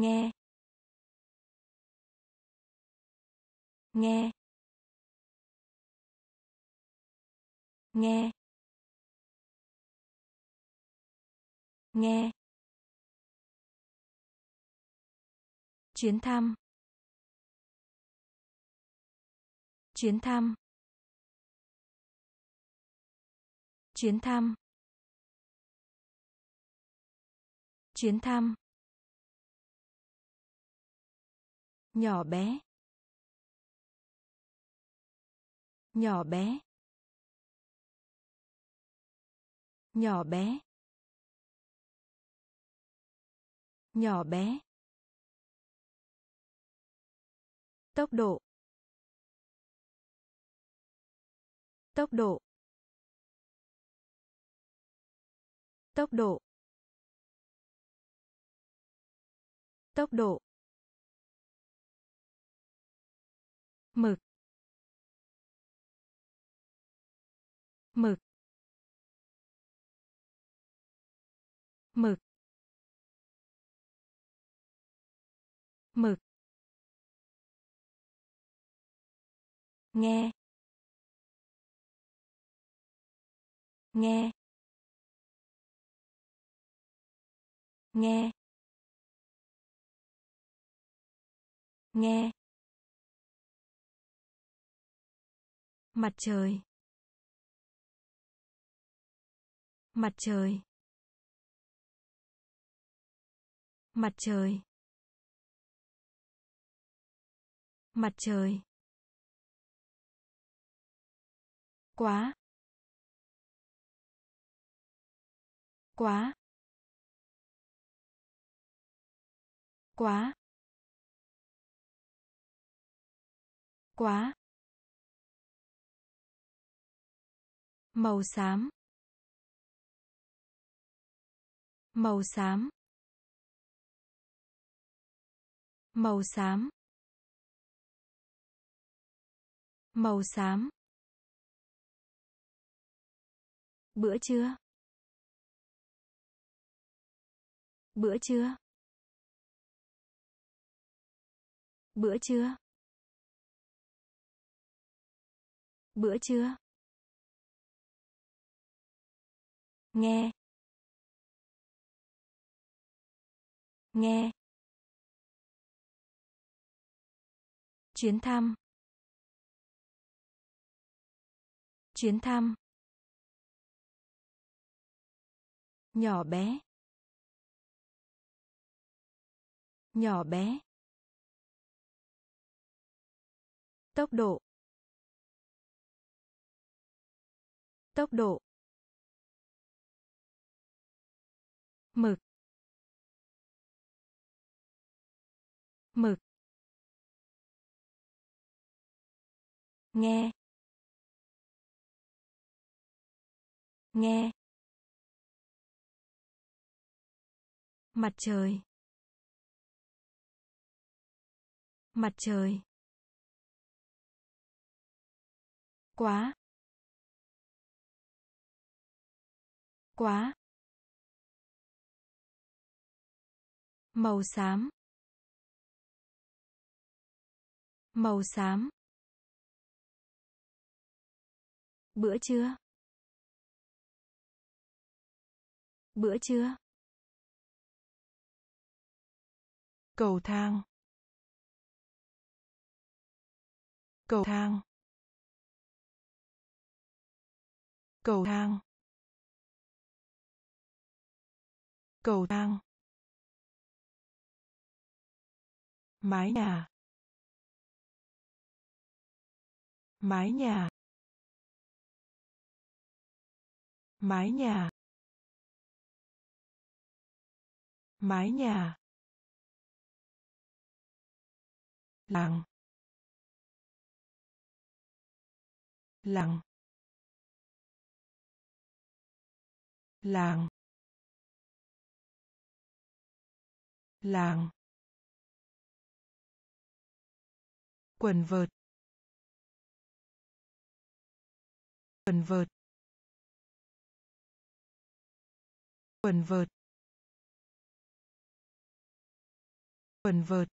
nghe. Nghe. Nghe. Nghe. Chuyến thăm. Chuyến thăm. Chuyến thăm. Chuyến thăm. Nhỏ bé. Nhỏ bé. Nhỏ bé. Nhỏ bé. Tốc độ. Tốc độ. Tốc độ. Tốc độ. Mực. Mực. Mực. Mực. Nghe. Nghe. Nghe. Nghe. Mặt trời. Mặt trời. Mặt trời. Mặt trời. Quá. Quá. Quá. Quá. Màu xám. Màu xám. Màu xám. Màu xám. Bữa trưa. Bữa trưa. Bữa trưa. Bữa trưa. Nghe. Nghe. Chuyến thăm. Chuyến thăm. Nhỏ bé. Nhỏ bé. Tốc độ. Tốc độ. Mực. Mực. Nghe. Nghe. Mặt trời. Mặt trời. Quá. Quá. Màu xám. Màu xám. Bữa trưa. Bữa trưa. Cầu thang. Cầu thang. Cầu thang. Cầu thang. Mái nhà. Mái nhà. Mái nhà. Mái nhà. Làng làng làng. Làng. Quần vợt. Quần vợt. Quần vợt. Quần vợt.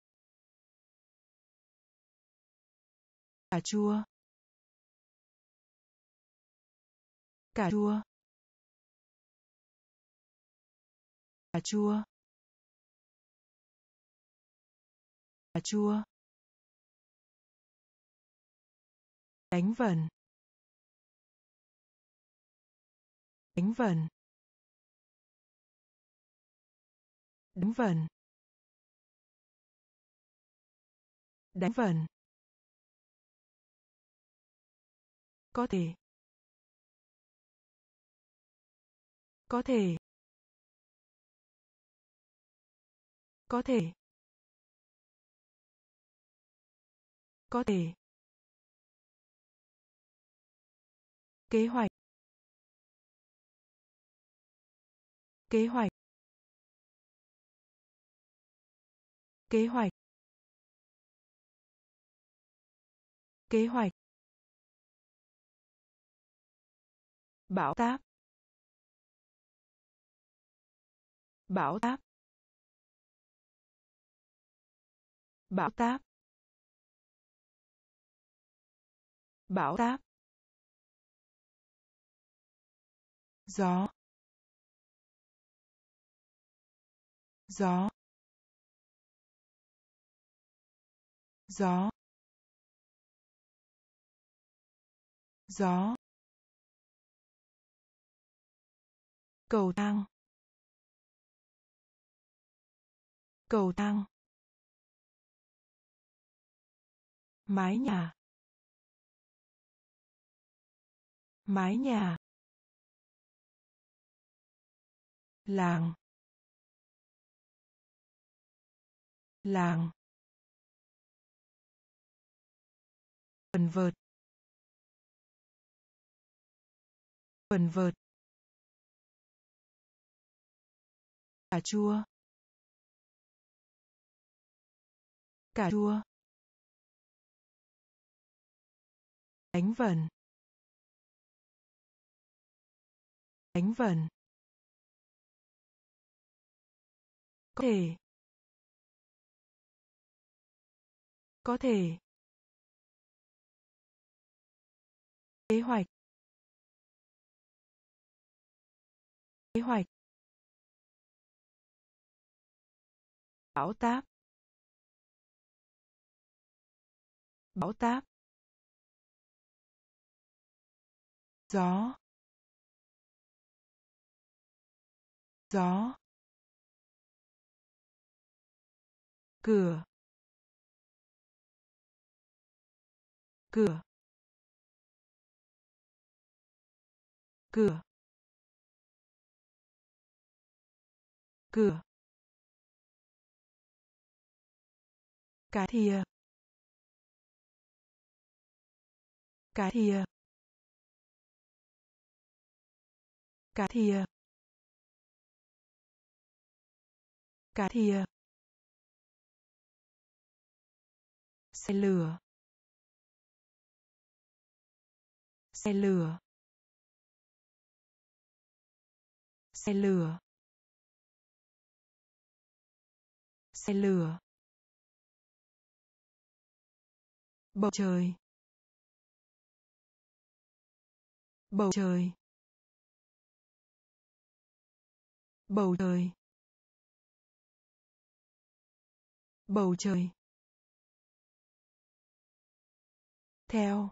Cà chua. Cà chua. Cà chua. Cà chua. Đánh vần. Đánh vần. Đánh vần. Đánh vần. Có thể. Có thể. Có thể. Có thể. Kế hoạch. Kế hoạch. Kế hoạch. Kế hoạch. Bão táp. Bão táp. Bão táp. Bão táp. Gió. Gió. Gió. Gió. Cầu thang. Cầu thang. Mái nhà. Mái nhà. Làng. Làng. Quần vợt. Quần vợt. Cà chua. Cà chua. Đánh vần. Đánh vần. Có thể. Có thể. Kế hoạch. Kế hoạch. Bão táp. Bão táp. Gió. Gió. Cửa. Cửa. Cửa. Cửa. Cá thìa. Cá thìa. Cá thìa. Cá thìa. Xe lửa xe lửa xe lửa xe lửa bầu trời. Bầu trời. Bầu trời. Bầu trời. Theo.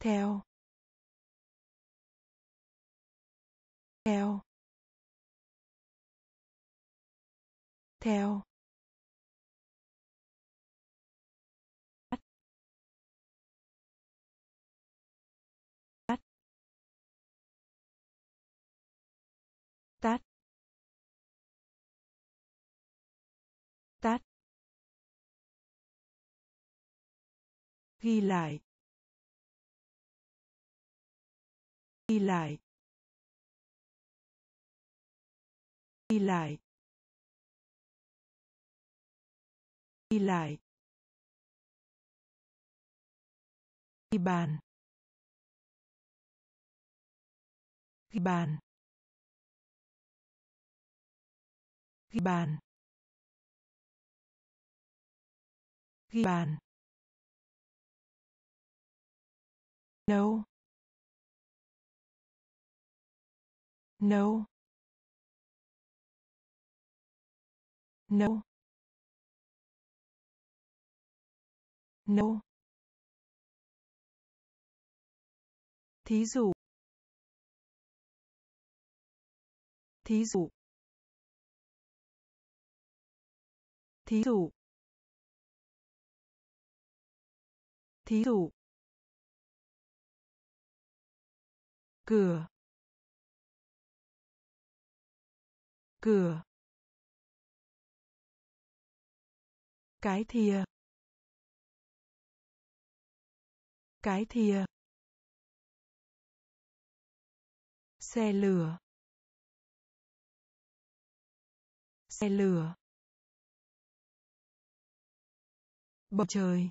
Theo. Theo. Theo. Ghi lại. Ghi lại. Ghi lại. Ghi lại. Ghi bàn. Ghi bàn. Ghi bàn. Ghi bàn. Nấu nấu nấu nấu thí dụ. Thí dụ. Thí dụ. Thí dụ. Cửa. Cửa. Cái thìa. Cái thìa. Xe lửa. Xe lửa. Bầu trời.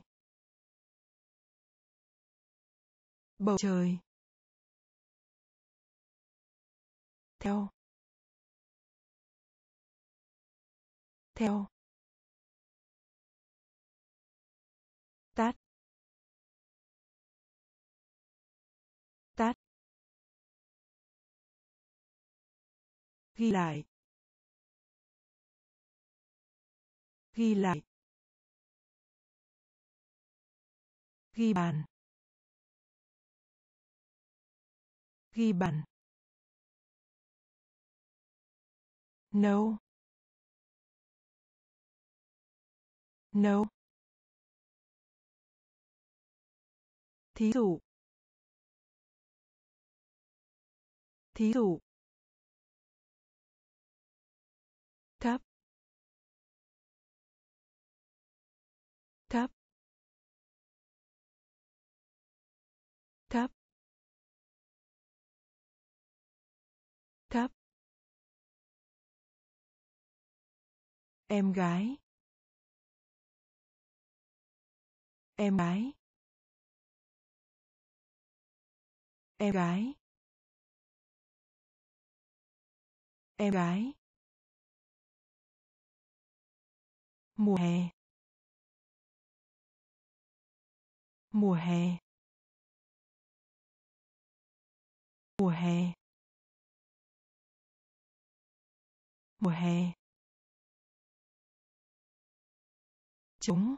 Bầu trời. Theo. Theo. Tát. Tát. Ghi lại. Ghi lại. Ghi bàn. Ghi bàn. No. No. thí dụ thí dụ thấp em gái. Em gái. Em gái. Em gái. Mùa hè. Mùa hè. Mùa hè. Mùa hè. Chống.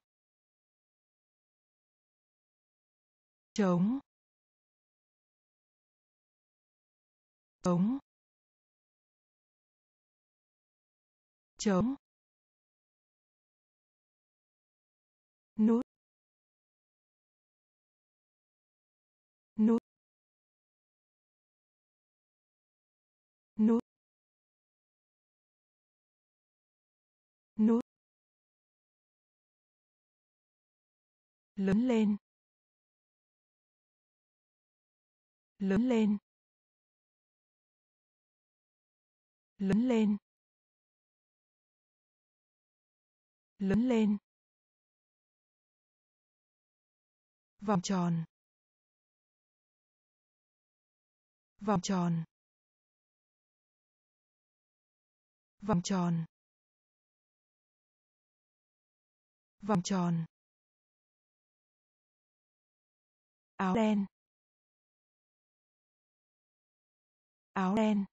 Chống. Chống. Chống. Nút. Nút. Nút. Nút. Lớn lên. Lớn lên. Lớn lên. Lớn lên. Vòng tròn. Vòng tròn. Vòng tròn. Vòng tròn. Áo đen. Áo đen.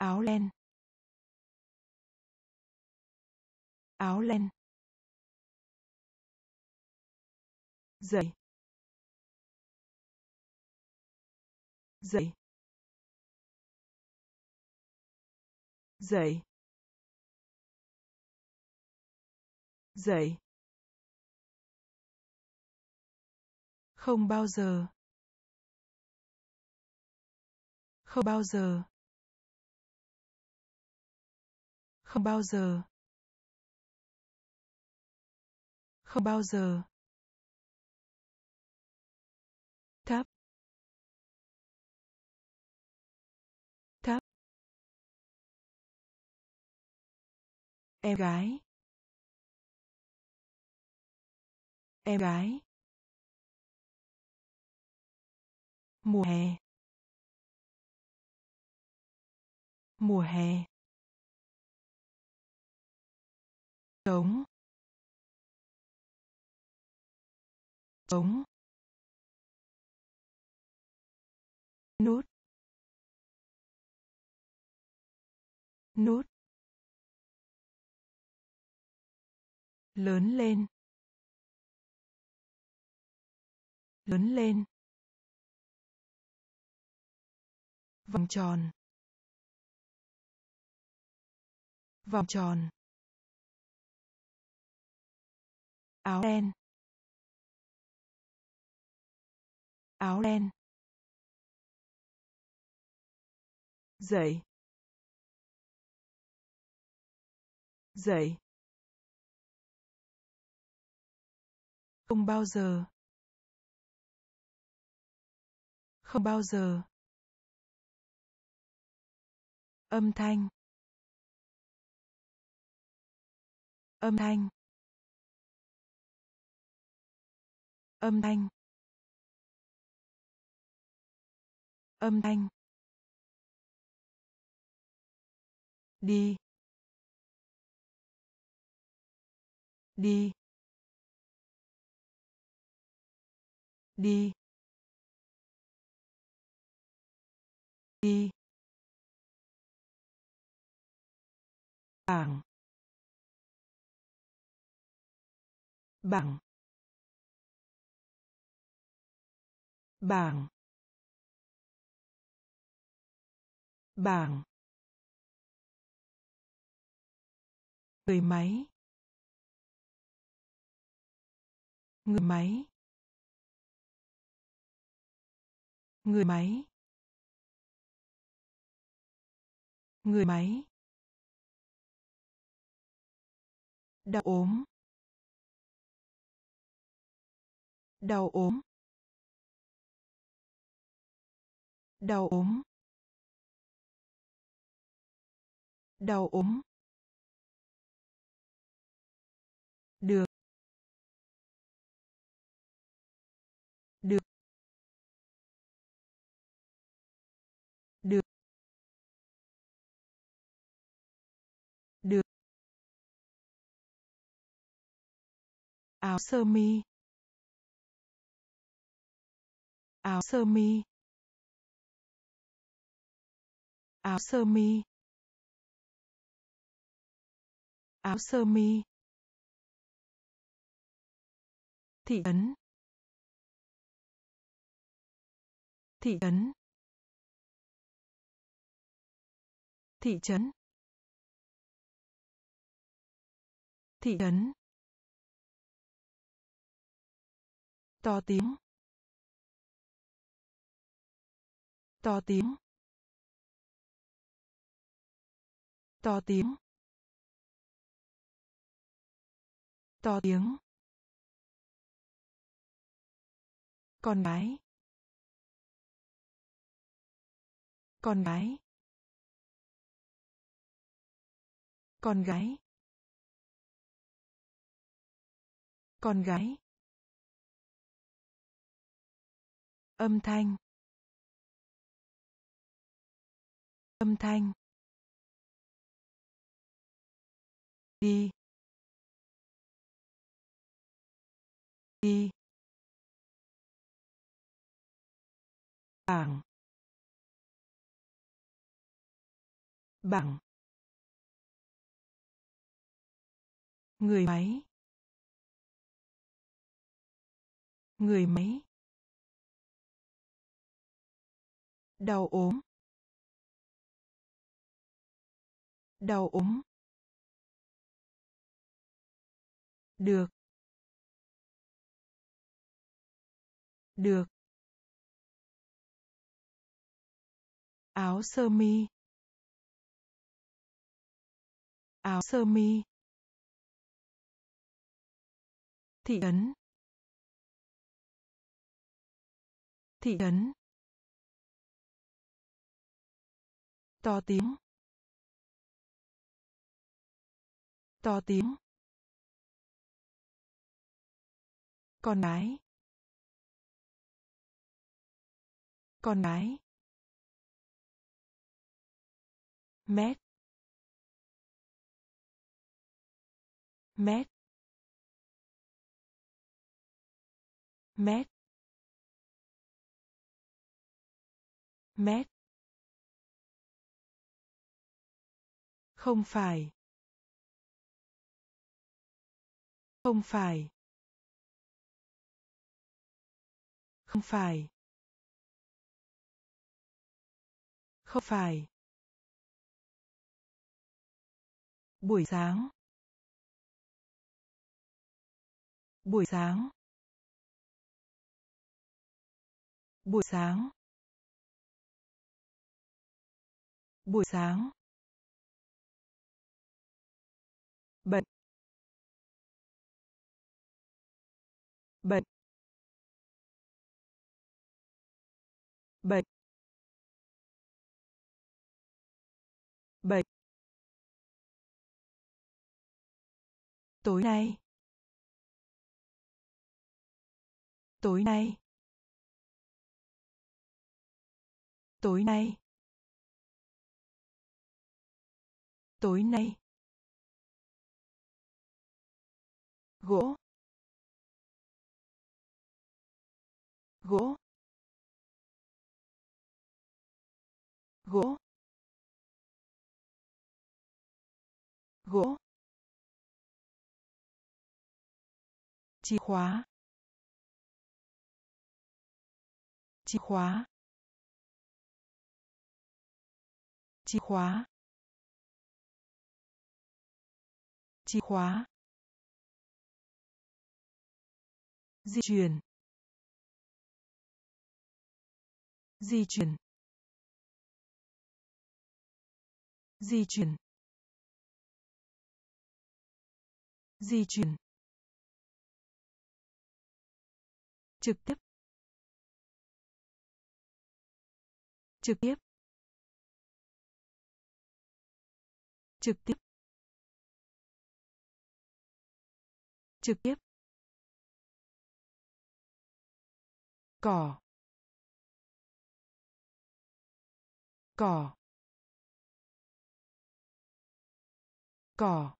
Áo len áo len dậy dậy dậy dậy không bao giờ. Không bao giờ. Không bao giờ. Không bao giờ. Thấp thấp em gái. Em gái. Mùa hè. Mùa hè. Trống. Trống. Nút. Nút. Lớn lên. Lớn lên. Vòng tròn. Vòng tròn. Áo đen. Áo đen. Dậy dậy không bao giờ. Không bao giờ âm thanh. Âm thanh. Âm thanh. Âm thanh. Đi. Đi. Đi. Đi. Bảng bảng bảng bảng người máy. Người máy. Người máy. Người máy. Đau ốm. Đau ốm. Đau ốm. Đau ốm. Được. Được. Được. Áo sơ mi. Áo sơ mi. Áo sơ mi. Áo sơ mi. Thị trấn thị trấn thị trấn. Thị trấn to tiếng. To tiếng. To tiếng. To tiếng. Con gái. Con gái. Con gái. Con gái. Âm thanh. Âm thanh. Đi. Đi. Bảng. Bảng. Người máy. Người máy. Đau ốm. Đau ốm. Được. Được. Áo sơ mi. Áo sơ mi. Thị trấn thị trấn to tiếng. To tiếng. Con gái. Con gái. Mét. Mét. Mét. Mét. Không phải. Không phải. Không phải. Không phải. Buổi sáng. Buổi sáng. Buổi sáng. Buổi sáng. Bận, bận, bận, bận. tối nay. Tối nay. Tối nay. Tối nay. Gỗ. Gỗ. Gỗ. Gỗ. Chìa khóa. Chìa khóa. Chìa khóa. Chìa khóa. Di chuyển. Di chuyển. Di chuyển. Di chuyển. Trực tiếp. Trực tiếp. Trực tiếp. Trực tiếp. Cỏ cỏ cỏ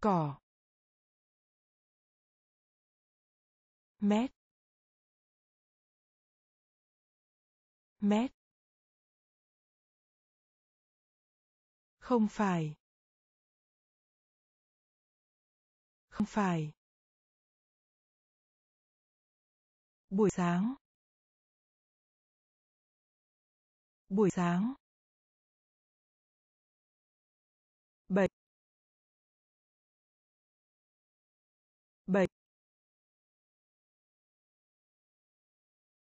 cỏ mét mét không phải không phải. Buổi sáng. Buổi sáng. Bệnh bệnh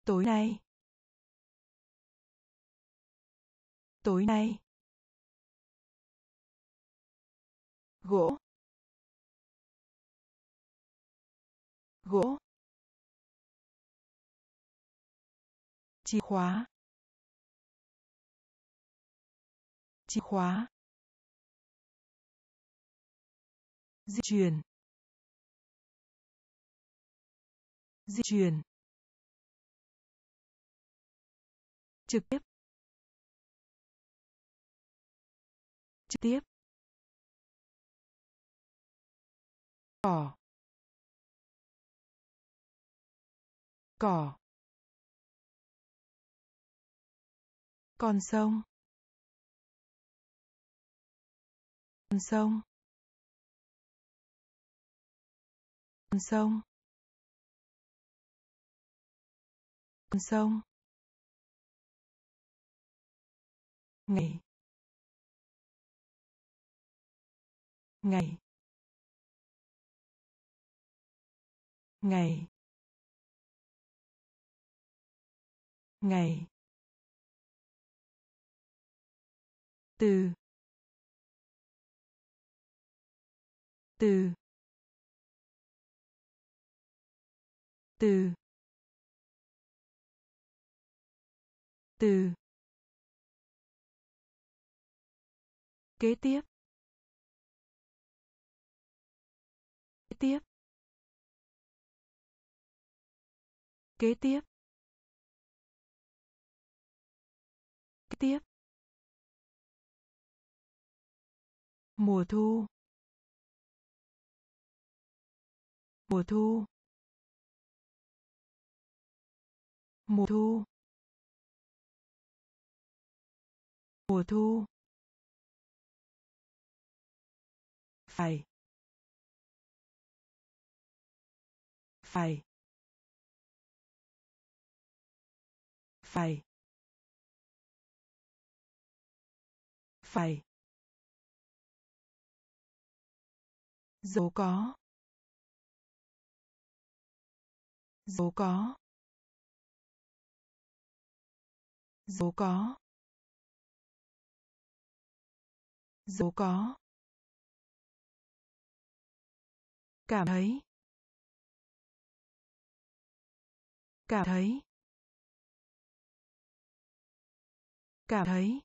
tối nay. Tối nay. Gỗ. Gỗ. Chìa khóa. Chìa khóa. Di chuyển. Di chuyển. Trực tiếp. Trực tiếp. Cỏ. Cỏ. Con sông. Con sông. Con sông. Con sông. Ngày. Ngày. Ngày. Ngày. Từ từ từ từ. Kế tiếp. Kế tiếp. Kế tiếp. Tiếp. Mùa thu. Mùa thu. Mùa thu. Mùa thu. Phải. Phải. Phải. Phải. Dấu có. Dấu có. Dấu có. Dấu có. Cảm thấy. Cảm thấy. Cảm thấy.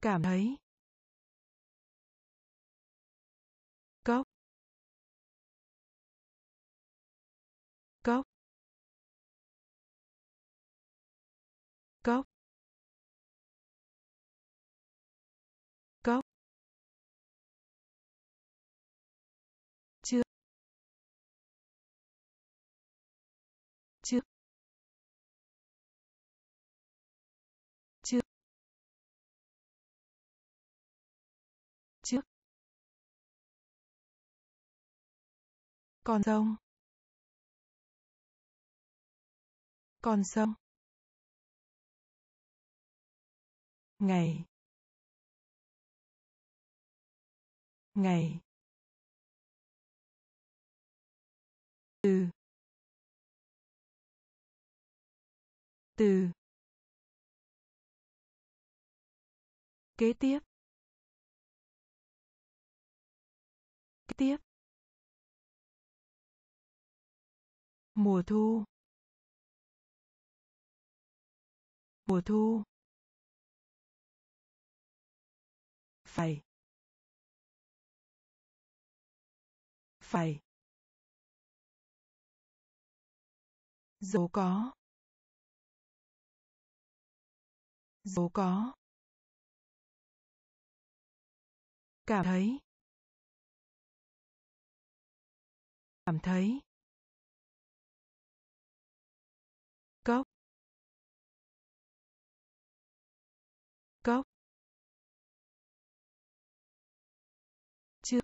Cảm thấy. Cốc cốc cốc chưa. Chưa. Chưa. Trước con sông con sông. Ngày. Ngày. Từ. Từ. Kế tiếp. Kế tiếp. Mùa thu. Mùa thu. Phải. Phải. Dấu có. Dấu có. Cảm thấy. Cảm thấy. Cốc trước.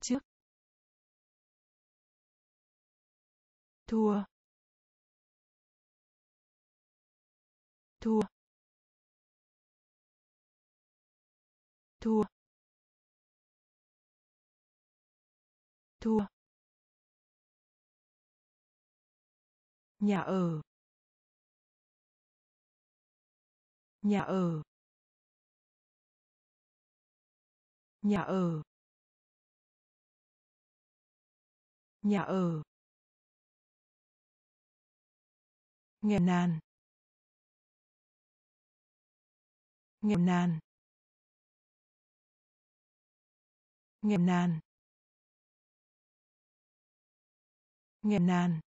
Trước. Thua. Thua. Thua. Thua. Nhà ở. Nhà ở. Nhà ở. Nhà ở. Nghèo nàn. Nghèo nàn. Nghèo nàn. Nghèo nàn.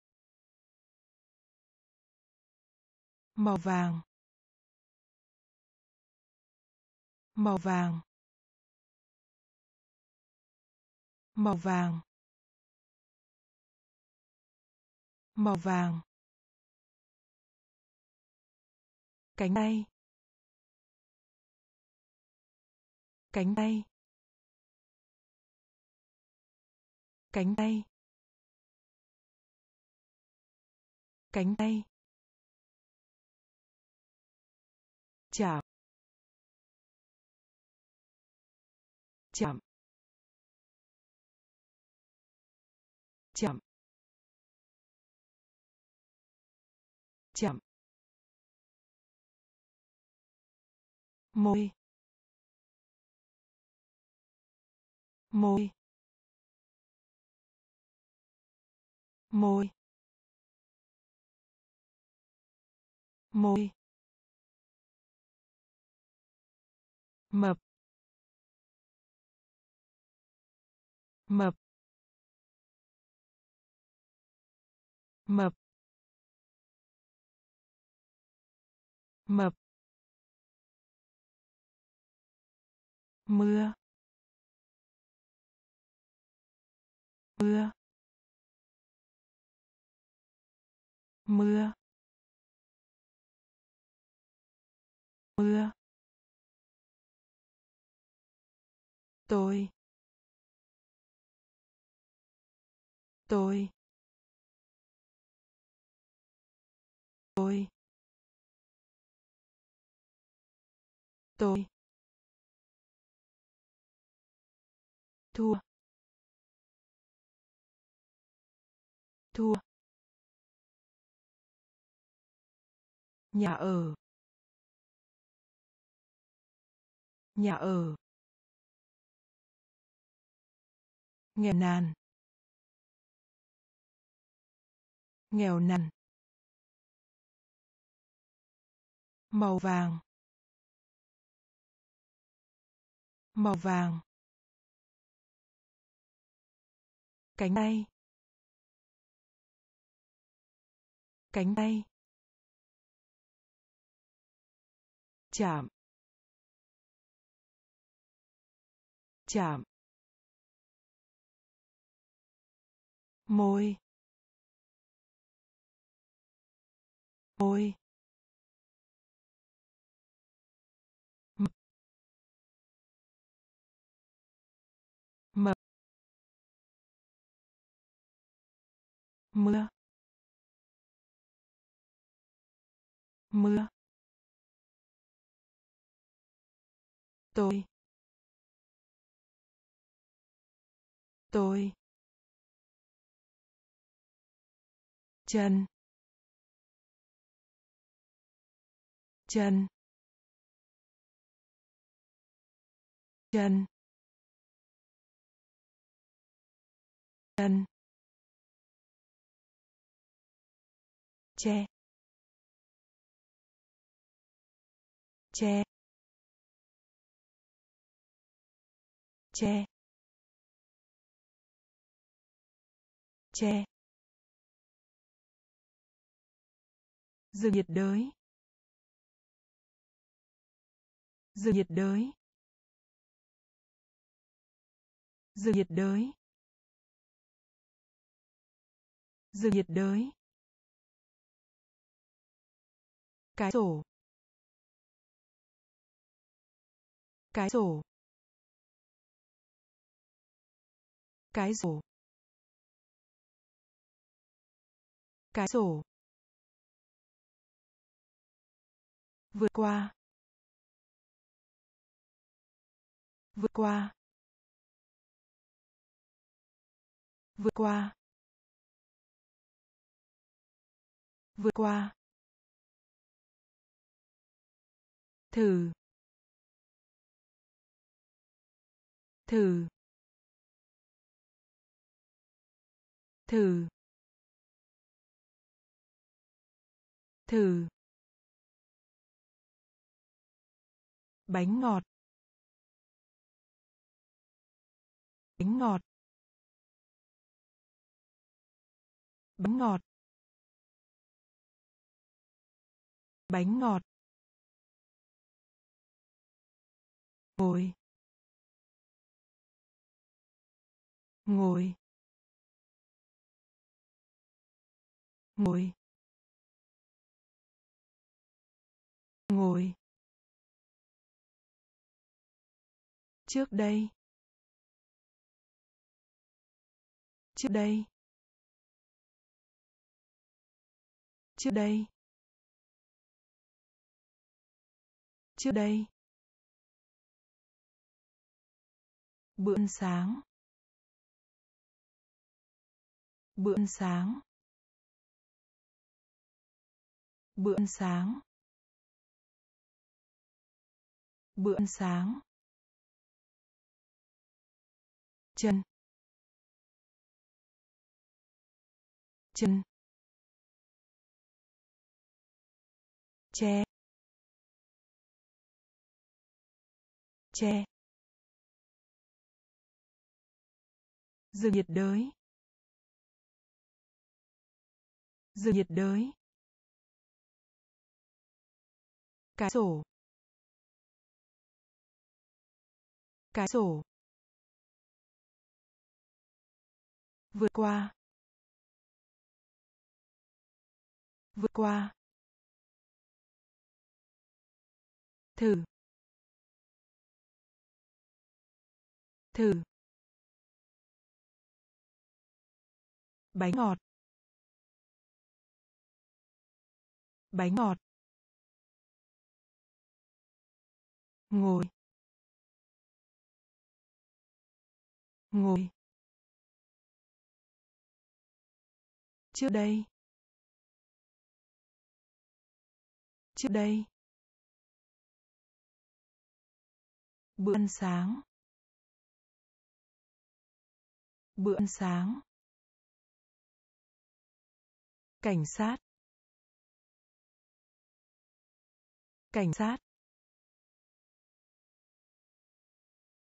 Màu vàng. Màu vàng. Màu vàng. Màu vàng. Cánh tay. Cánh tay. Cánh tay. Cánh tay. Chảo. Chạm chạm chạm môi. Môi. Môi. Môi. Mập. Mập. Mập. Mập. Mưa. Mưa. Mưa. Mưa. Tôi. Tôi. Tôi. Tôi. Thua. Thua. Nhà ở. Nhà ở. Nghèo nàn. Nghèo nàn. Màu vàng. Màu vàng. Cánh tay cánh tay chạm. Chạm. Môi. Ôi. Mưa. Mưa. Tôi. Tôi. Chân. Chân chân chân che. Che. Che. Che. Rừng nhiệt đới. Rừng nhiệt đới. Rừng nhiệt đới. Rừng nhiệt đới. Cái sổ. Cái sổ. Cái sổ. Cái sổ. Vượt qua. Vượt qua. Vượt qua. Vượt qua. Thử. Thử. Thử. Thử. Bánh ngọt. Bánh ngọt. Bánh ngọt. Bánh ngọt. Ngồi. Ngồi. Ngồi. Ngồi. Trước đây. Trước đây. Trước đây. Trước đây. Bữa ăn sáng. Bữa ăn sáng. Bữa ăn sáng. Bữa ăn sáng. Chân. Chân. Che. Che. Rừng nhiệt đới. Rừng nhiệt đới. Cái sổ. Cái sổ. Vượt qua. Vượt qua. Thử. Thử. Bánh ngọt. Bánh ngọt. Ngồi. Ngồi. Trước đây. Trước đây. Bữa ăn sáng. Bữa ăn sáng. Cảnh sát. Cảnh sát.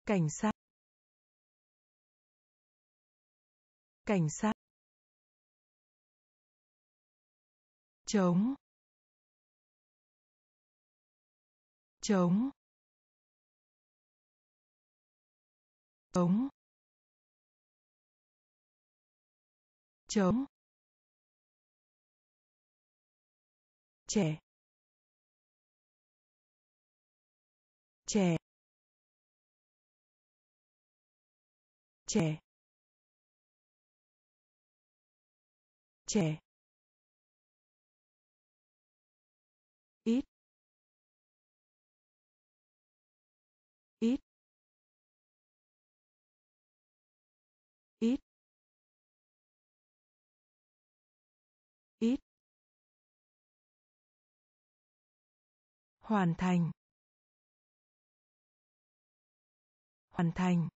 Cảnh sát. Cảnh sát. Chống. Chống chống chống trẻ trẻ trẻ trẻ. Hoàn thành. Hoàn thành.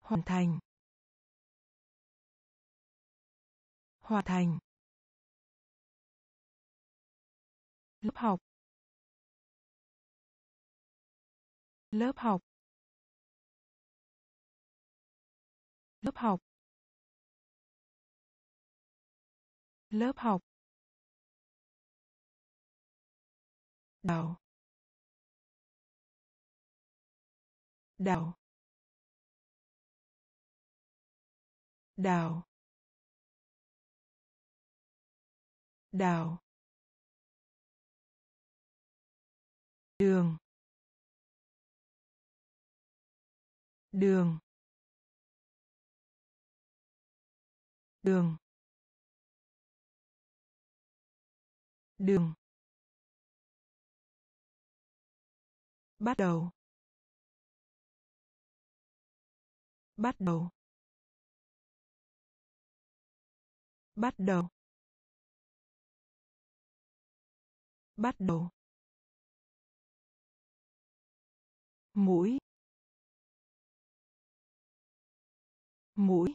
Hoàn thành. Hoàn thành. Lớp học. Lớp học. Lớp học. Lớp học. Đào đào đào đào đường. Đường. Đường. Đường. Bắt đầu. Bắt đầu. Bắt đầu. Bắt đầu. Mũi. Mũi.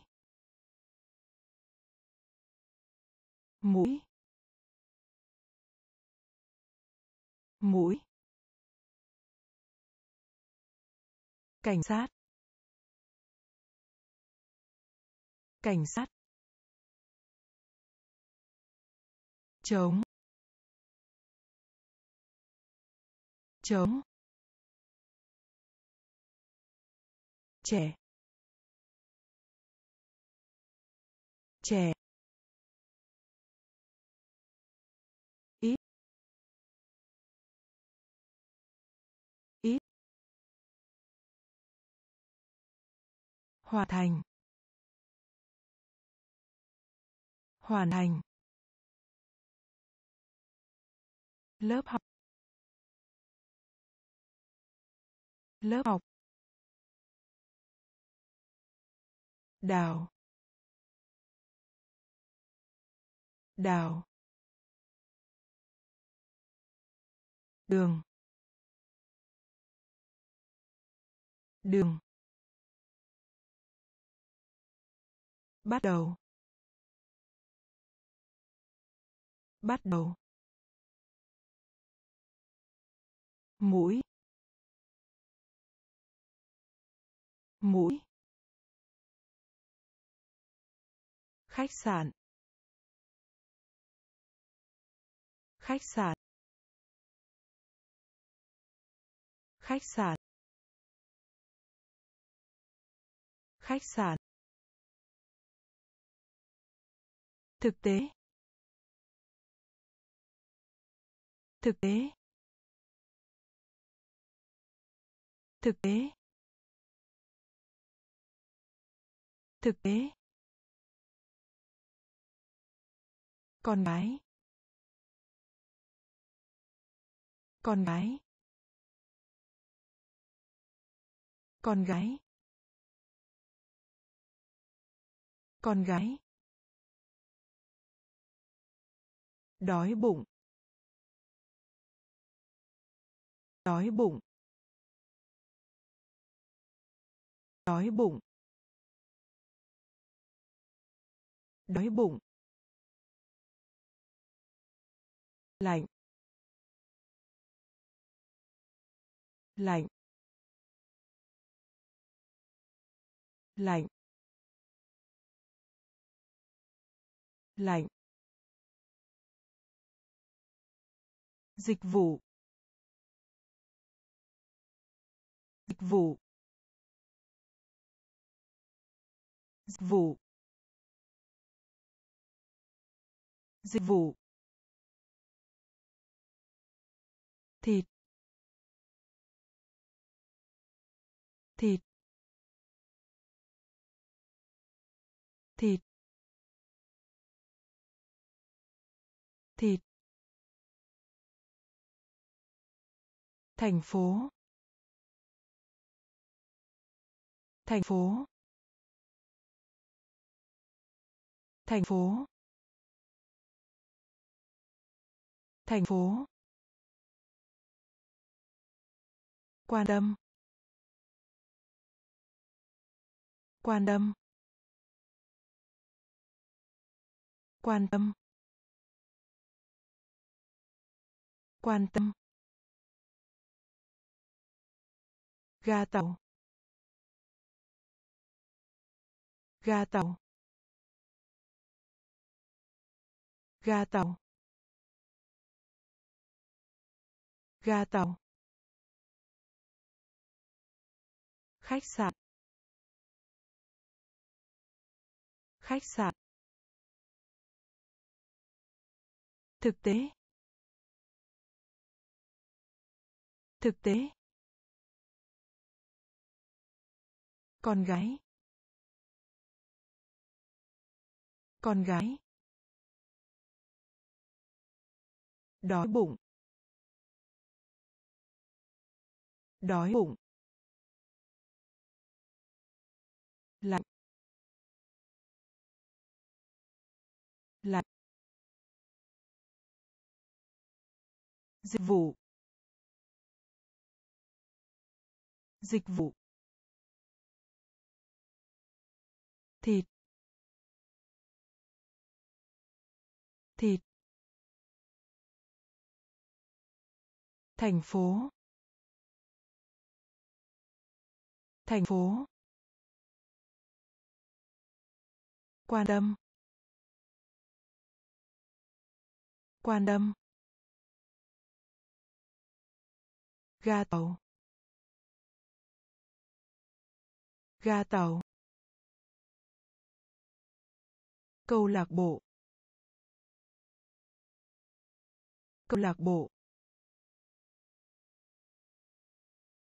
Mũi. Mũi. Cảnh sát. Cảnh sát. Chống. Chống. Trẻ. Trẻ. Hoàn thành. Hoàn thành. Lớp học. Lớp học. Đào. Đào. Đường. Đường. Bắt đầu. Bắt đầu. Mũi. Mũi. Khách sạn. Khách sạn. Khách sạn. Khách sạn. Thực tế. Thực tế. Thực tế. Thực tế. Con gái. Con gái. Con gái. Con gái. Đói bụng. Đói bụng. Đói bụng. Đói bụng. Lạnh. Lạnh. Lạnh. Lạnh. Dịch vụ. Dịch vụ. Dịch vụ. Dịch vụ. Thịt. Thịt. Thịt. Thành phố. Thành phố. Thành phố. Thành phố. Quan tâm. Quan tâm. Quan tâm. Quan tâm. Ga tàu. Ga tàu. Ga tàu. Ga tàu. Khách sạn. Khách sạn. Thực tế. Thực tế. Con gái. Con gái. Đói bụng. Đói bụng. Lạnh. Lạnh. Dịch vụ. Dịch vụ. Thịt. Thịt. Thành phố. Thành phố. Quan tâm. Quan tâm. Ga tàu. Ga tàu. Câu lạc bộ. Câu lạc bộ.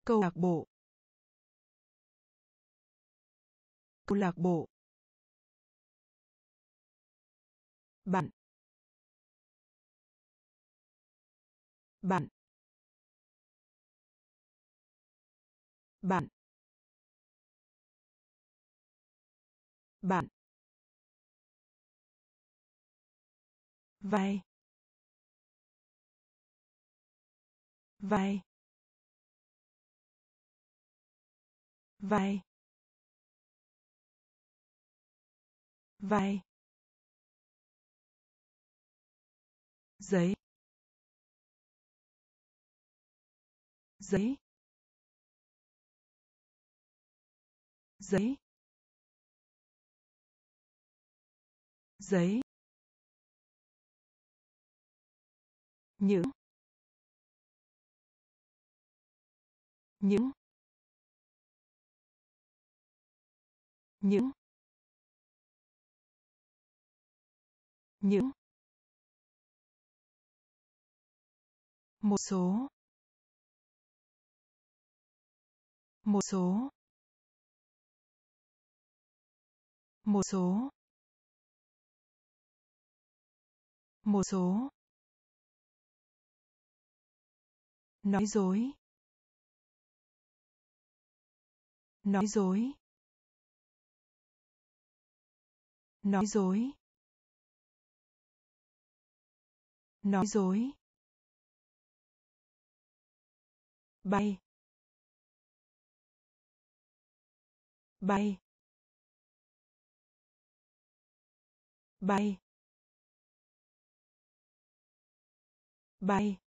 Câu lạc bộ. Câu lạc bộ. Bạn. Bạn. Bạn. Bạn. Vai vai vai vai giấy. Giấy. Giấy. Giấy. Những những những những một số. Một số. Một số. Một số. Nói dối. Nói dối. Nói dối. Nói dối. Bay. Bay. Bay. Bay.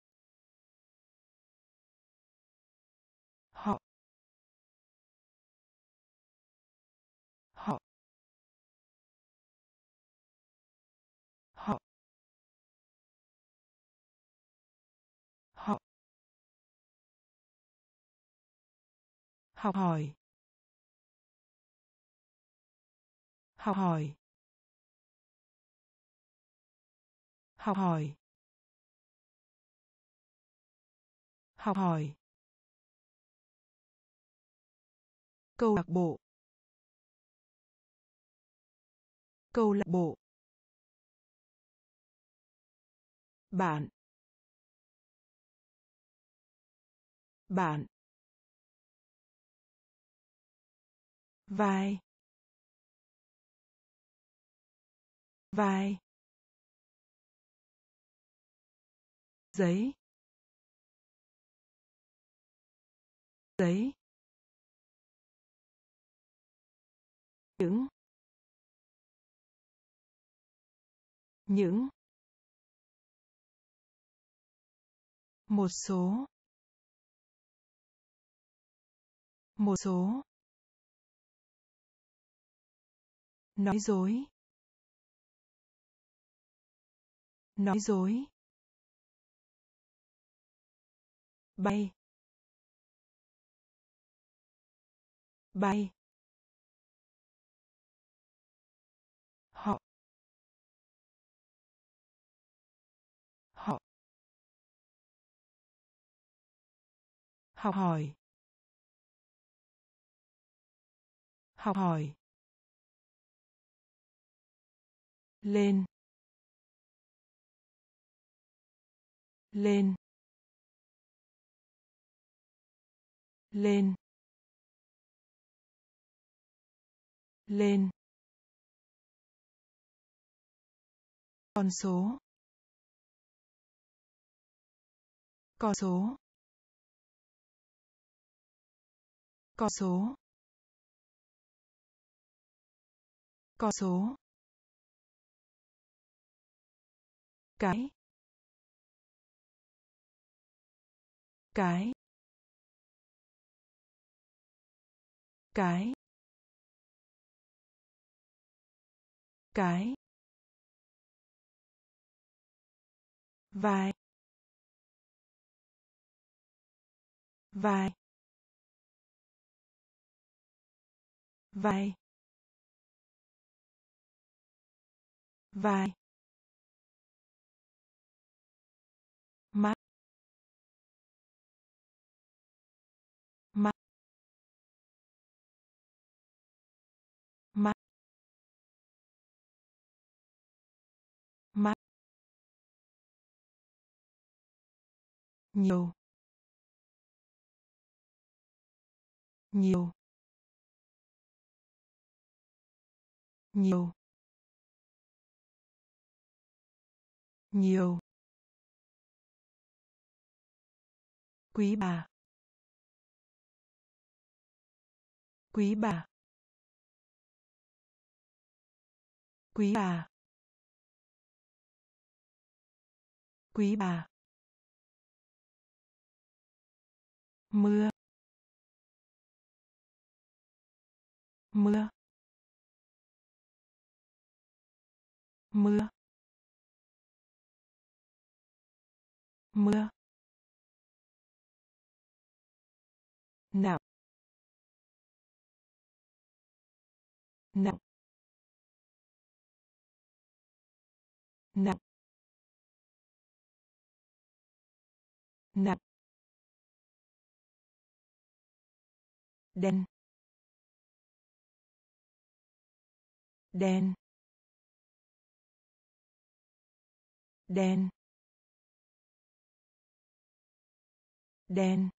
Học hỏi. Học hỏi. Học hỏi. Học hỏi. Câu lạc bộ. Câu lạc bộ. Bạn. Bạn. Vai. Vai. Giấy. Giấy. Những. Những. Một số. Một số. Nói dối. Nói dối. Bay. Bay. Họ. Họ. Học hỏi. Học hỏi. Lên lên lên lên. Con số con số con số con số. Cái cái cái cái vai vai vai vai. Nhiều nhiều nhiều nhiều. Quý bà quý bà quý bà quý bà. Mưa. Mưa. Mưa. Mưa. Nặng. Nặng. Nặng. Nặng. Đen đen đen đen.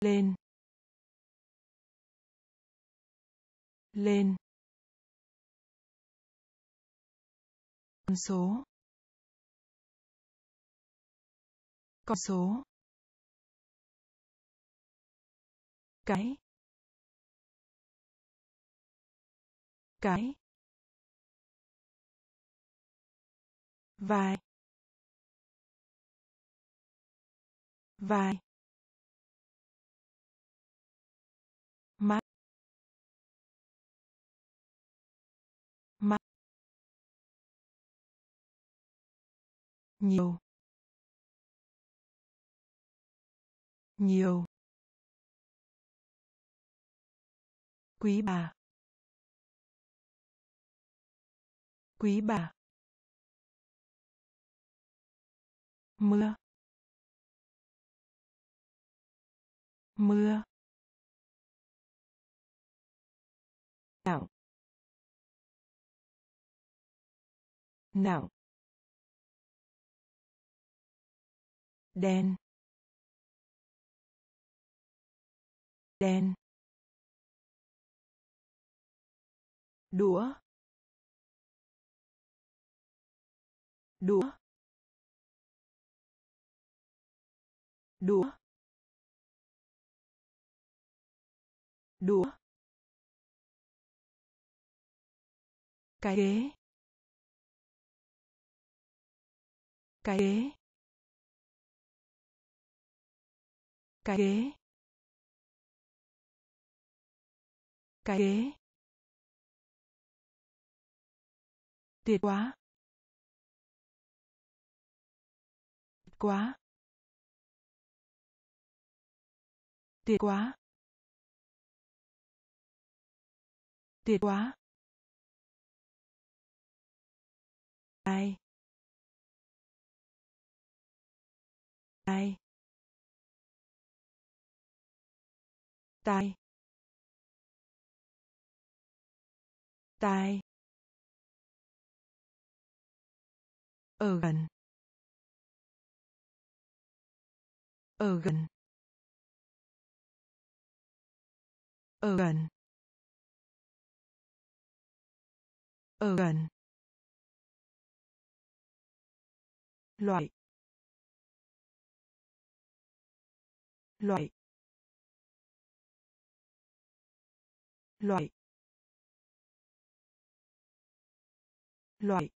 Lên. Lên. Con số. Con số. Cái cái vài, vài, mắt mắt nhiều nhiều. Quý bà. Quý bà. Mưa. Mưa. Nặng nặng đen. Đen. Đũa đũa đũa đũa. Cái ghế cái ghế cái ghế. Cái ghế. Tuyệt quá. Quá. Tuyệt quá. Tuyệt quá. Ai? Ai? Tai. Tai. Ở gần ở gần ở gần ở gần loại loại loại loại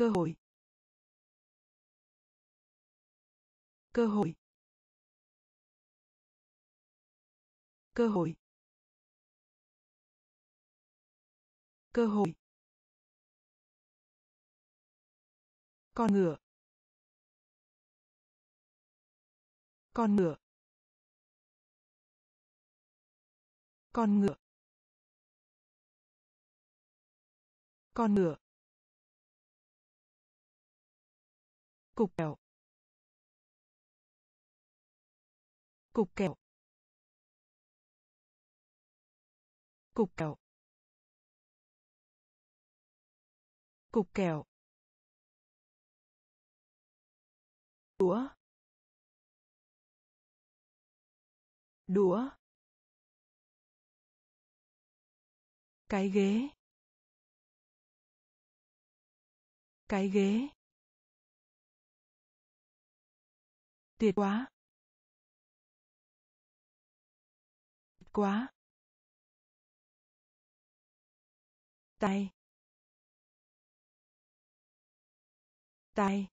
cơ hội. Cơ hội. Cơ hội. Cơ hội. Con ngựa. Con ngựa. Con ngựa. Con ngựa. Cục kẹo. Cục kẹo. Cục kẹo. Cục kẹo. Đũa. Đũa. Cái ghế. Cái ghế. Tuyệt quá. Quá. Tay. Tay.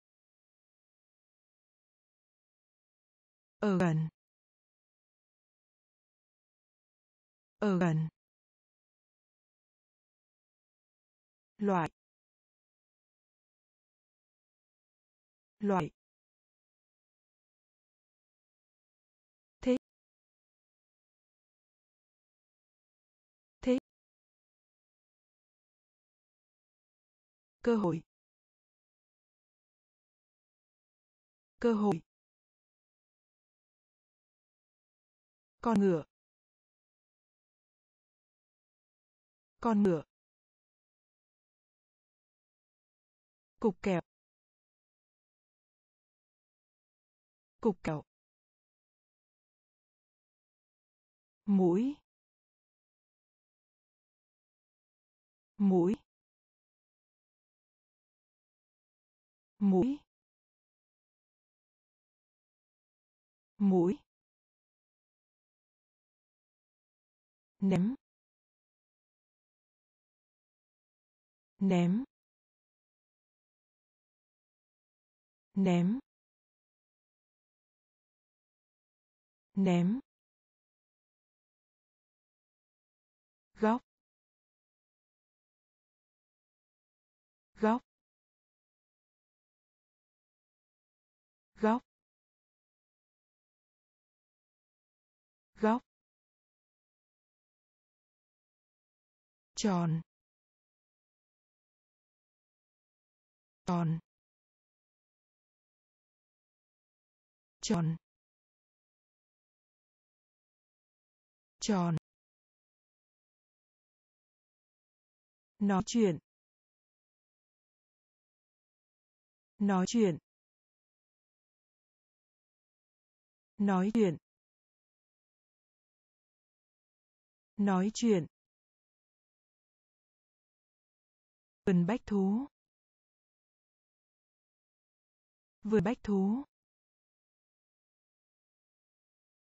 Ở gần. Ở gần. Loại. Loại. Cơ hội. Cơ hội. Con ngựa. Con ngựa. Cục kẹo. Cục kẹo. Mũi. Mũi. Mũi mũi ném ném ném ném góc góc tròn tròn tròn tròn nói chuyện. Nói chuyện. Nói chuyện. Nói chuyện. Vườn bách thú. Vườn bách thú.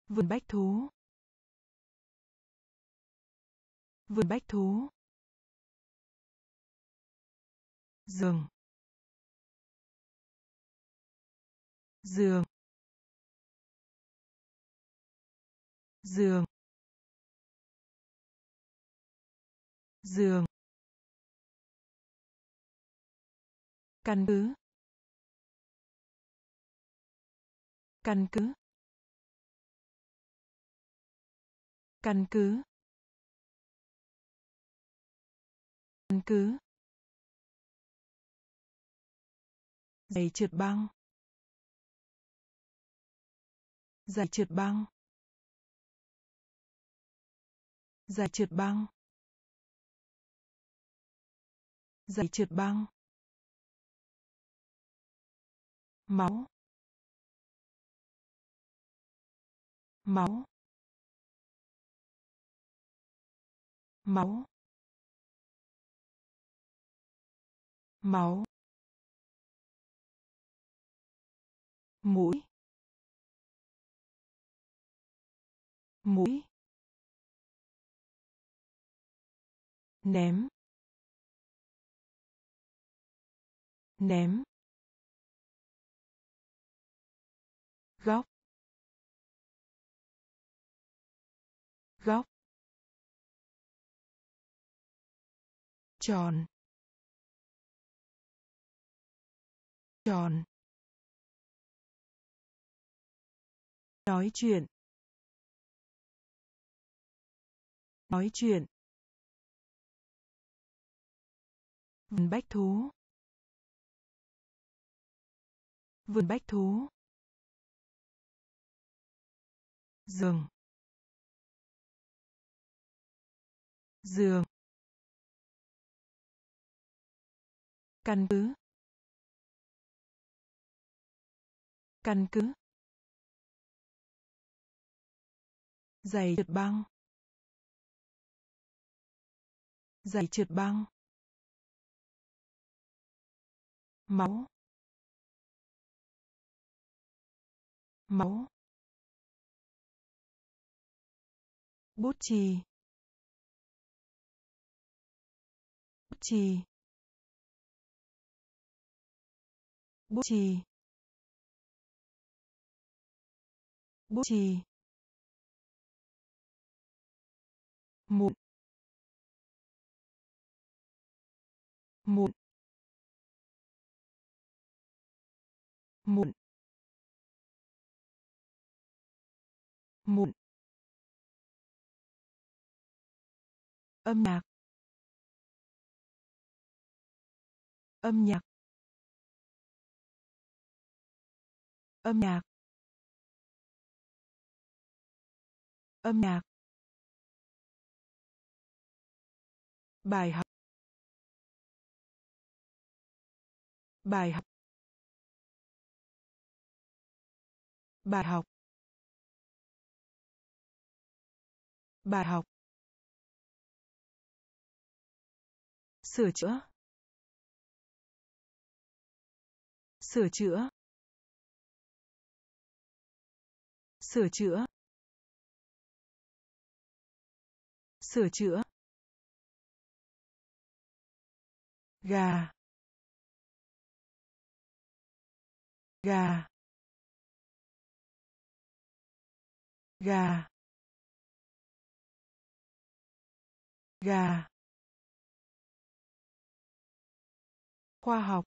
Vườn bách thú. Vườn bách thú. Giường. Giường. Giường. Giường. Căn cứ. Căn cứ. Căn cứ. Căn cứ. Giày trượt băng. Giày trượt băng. Giày trượt băng. Giày trượt băng. Máu. Máu. Máu. Máu. Mũi. Mũi. Ném. Ném. Góc. Góc. Tròn. Tròn. Nói chuyện. Nói chuyện. Vườn bách thú. Vườn bách thú giường. Giường. Căn cứ. Căn cứ. Giày trượt băng. Giày trượt băng. Máu. Máu. Bút chì. Bút chì. Bút chì. Bút chì. Mụn. Mụn. Mụn. Mụn. Âm nhạc. Âm nhạc. Âm nhạc. Âm nhạc. Bài học. Bài học. Bài học. Bài học. Sửa chữa. Sửa chữa. Sửa chữa. Sửa chữa. Gà. Gà. Gà. Gà. Khoa học.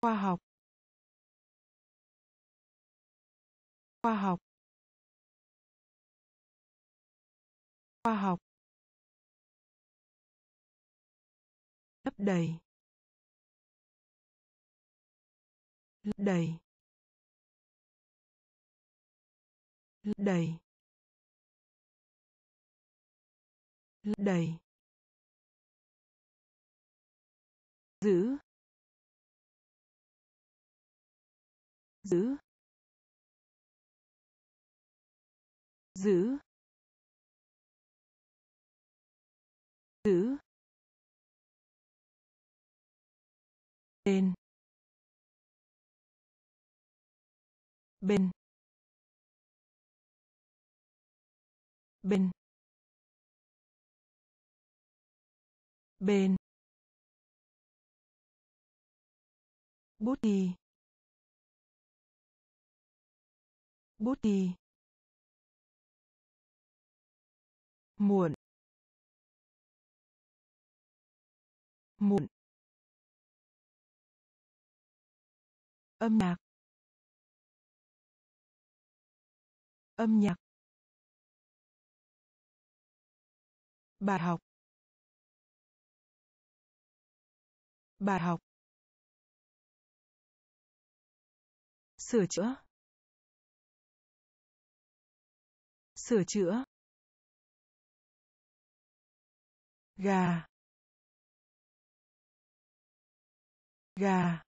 Khoa học. Khoa học. Khoa học. Lấp đầy. Lấp đầy. Lấp đầy. Lấp đầy. Giữ giữ giữ giữ. Bên. Bên. Bên. Bên. Bút chì bút chì muộn. Muộn. Âm nhạc. Âm nhạc. Bài học. Bài học. Sửa chữa. Sửa chữa. Gà. Gà.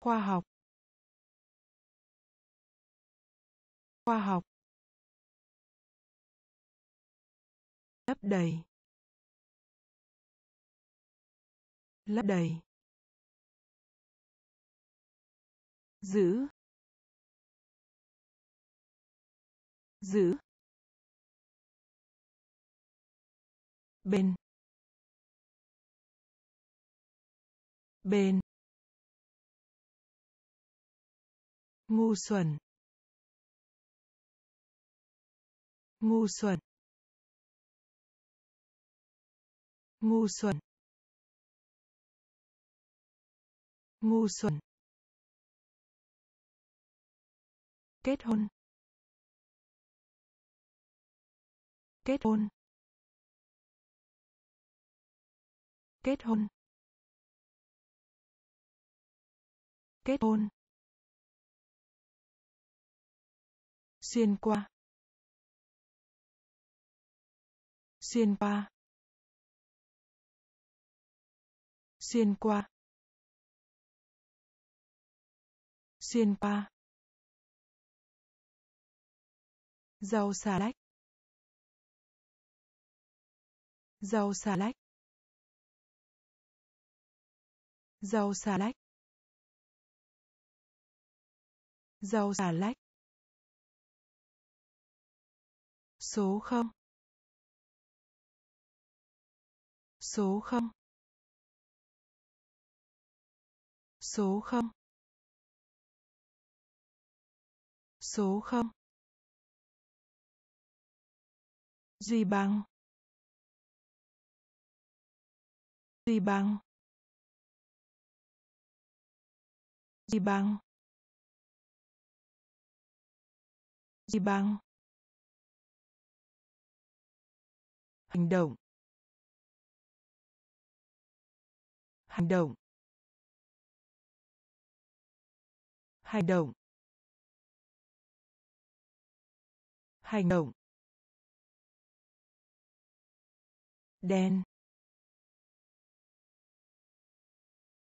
Khoa học. Khoa học. Lấp đầy. Lấp đầy. Giữ. Giữ. Bên. Bên. Ngu xuẩn. Ngu xuẩn. Ngu xuẩn. Ngu xuẩn. Kết hôn. Kết hôn. Kết hôn. Kết hôn. Xuyên qua. Xuyên qua. Xuyên qua. Xuyên qua. Rau xà lách. Rau xà lách. Rau xà lách. Rau xà lách. Số không. Số không. Số không. Số không. Duy bằng, duy bằng, duy bằng, duy bằng, hành động. Hành động. Hành động. Hành động. Đen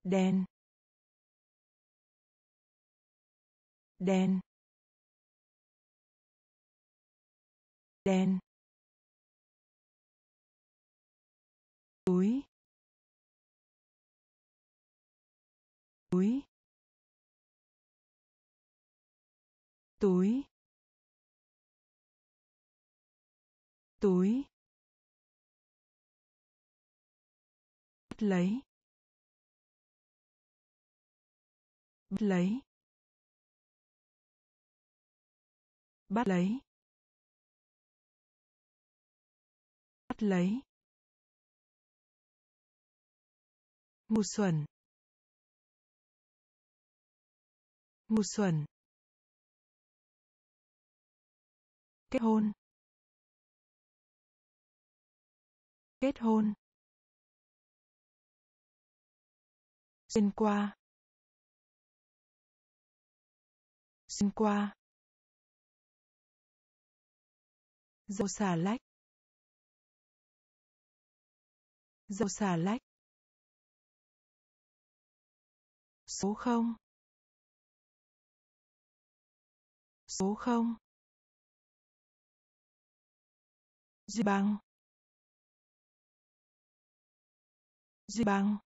đen đen đen túi túi túi túi. Bắt lấy. Bắt lấy. Bắt lấy. Bắt lấy. Mùa xuân. Mùa xuân. Kết hôn. Kết hôn. Xuyên qua. Xuyên qua. Dầu xà lách. Dầu xà lách. Số không. Số không. Duy băng duy băng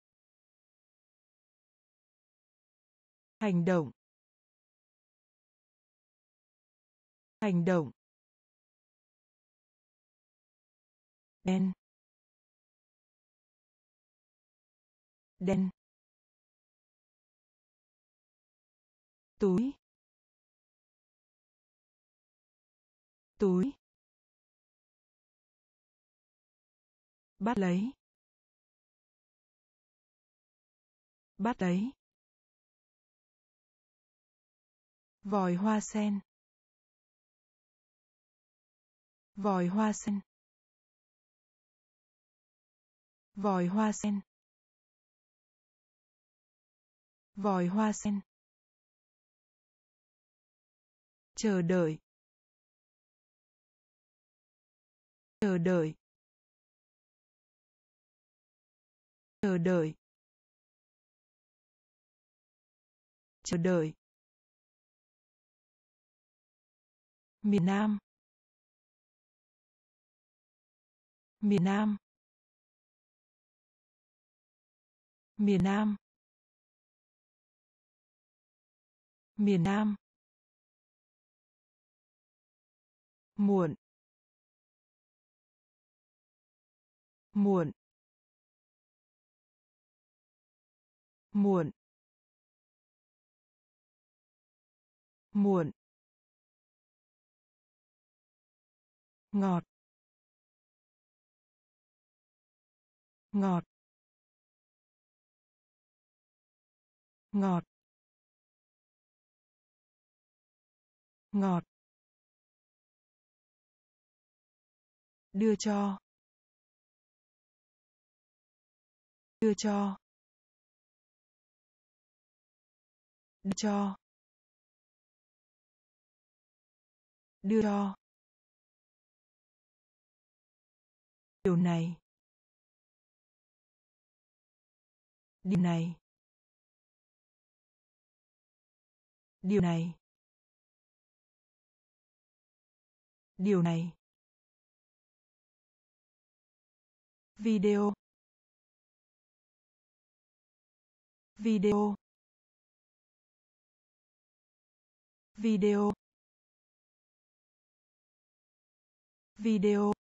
hành động. Hành động. Đen. Đen. Túi. Túi. Bắt lấy. Bắt lấy. Vòi hoa sen. Vòi hoa sen. Vòi hoa sen. Vòi hoa sen. Chờ đợi. Chờ đợi. Chờ đợi. Chờ đợi. Miền Nam. Miền Nam. Miền Nam. Miền Nam. Muộn. Muộn. Muộn. Muộn. Ngọt. Ngọt. Ngọt. Ngọt. Đưa cho. Đưa cho. Đưa cho. Đưa cho. Điều này. Điều này. Điều này. Điều này. Video. Video. Video. Video.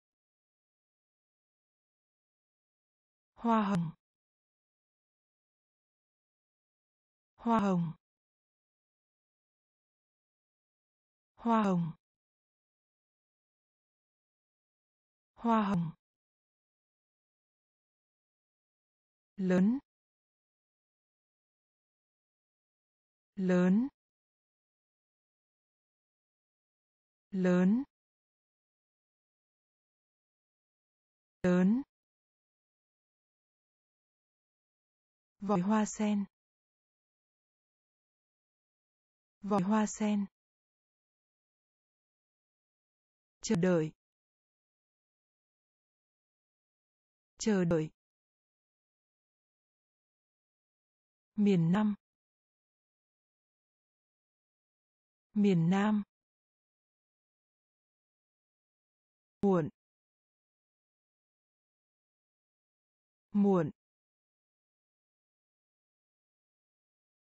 Hoa hồng. Hoa hồng. Hoa hồng. Hoa hồng. Lớn. Lớn. Lớn. Lớn. Vòi hoa sen. Vòi hoa sen. Chờ đợi. Chờ đợi. Miền Nam. Miền Nam. Muộn. Muộn.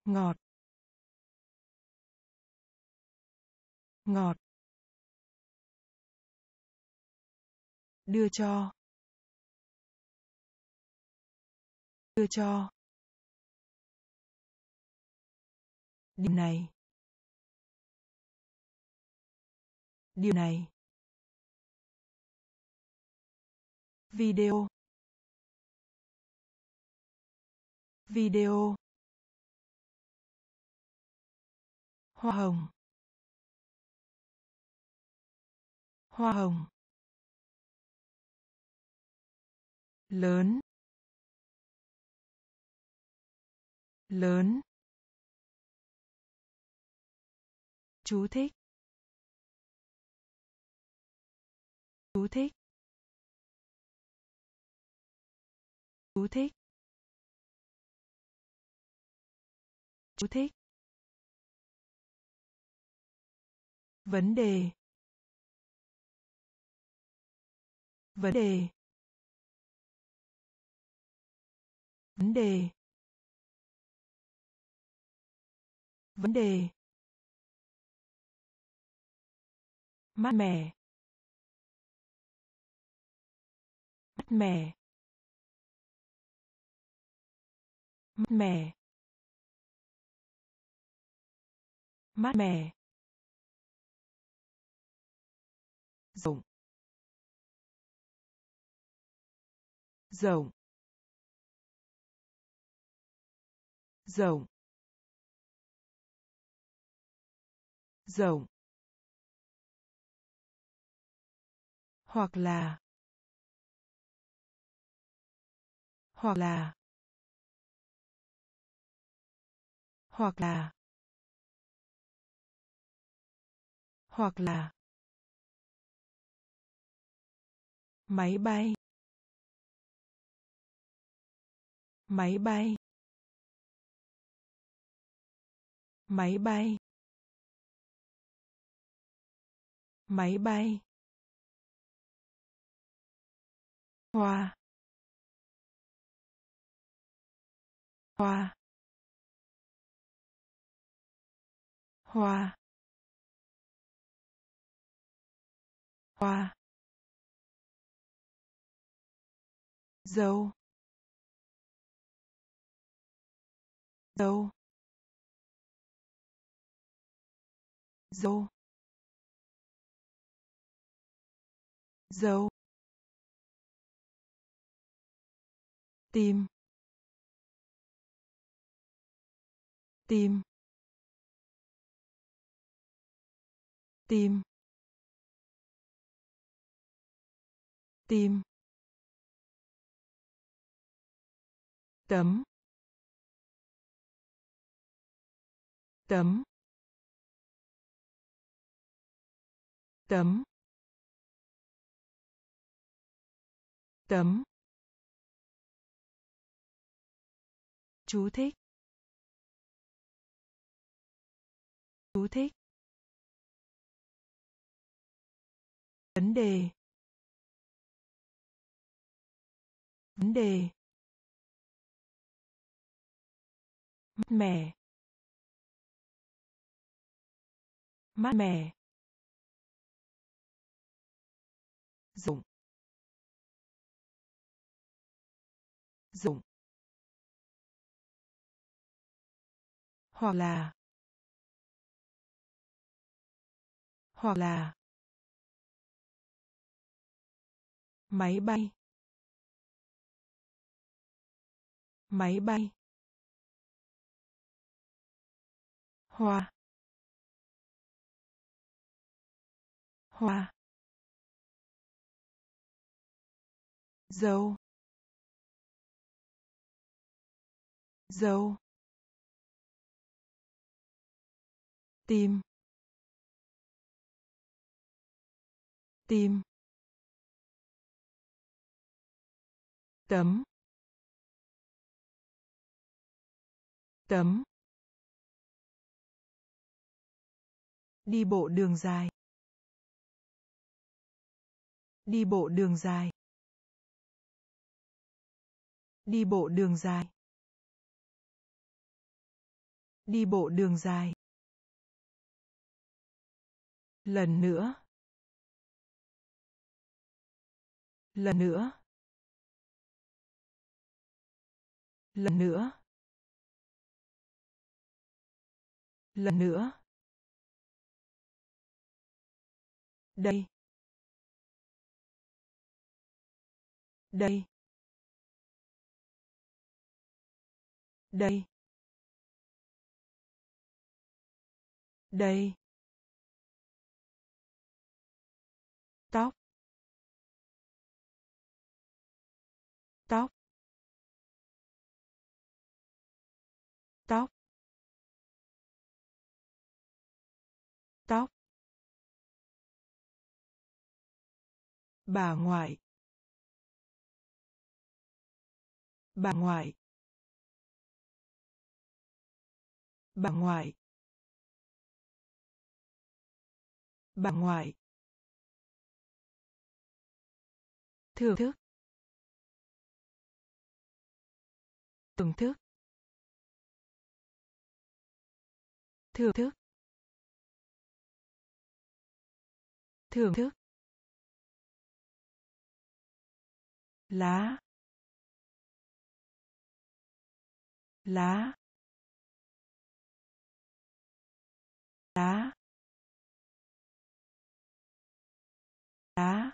Ngọt. Ngọt. Đưa cho. Đưa cho. Điều này. Điều này. Video. Video. Hoa hồng. Hoa hồng. Lớn. Lớn. Chú thích. Chú thích. Chú thích. Chú thích. Vấn đề. Vấn đề. Vấn đề. Vấn đề. Mát mẻ. Mát mẻ. Mát mẻ. Mát mẻ. Rộng. Rộng. Rộng. Hoặc là. Hoặc là. Hoặc là. Hoặc là. Máy bay. Máy bay. Máy bay. Máy bay. Hoa. Hoa. Hoa. Hoa. Dâu dâu dâu dâu tim tim tim tim tấm. Tấm. Tấm. Tấm. Chú thích. Chú thích. Vấn đề. Vấn đề. Mát mẻ. Mát mẻ. Dụng dụng hoặc là. Hoặc là. Máy bay. Máy bay. Hoa. Hoa. Dầu, dầu, tìm, tìm, tấm. Tấm. Đi bộ đường dài đi bộ đường dài. Đi bộ đường dài. Đi bộ đường dài. Lần nữa. Lần nữa. Lần nữa. Lần nữa. Đây. Đây. Đây. Đây. Tóc. Tóc. Tóc. Tóc. Bà ngoại. Bà ngoại. Bà ngoại. Bà ngoại. Thưởng thức. Thưởng thức. Thưởng thức. Thưởng thức. Lá. Lá. Lá. Lá.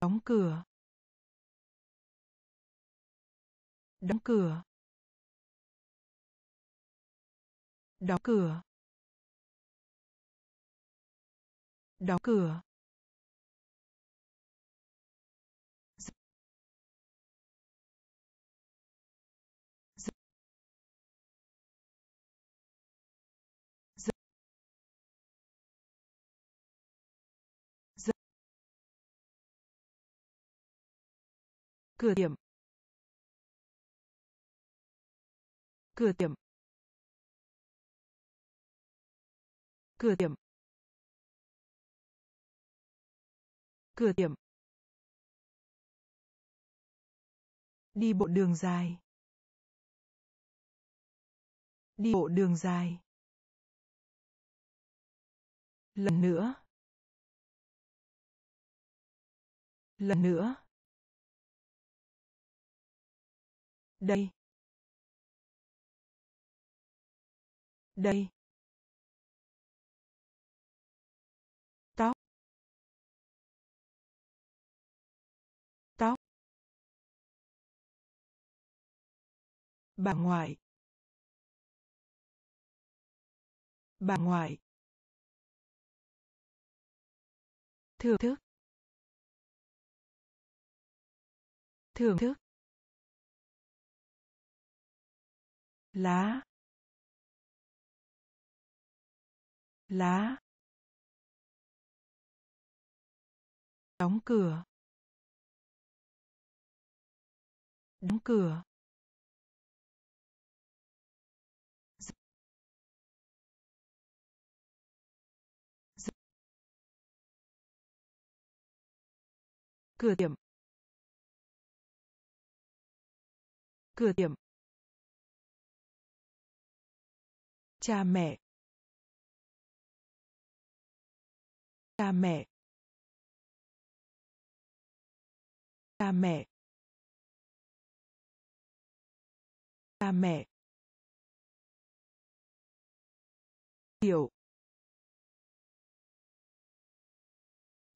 Đóng cửa. Đóng cửa. Đóng cửa. Đóng cửa. Cửa tiệm. Cửa tiệm. Cửa tiệm. Cửa tiệm. Đi bộ đường dài. Đi bộ đường dài. Lần nữa. Lần nữa. Đây. Đây. Tóc. Tóc. Bà ngoại. Bà ngoại. Thưởng thức. Thưởng thức. Lá. Lá. Đóng cửa. Đóng cửa. Cửa tiệm. Cửa tiệm. Cha mẹ. Cha mẹ. Cha mẹ. Cha mẹ. Hiểu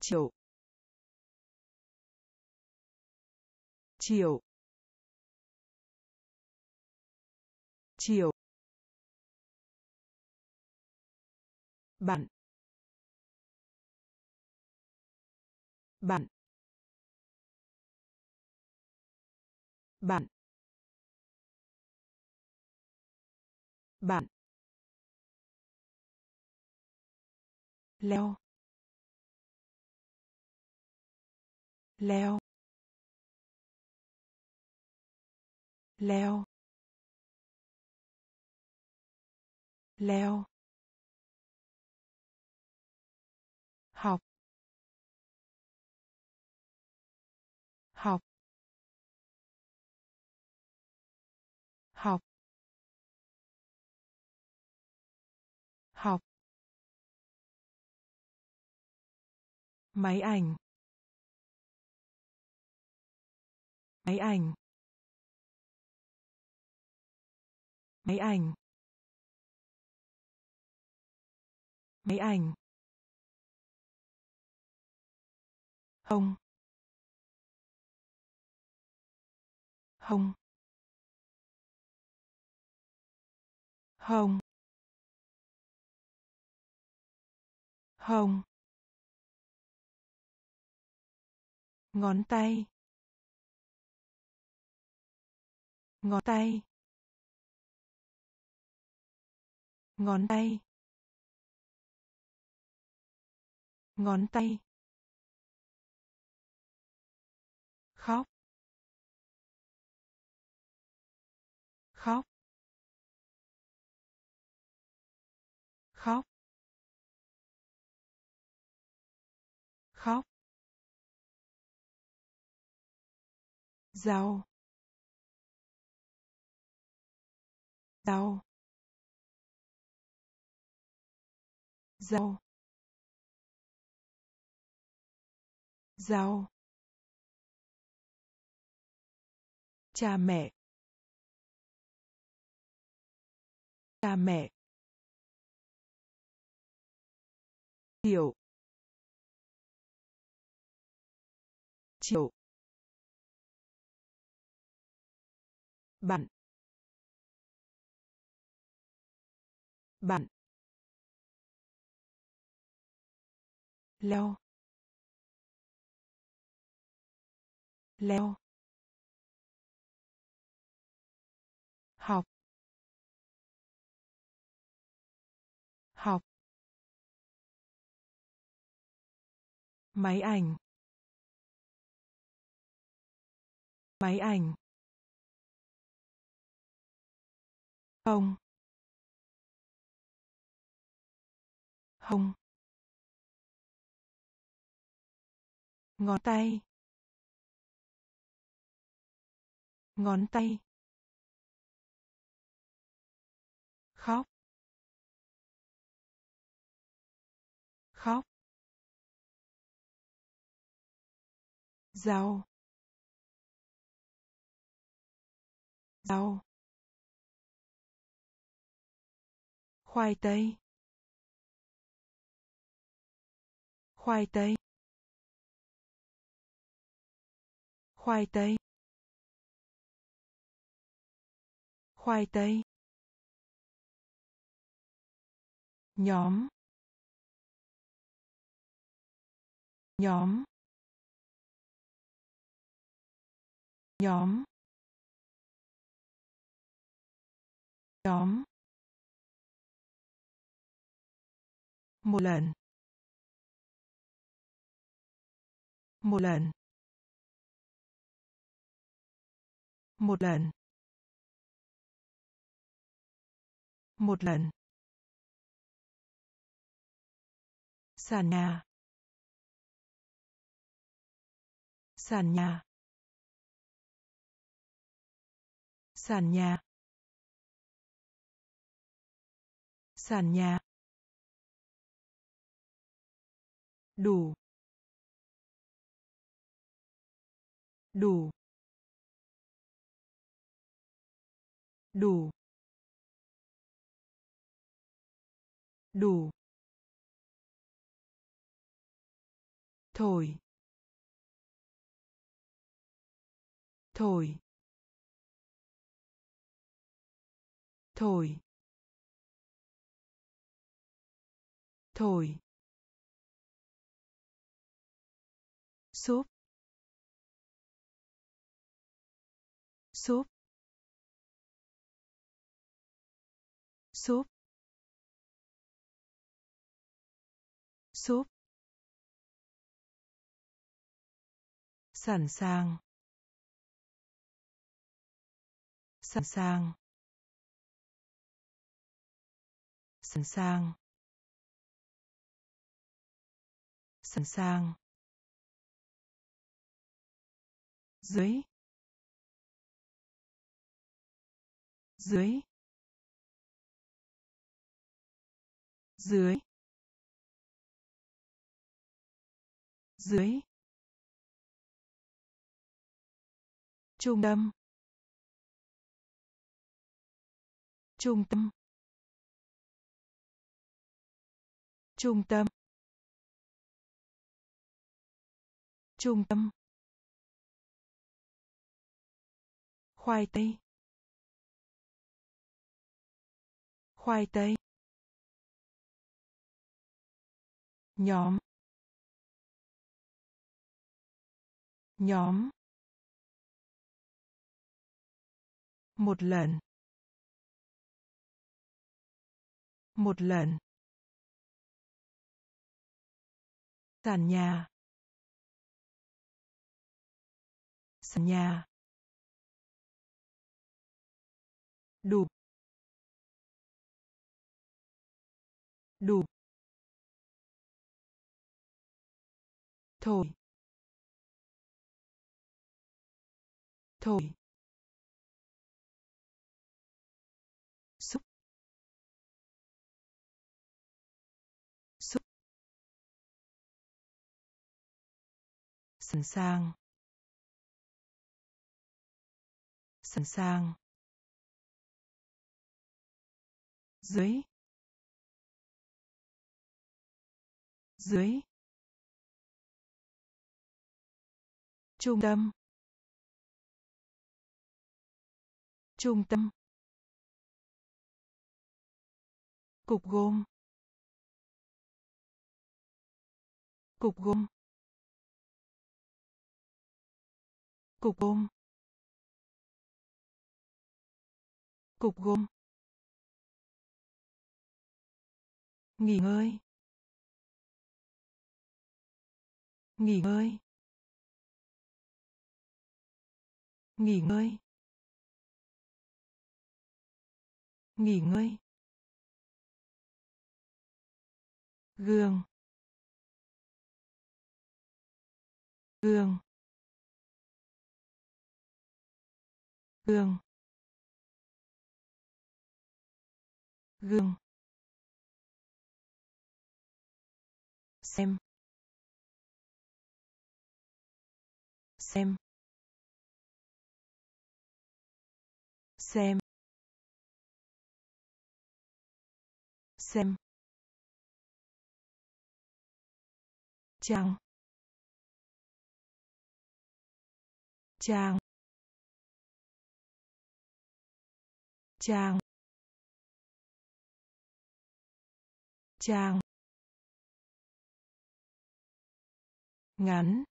chiều chiều chiều bạn bạn bạn bạn. Leo. Leo. Leo. Leo. Máy ảnh. Máy ảnh. Máy ảnh. Máy ảnh. Hông hông hông hông ngón tay. Ngón tay. Ngón tay. Ngón tay. Khóc. Rau rau rau rau cha mẹ. Cha mẹ. Hiểu. Chiều bạn bạn leo leo học học máy ảnh máy ảnh không không ngón tay. Ngón tay. Khóc. Khóc. Rau rau khoai tây. Khoai tây. Khoai tây. Khoai tây. Nhóm. Nhóm. Nhóm. Nhóm. Một lần. Một lần. Một lần. Một lần. Sàn nhà. Sàn nhà. Sàn nhà. Sàn nhà. Đủ. Đủ. Đủ. Đủ. Thổi. Thổi. Thổi. Thổi. Súp. Súp. Súp. Súp. Sẵn sàng. Sẵn sàng. Sẵn sàng. Sẵn sàng. Dưới dưới dưới dưới. Trung tâm. Trung tâm. Trung tâm. Trung tâm. Khoai tây. Khoai tây. Nhóm. Nhóm. Một lần. Một lần. Sàn nhà. Sàn nhà. Đủ đủ thổi. Thổi. Xúc. Xúc. Sẵn sàng. Sẵn sàng. Dưới dưới. Trung tâm. Trung tâm. Cục gôm cục gôm cục gôm cục gôm nghỉ ngơi. Nghỉ ngơi. Nghỉ ngơi. Nghỉ ngơi. Gương gương gương gương xem. Xem. Xem. Xem. Trang trang trang trang ngắn.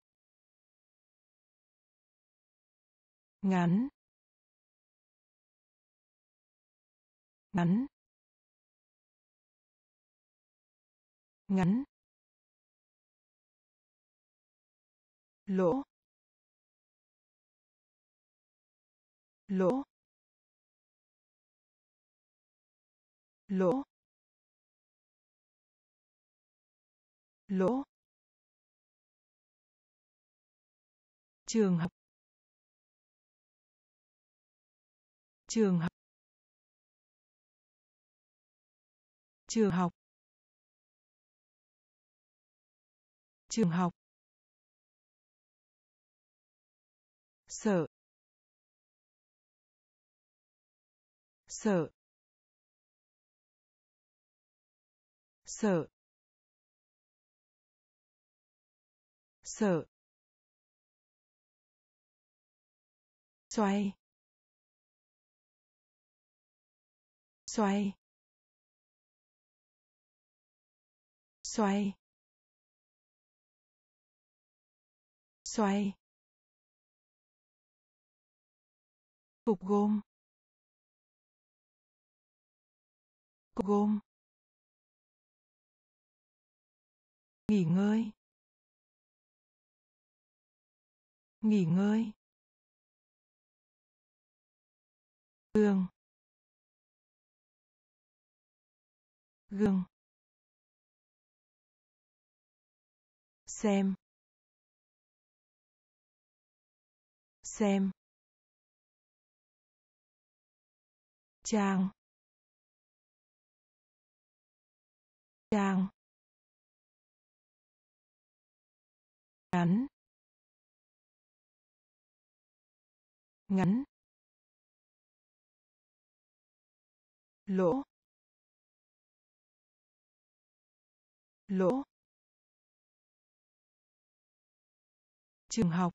Ngắn. Ngắn. Ngắn. Lỗ. Lỗ. Lỗ. Lỗ. Trường học trường học trường học. Trường học. Sợ sợ sợ sợ xoay. Xoay. Xoay. Xoay. Cục gôm cục gôm nghỉ ngơi. Nghỉ ngơi. Gương. Gương. Xem. Xem. Trang trang ngắn. Ngắn. Lỗ lỗ trường học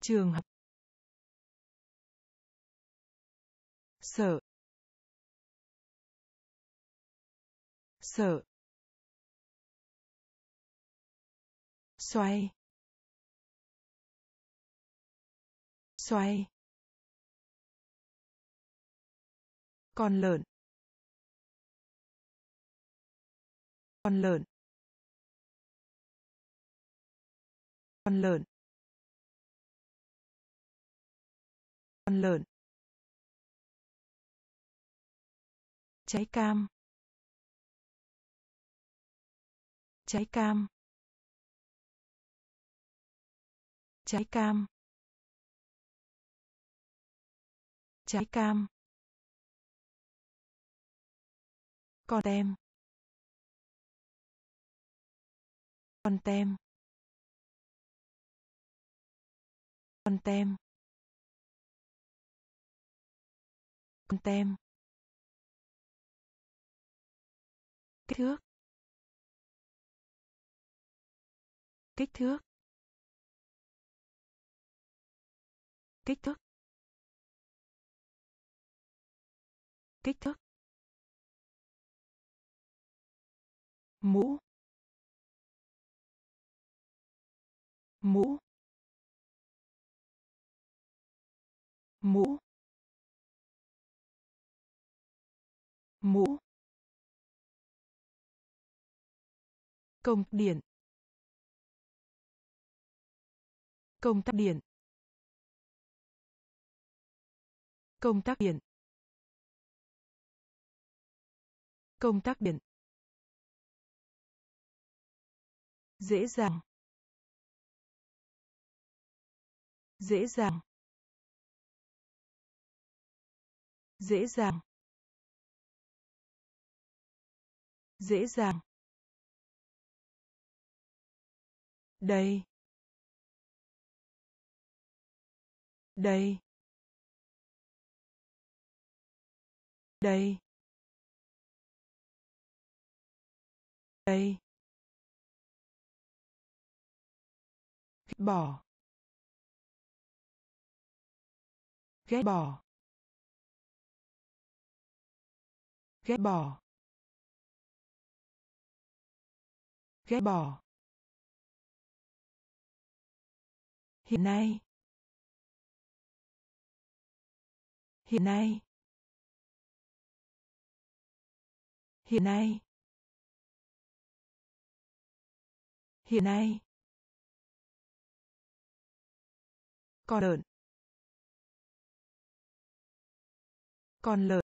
trường học sở sở xoay xoay. Con lợn. Con lợn. Con lợn. Con lợn. Trái cam. Trái cam. Trái cam. Trái cam. Con tem. Con tem. Con tem. Con tem. Kích thước. Kích thước. Kích thước. Kích thước. Mũ. Mũ. Mũ. Mũ. Công điện. Công tác điện. Công tác điện. Công tác điện. Dễ dàng. Dễ dàng. Dễ dàng. Dễ dàng. Đây. Đây. Đây. Đây. Bỏ. Ghét bỏ. Ghét bỏ. Ghét bỏ. Hiện nay. Hiện nay. Hiện nay. Hiện nay. Con lợn. Con lợn.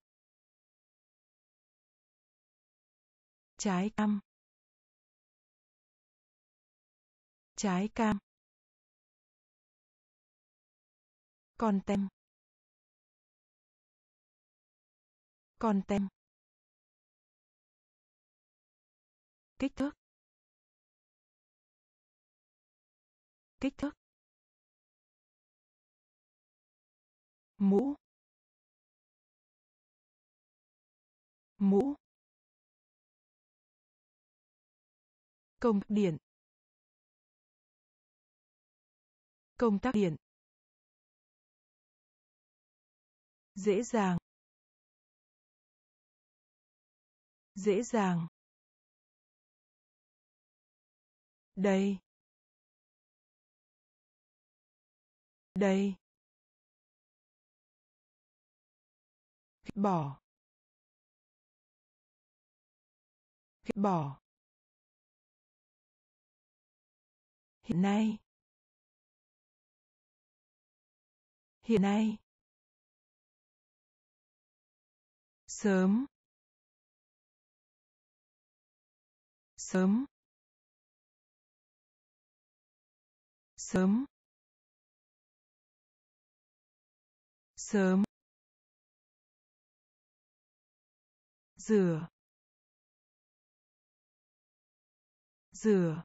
Trái cam. Trái cam. Con tem. Con tem. Kích thước. Kích thước. Mũ. Mũ. Công điện. Công tắc điện. Dễ dàng. Dễ dàng. Đây. Đây. Bỏ bỏ hiện nay. Hiện nay. Sớm. Sớm. Sớm. Sớm. Rửa. Rửa.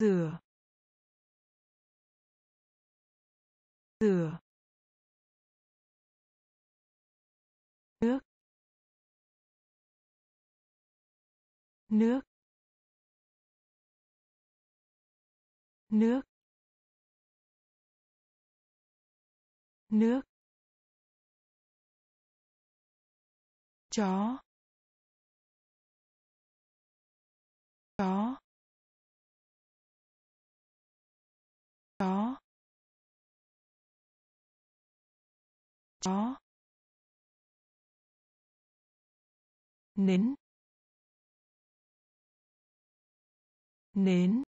Rửa. Rửa. Nước. Nước. Nước. Nước. Chó. Chó. Chó. Chó. Nến nến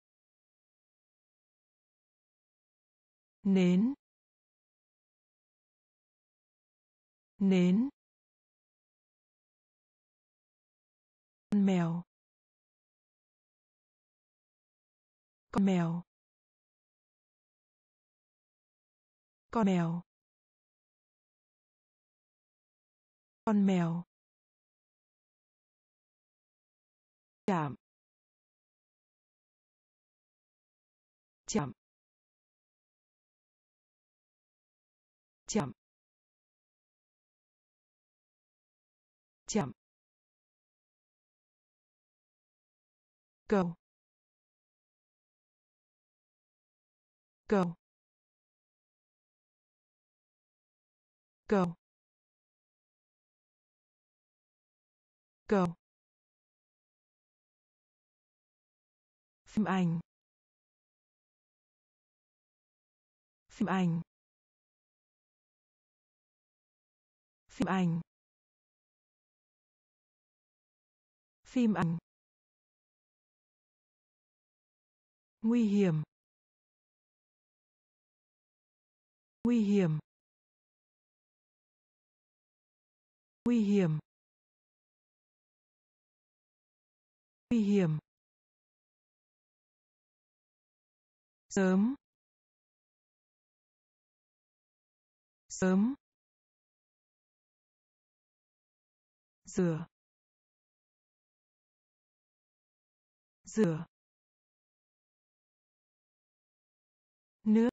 nến nến con mèo. Con mèo. Con mèo. Con mèo. Chạm. Chạm. Chạm. Chạm. Cầu. Cầu. Cầu. Cầu. Phim ảnh. Phim ảnh. Phim ảnh. Phim ảnh. Nguy hiểm. Nguy hiểm. Nguy hiểm. Nguy hiểm. Sớm. Sớm. Rửa. Rửa. Nước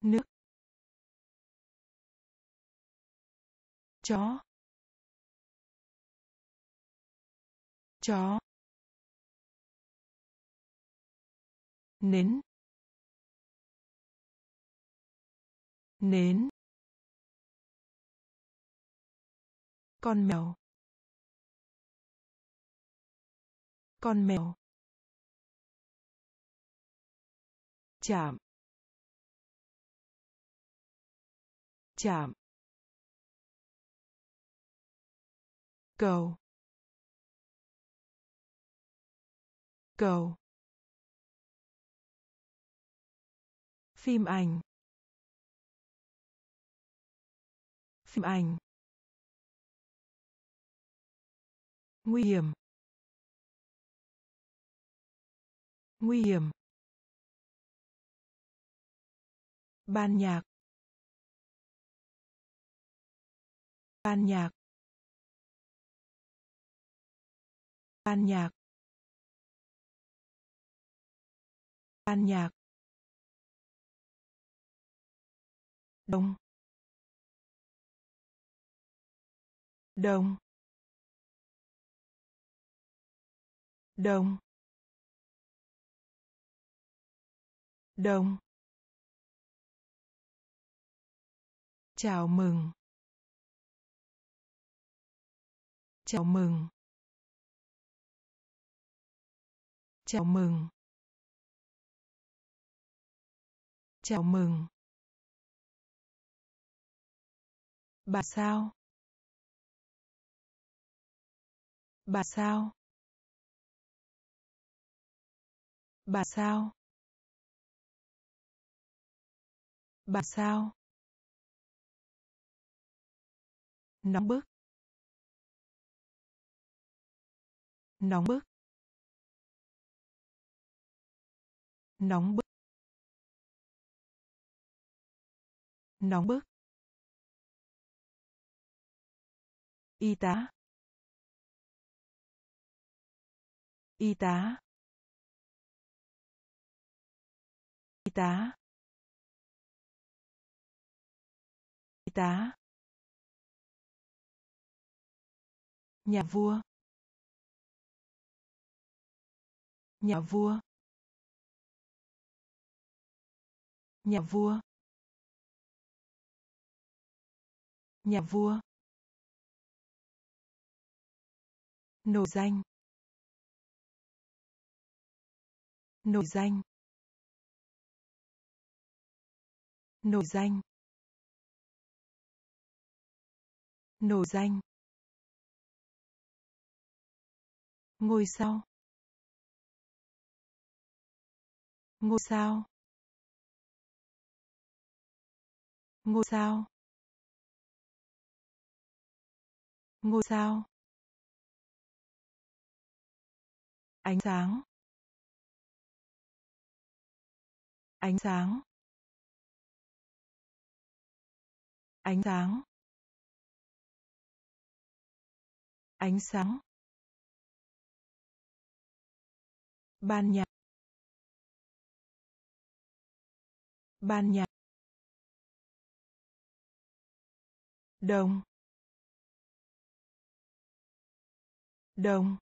nước chó chó nến nến con mèo con mèo chạm. Chạm. Cầu. Cầu. Phim ảnh. Phim ảnh. Nguy hiểm. Nguy hiểm. Ban nhạc. Ban nhạc. Ban nhạc. Ban nhạc. Đông. Đông. Đông. Đông. Chào mừng. Chào mừng. Chào mừng. Chào mừng. Bà sao? Bà sao? Bà sao? Bà sao? Nóng bức. Nóng bức. Nóng bức. Nóng bức. Y tá. Y tá. Y tá. Y tá. Nhà vua. Nhà vua. Nhà vua. Nhà vua. Nổi danh. Nổi danh. Nổi danh. Nổi danh. Ngôi sao. Ngôi sao. Ngôi sao. Ngôi sao. Ánh sáng. Ánh sáng. Ánh sáng. Ánh sáng. Ban nhạc. Ban nhạc. Đồng. Đồng.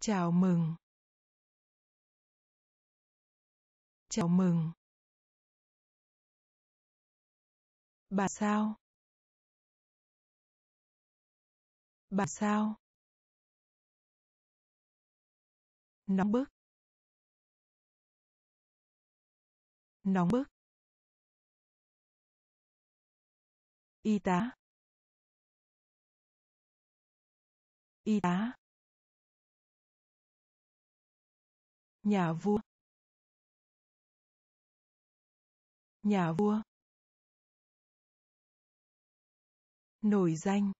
Chào mừng. Chào mừng. Bà sao? Bà sao? Nóng bức. Nóng bức. Y tá. Y tá. Nhà vua. Nhà vua. Nổi danh.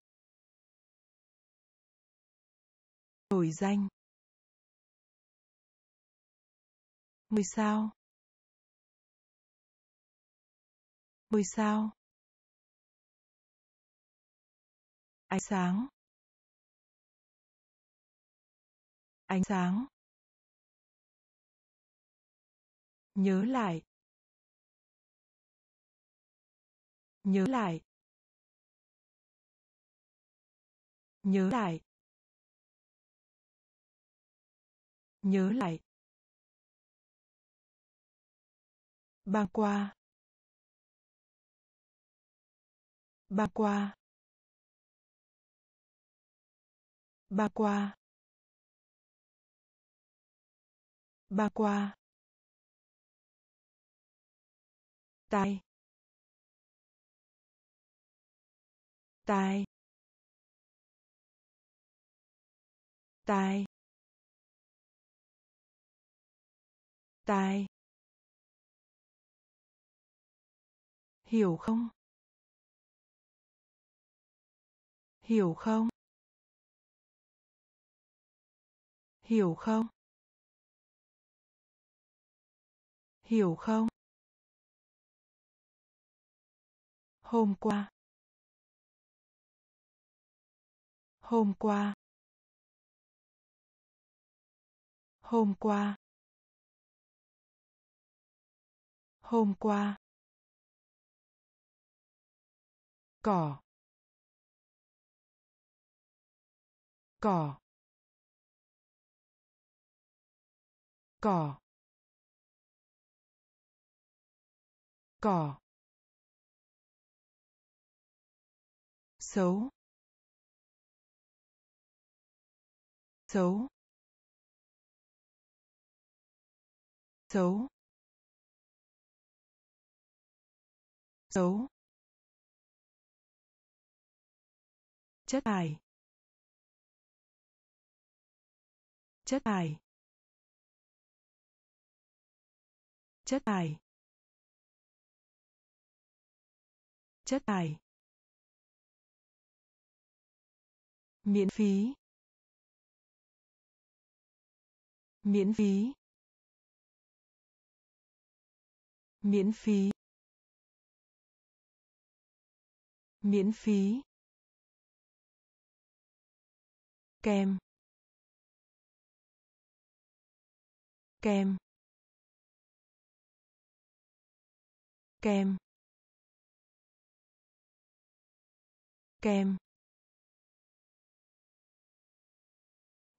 Nổi danh. Mười sao? Mười sao? Ánh sáng. Ánh sáng. Nhớ lại. Nhớ lại. Nhớ lại. Nhớ lại. Băng qua. Băng qua. Băng qua. Băng qua. Tai tai tai tai hiểu không? Hiểu không? Hiểu không? Hiểu không? Hôm qua. Hôm qua. Hôm qua. Hôm qua. Cỏ cỏ cỏ cỏ xấu xấu xấu xấu chất thải. Chất thải. Chất thải. Chất thải. Miễn phí. Miễn phí. Miễn phí. Miễn phí. Kem. Kem. Kem. Kem.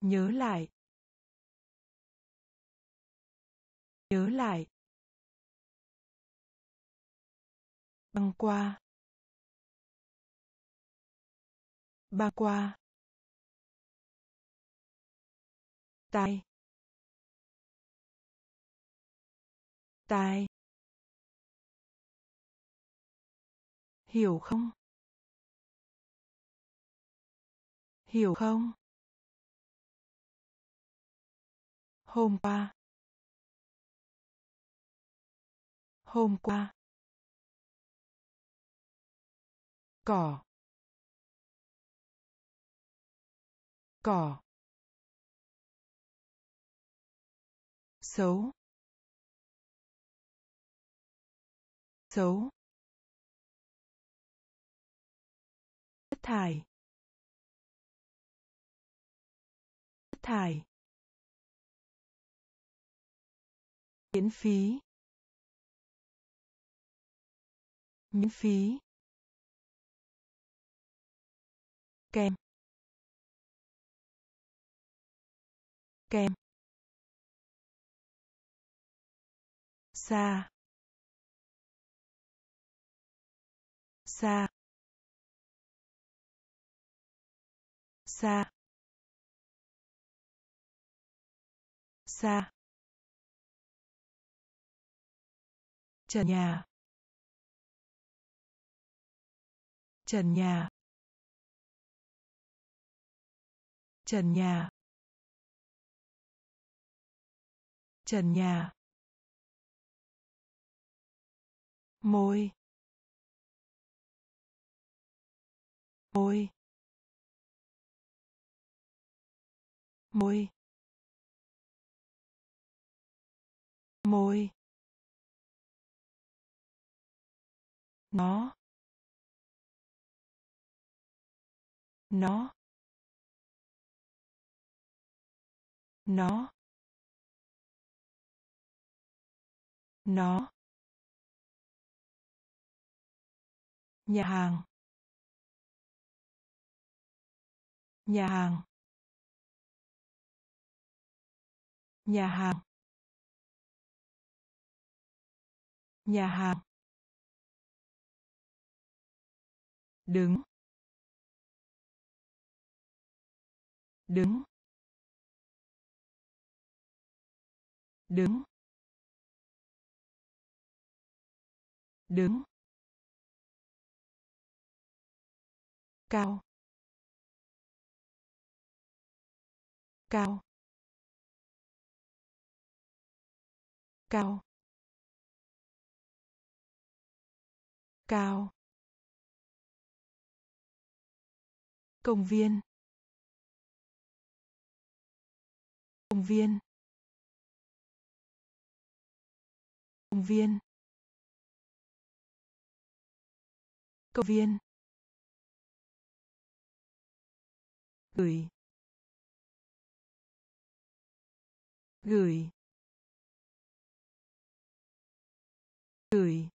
Nhớ lại. Nhớ lại. Băng qua. Băng qua. Tai. Tai. Hiểu không? Hiểu không? Hôm qua. Hôm qua. Cỏ. Cỏ. Xấu. Xấu. Chất thải. Chất thải. Miễn phí. Miễn phí. Kem kem xa xa xa xa trần nhà. Trần nhà. Trần nhà. Trần nhà. Môi. Môi. Môi. Môi. Nó. Nó. Nó. Nó. Nhà hàng. Nhà hàng. Nhà hàng. Nhà hàng. Đứng. Đứng. Đứng. Đứng. Cao. Cao. Cao. Cao. Công viên. Công viên. Công viên. Công viên. Gửi. Gửi. Gửi.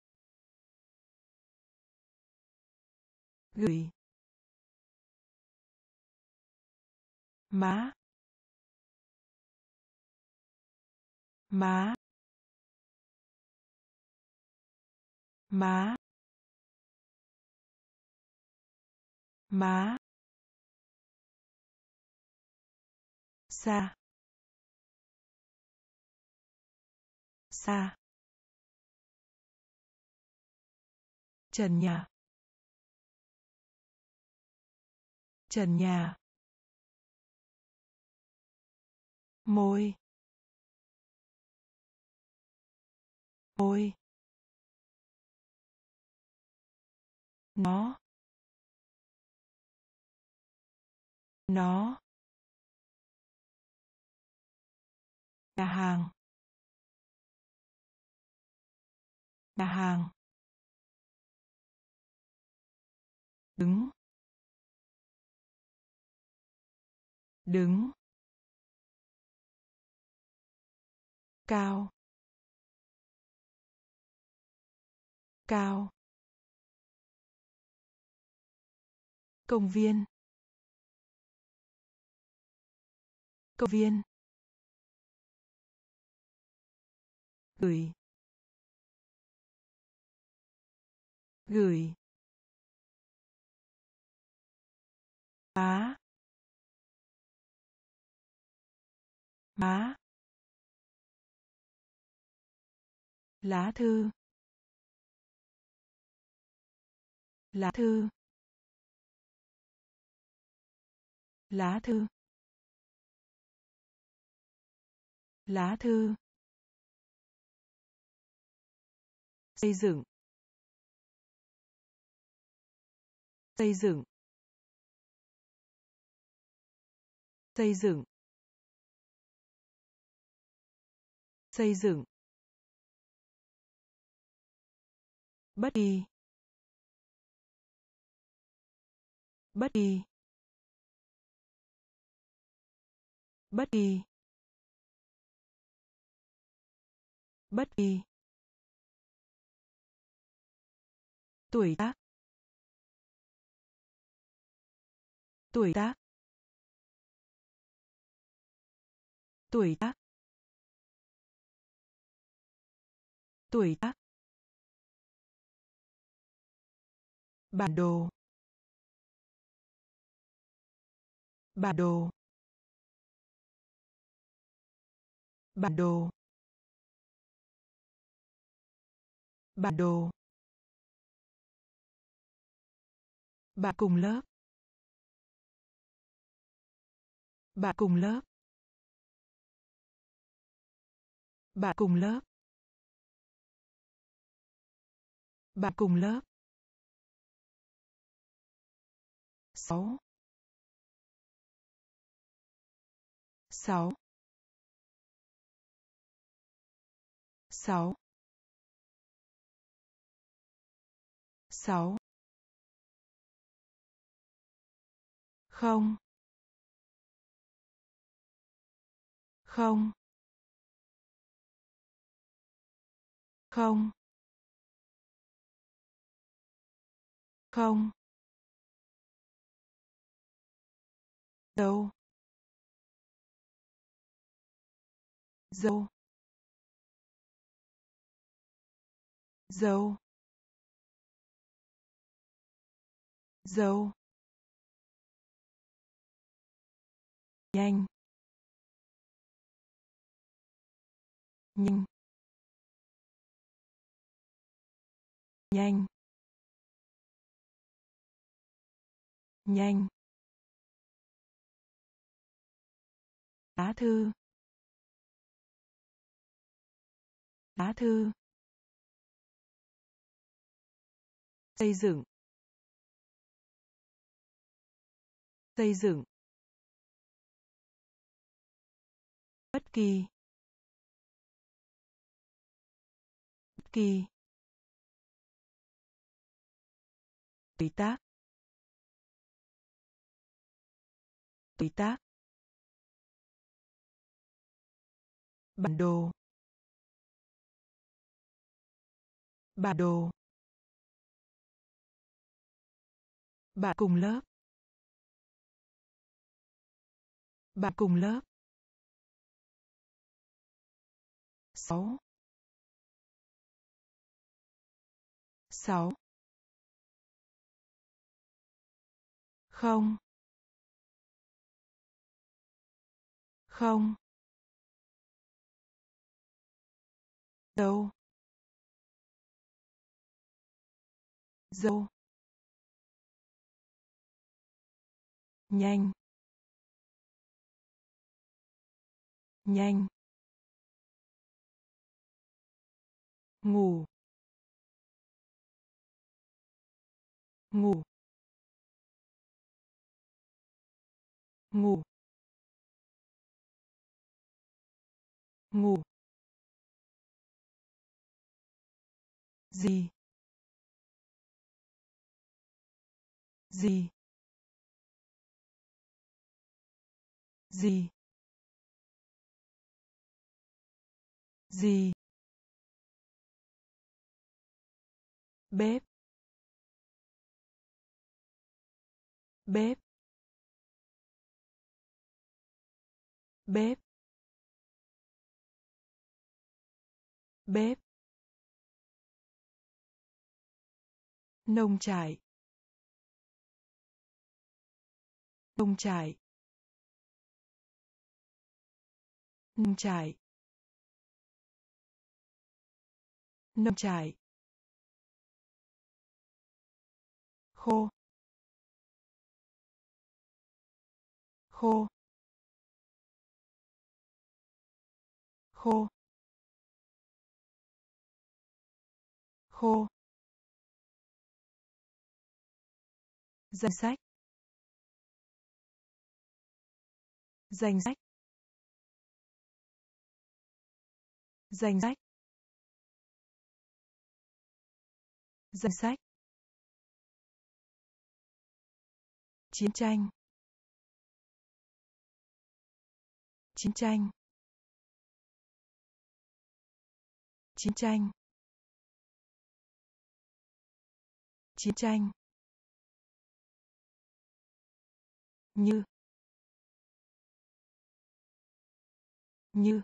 Gửi. Má. Má. Má. Má. Xa xa trần nhà. Trần nhà. Môi. Môi. Nó. Nó. Nhà hàng. Nhà hàng. Đứng. Đứng. Cao. Cao. Công viên. Công viên. Gửi. Gửi. Má. Má. Lá thư. Lá thư. Lá thư. Lá thư. Xây dựng. Xây dựng. Xây dựng. Xây dựng. Bất kỳ. Bất kỳ. Bất kỳ. Bất kỳ. Tuổi tác. Tuổi tác. Tuổi tác. Tuổi tác. Bản đồ. Bản đồ. Bản đồ. Bản đồ. Bạn cùng lớp. Bạn cùng lớp. Bạn cùng lớp. Bạn cùng lớp. Sáu. Sáu. Sáu. Sáu. Không. Không. Không. Không. Dâu dâu dâu dâu nhanh. Nhanh. Nhanh. Nhanh. Lá thư. Lá thư. Xây dựng. Xây dựng. Bất kỳ. Bất kỳ. Đối tác. Đối tác. Bản đồ. Bản đồ. Bạn cùng lớp. Bạn cùng lớp. Sáu. Sáu. Không. Không. Dâu. Dâu. Nhanh. Nhanh. Ngủ. Ngủ. Ngủ. Ngủ. Gì? Gì? Gì? Gì? Bếp. Bếp. Bếp. Bếp. Nông trại. Nông trại. Nông trại. Nông trại. Khô. Khô. Khô. Khô. Danh sách. Danh sách. Danh sách. Danh sách. Chiến tranh. Chiến tranh. Chiến tranh. Chiến tranh. Như. Như.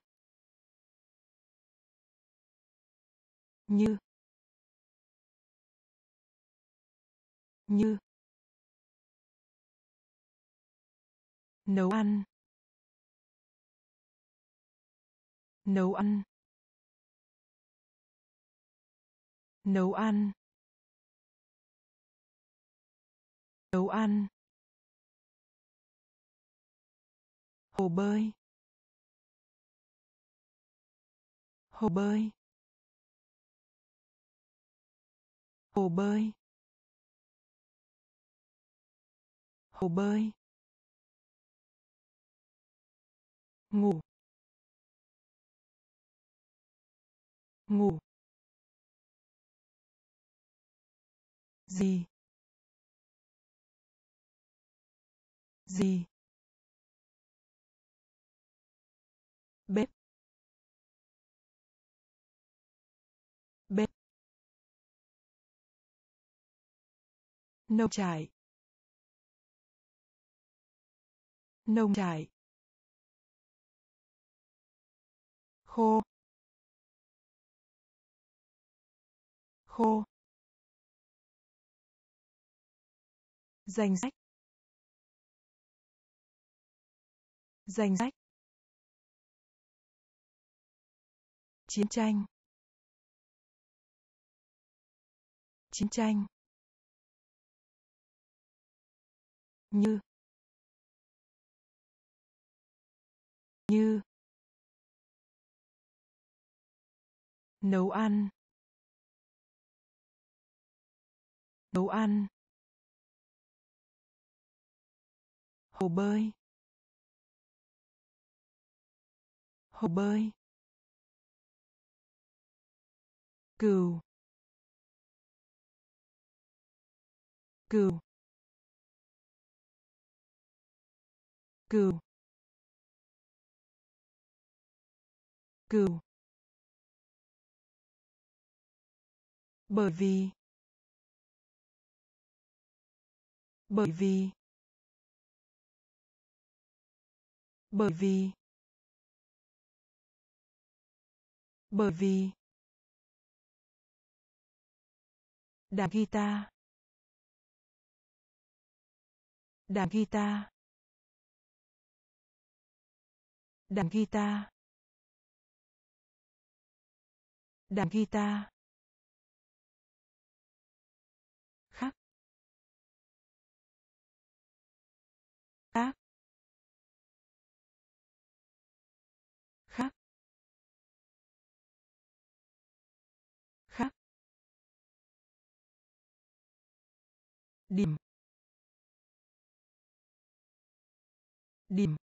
Như. Như. Nấu ăn. Nấu ăn. Nấu ăn. Nấu ăn. Hồ bơi. Hồ bơi. Hồ bơi. Hồ bơi. Ngủ. Ngủ. Gì? Gì? Bếp. Bếp. Nông trại. Nông trại. Khô. Khô. Danh sách. Danh sách. Chiến tranh. Chiến tranh. Như. Như. Nấu ăn. Nấu ăn. Hồ bơi. Hồ bơi. Cừu. Cừu. Cừu. Cừu. Bởi vì bởi vì bởi vì bởi vì. Đàn guitar. Đàn guitar. Đàn guitar. Đàn guitar. Điểm. Điểm.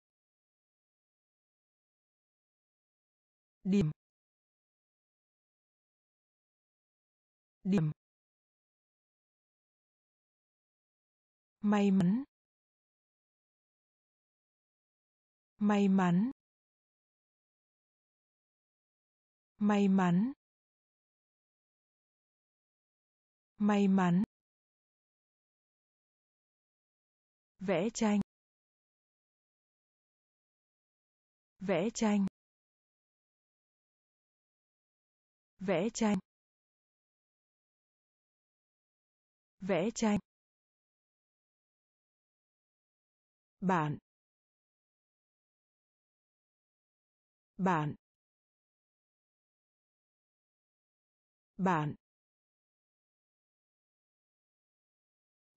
Điểm. Điểm. May mắn. May mắn. May mắn. May mắn. Vẽ tranh. Vẽ tranh. Vẽ tranh. Vẽ tranh. Bạn. Bạn. Bạn.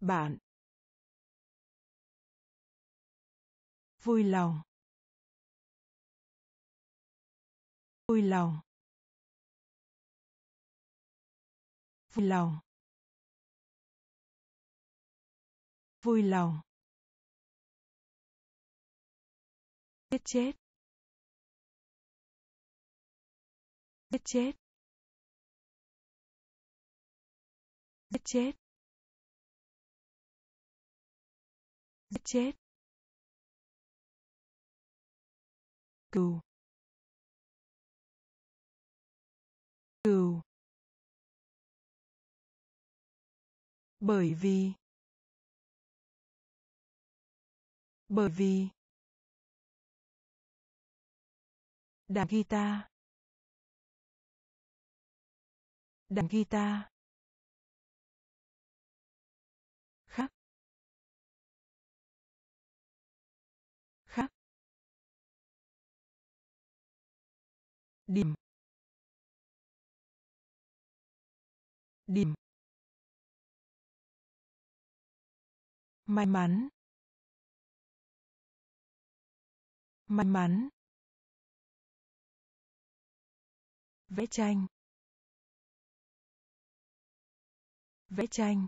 Bạn. Vui lòng. Vui lòng. Vui lòng. Vui lòng. Giết chết. Giết chết. Giết chết. Giết chết. Cừu cừu bởi vì. Bởi vì. Đàn guitar. Đàn guitar. Điểm. Điểm. May mắn. May mắn. Vẽ tranh. Vẽ tranh.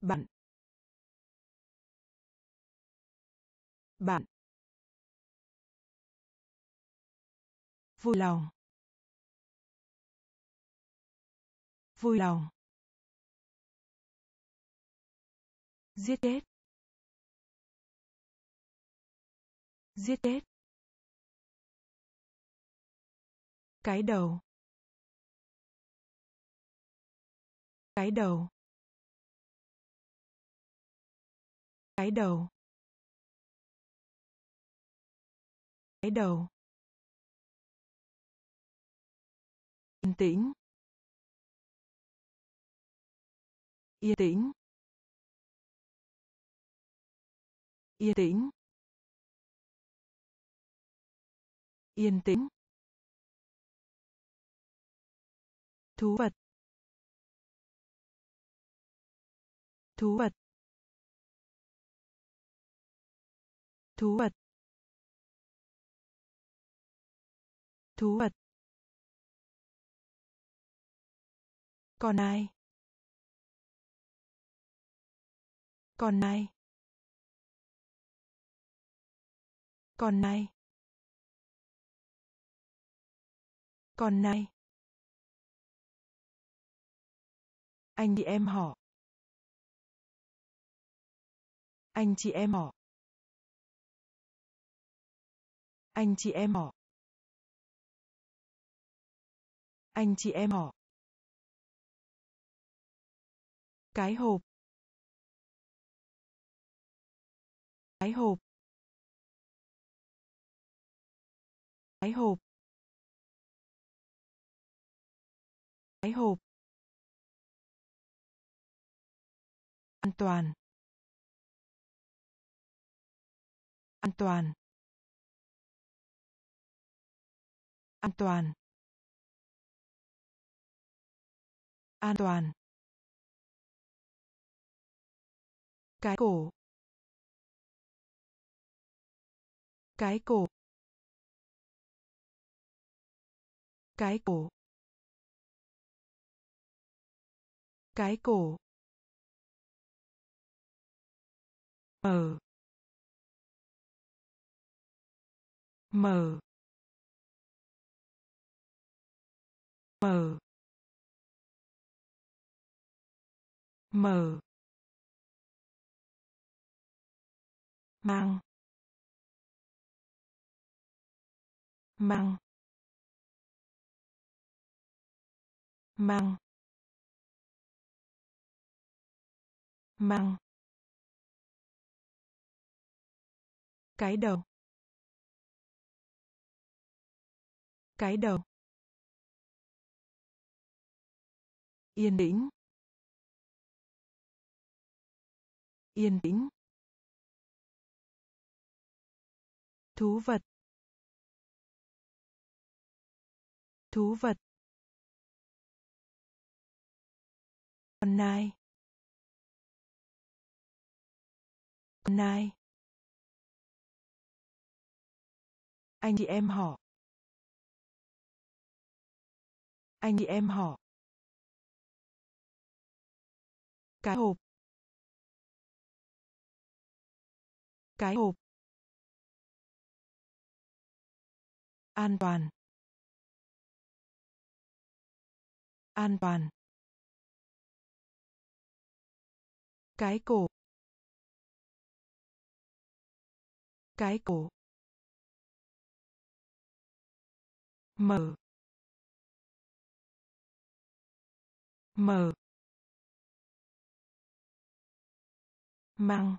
Bạn. Bạn. Vui lòng. Vui lòng. Giết chết. Giết chết. Cái đầu. Cái đầu. Cái đầu. Cái đầu. Yên tĩnh. Yên tĩnh. Yên tĩnh. Yên tĩnh. Thú vật. Thú vật. Thú vật. Thú vật. Còn ai còn ai còn ai Còn ai? Anh chị em họ. Anh chị em họ. Anh chị em họ. Anh chị em họ. Cái hộp. Cái hộp. Cái hộp. Cái hộp. An toàn. An toàn. An toàn. An toàn. Cái cổ. Cái cổ. Cái cổ. Cái cổ. mở mở mở mở mang mang mang mang cái đầu. Cái đầu. Yên tĩnh. Yên tĩnh. Thú vật. Thú vật. Con nai. Con nai. Anh chị em họ. Anh chị em họ. Cái hộp. Cái hộp. An toàn. An toàn. Cái cổ. Cái cổ. Mở. Mở. Mang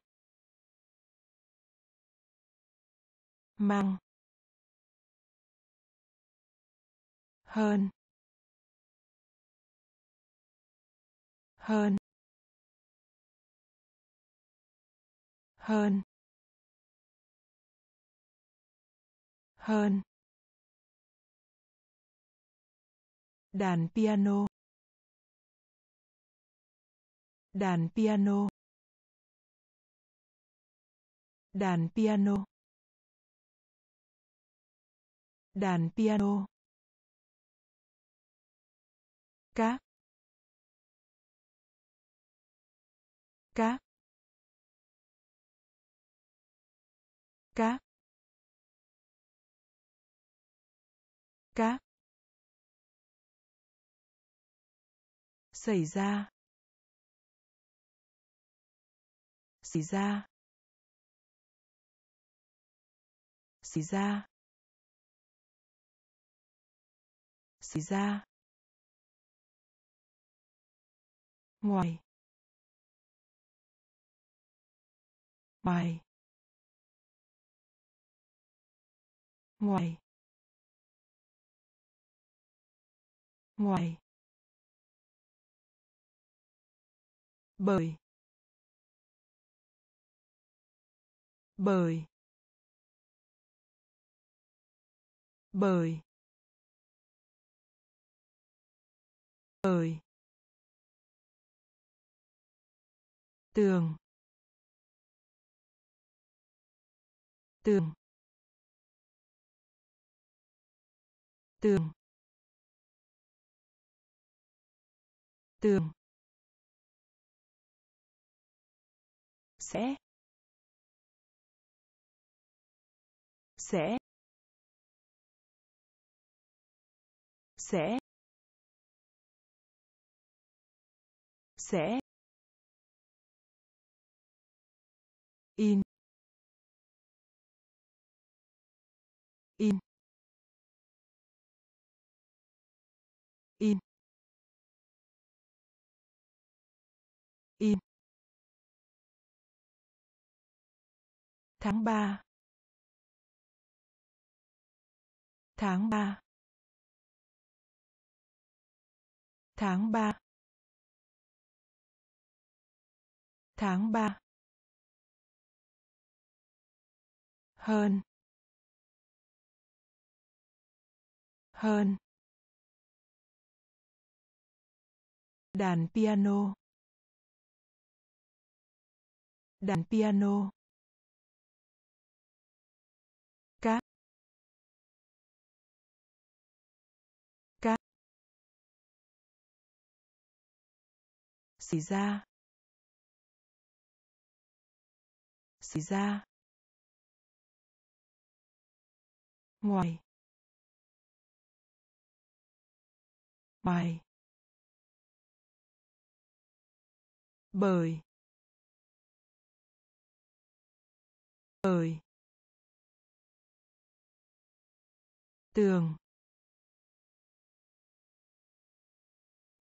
mang hơn. Hơn. Hơn. Hơn. Đàn piano. Đàn piano. Đàn piano. Đàn piano cá, cá, cá, cá, xảy ra. Xảy ra. Xảy ra. Xảy ra. Ngoài. Ngoài ngoài. Ngoài. Bởi bởi bởi bởi tường tường tường tường. Sẽ sẽ sẽ sẽ. In. In. In. In. Tháng ba. Tháng ba. Tháng ba. Tháng ba. Hơn. Hơn. Đàn piano. Đàn piano. Cá cá xảy ra. Xảy ra. Ngoài. Ngoài bởi bởi tường.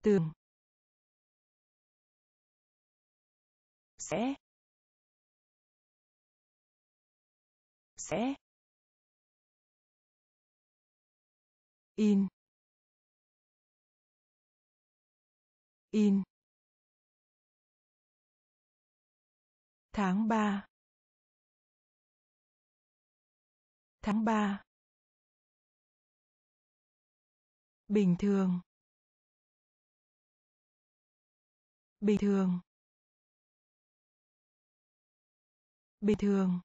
Tường. Sẽ. Sẽ. In. In. Tháng ba. Tháng ba. Bình thường. Bình thường. Bình thường.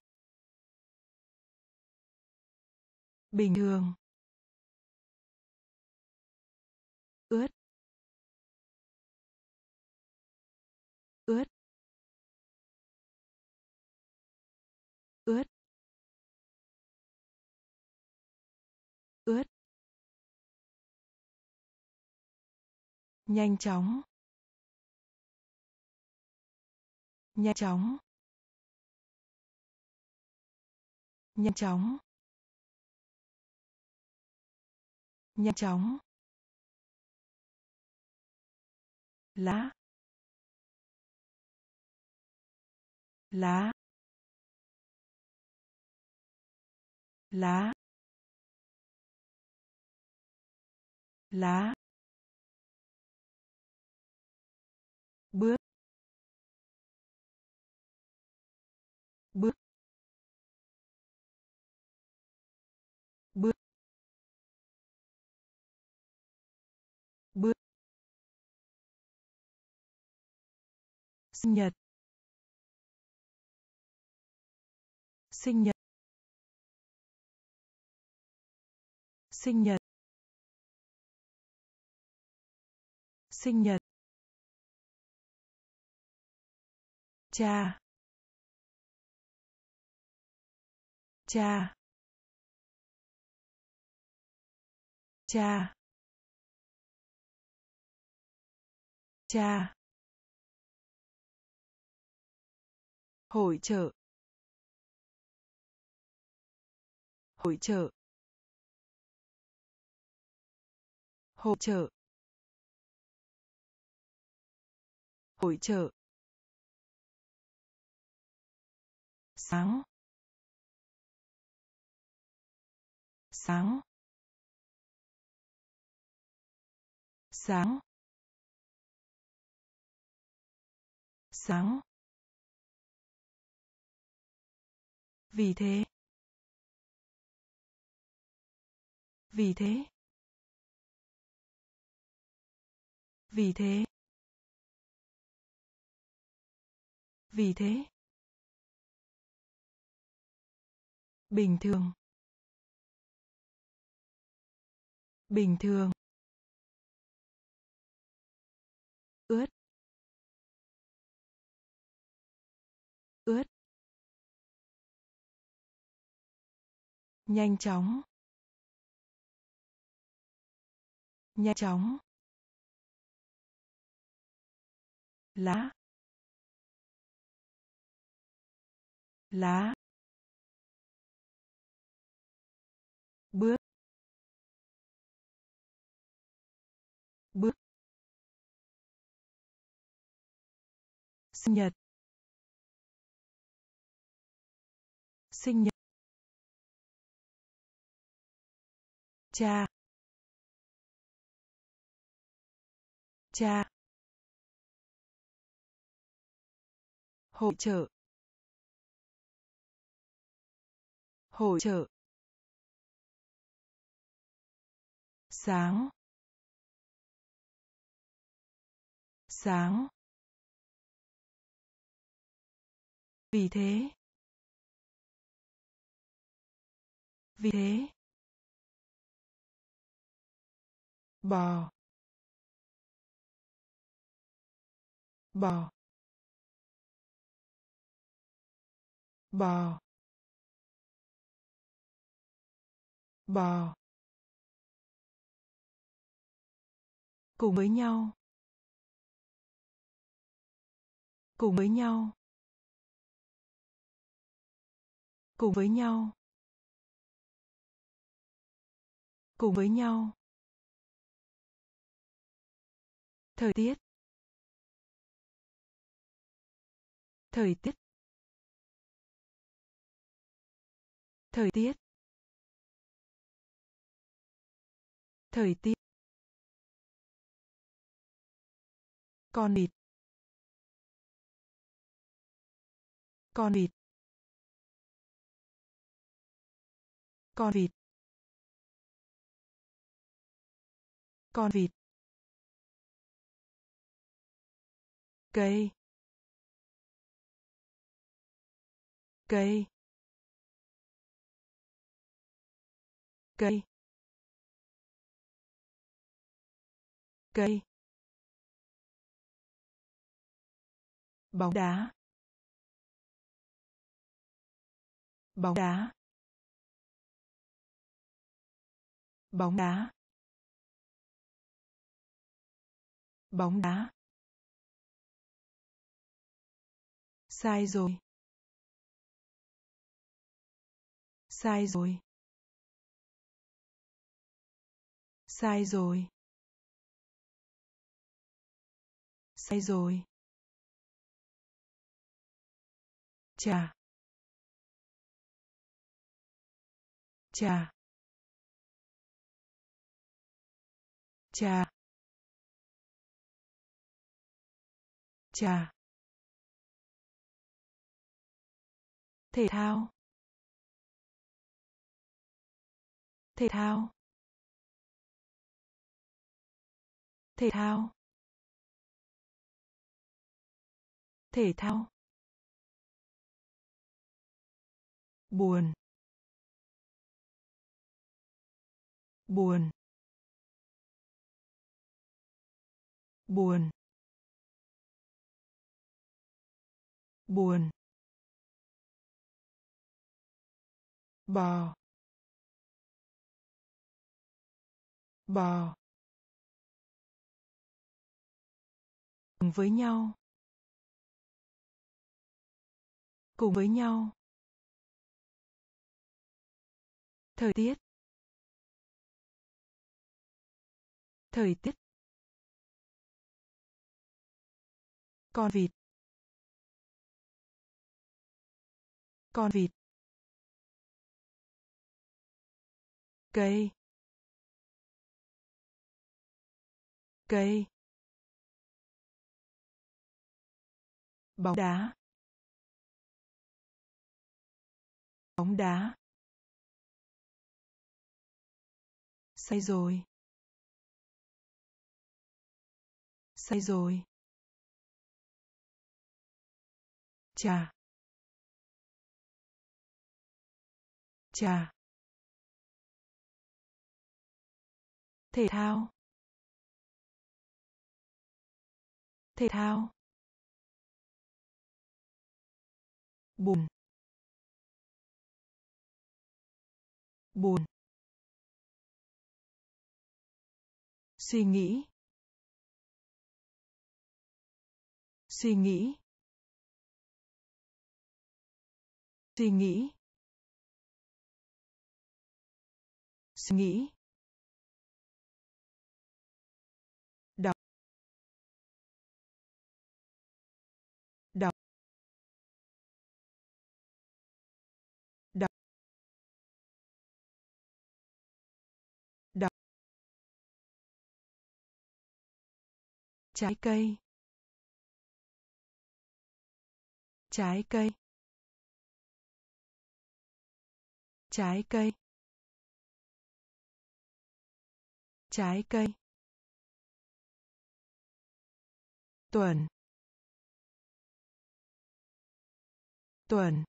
Bình thường. Nhanh chóng. Nhanh chóng. Nhanh chóng. Nhanh chóng. Lá. Lá. Lá. Lá. Bước. Bước. Bước. Bước. Sinh nhật. Sinh nhật. Sinh nhật. Sinh nhật. Cha. Cha. Cha. Cha. Hội trợ. Hội trợ. Hội trợ. Hội trợ. Sáng sáng sáng sáng vì thế. Vì thế. Vì thế. Vì thế. Bình thường. Bình thường. Ướt. Ướt. Nhanh chóng. Nhanh chóng. Lá. Lá. Bước. Bước. Sinh nhật. Sinh nhật. Cha. Cha. Hỗ trợ. Hỗ trợ. Sáng. Sáng. Vì thế. Vì thế. Bò. Bò. Bò. Bò. Cùng với nhau. Cùng với nhau. Cùng với nhau. Cùng với nhau. Thời tiết. Thời tiết. Thời tiết. Thời tiết. Con vịt con vịt con vịt. Con vịt. Cây. Cây. Cây. Cây. Bóng đá. Bóng đá. Bóng đá. Bóng đá. Sai rồi. Sai rồi. Sai rồi. Sai rồi. Trà trà trà trà thể thao. Thể thao. Thể thao. Thể thao. Buồn. Buồn. Buồn. Buồn. Bò. Bò. Cùng với nhau. Cùng với nhau. Thời tiết. Thời tiết. Con vịt. Con vịt. Cây. Cây. Bóng đá. Bóng đá. Say rồi. Say rồi. Trà trà thể thao. Thể thao. Buồn. Buồn. Suy nghĩ. Suy nghĩ. Suy nghĩ. Suy nghĩ. Trái cây. Trái cây. Trái cây. Trái cây. Tuần. Tuần.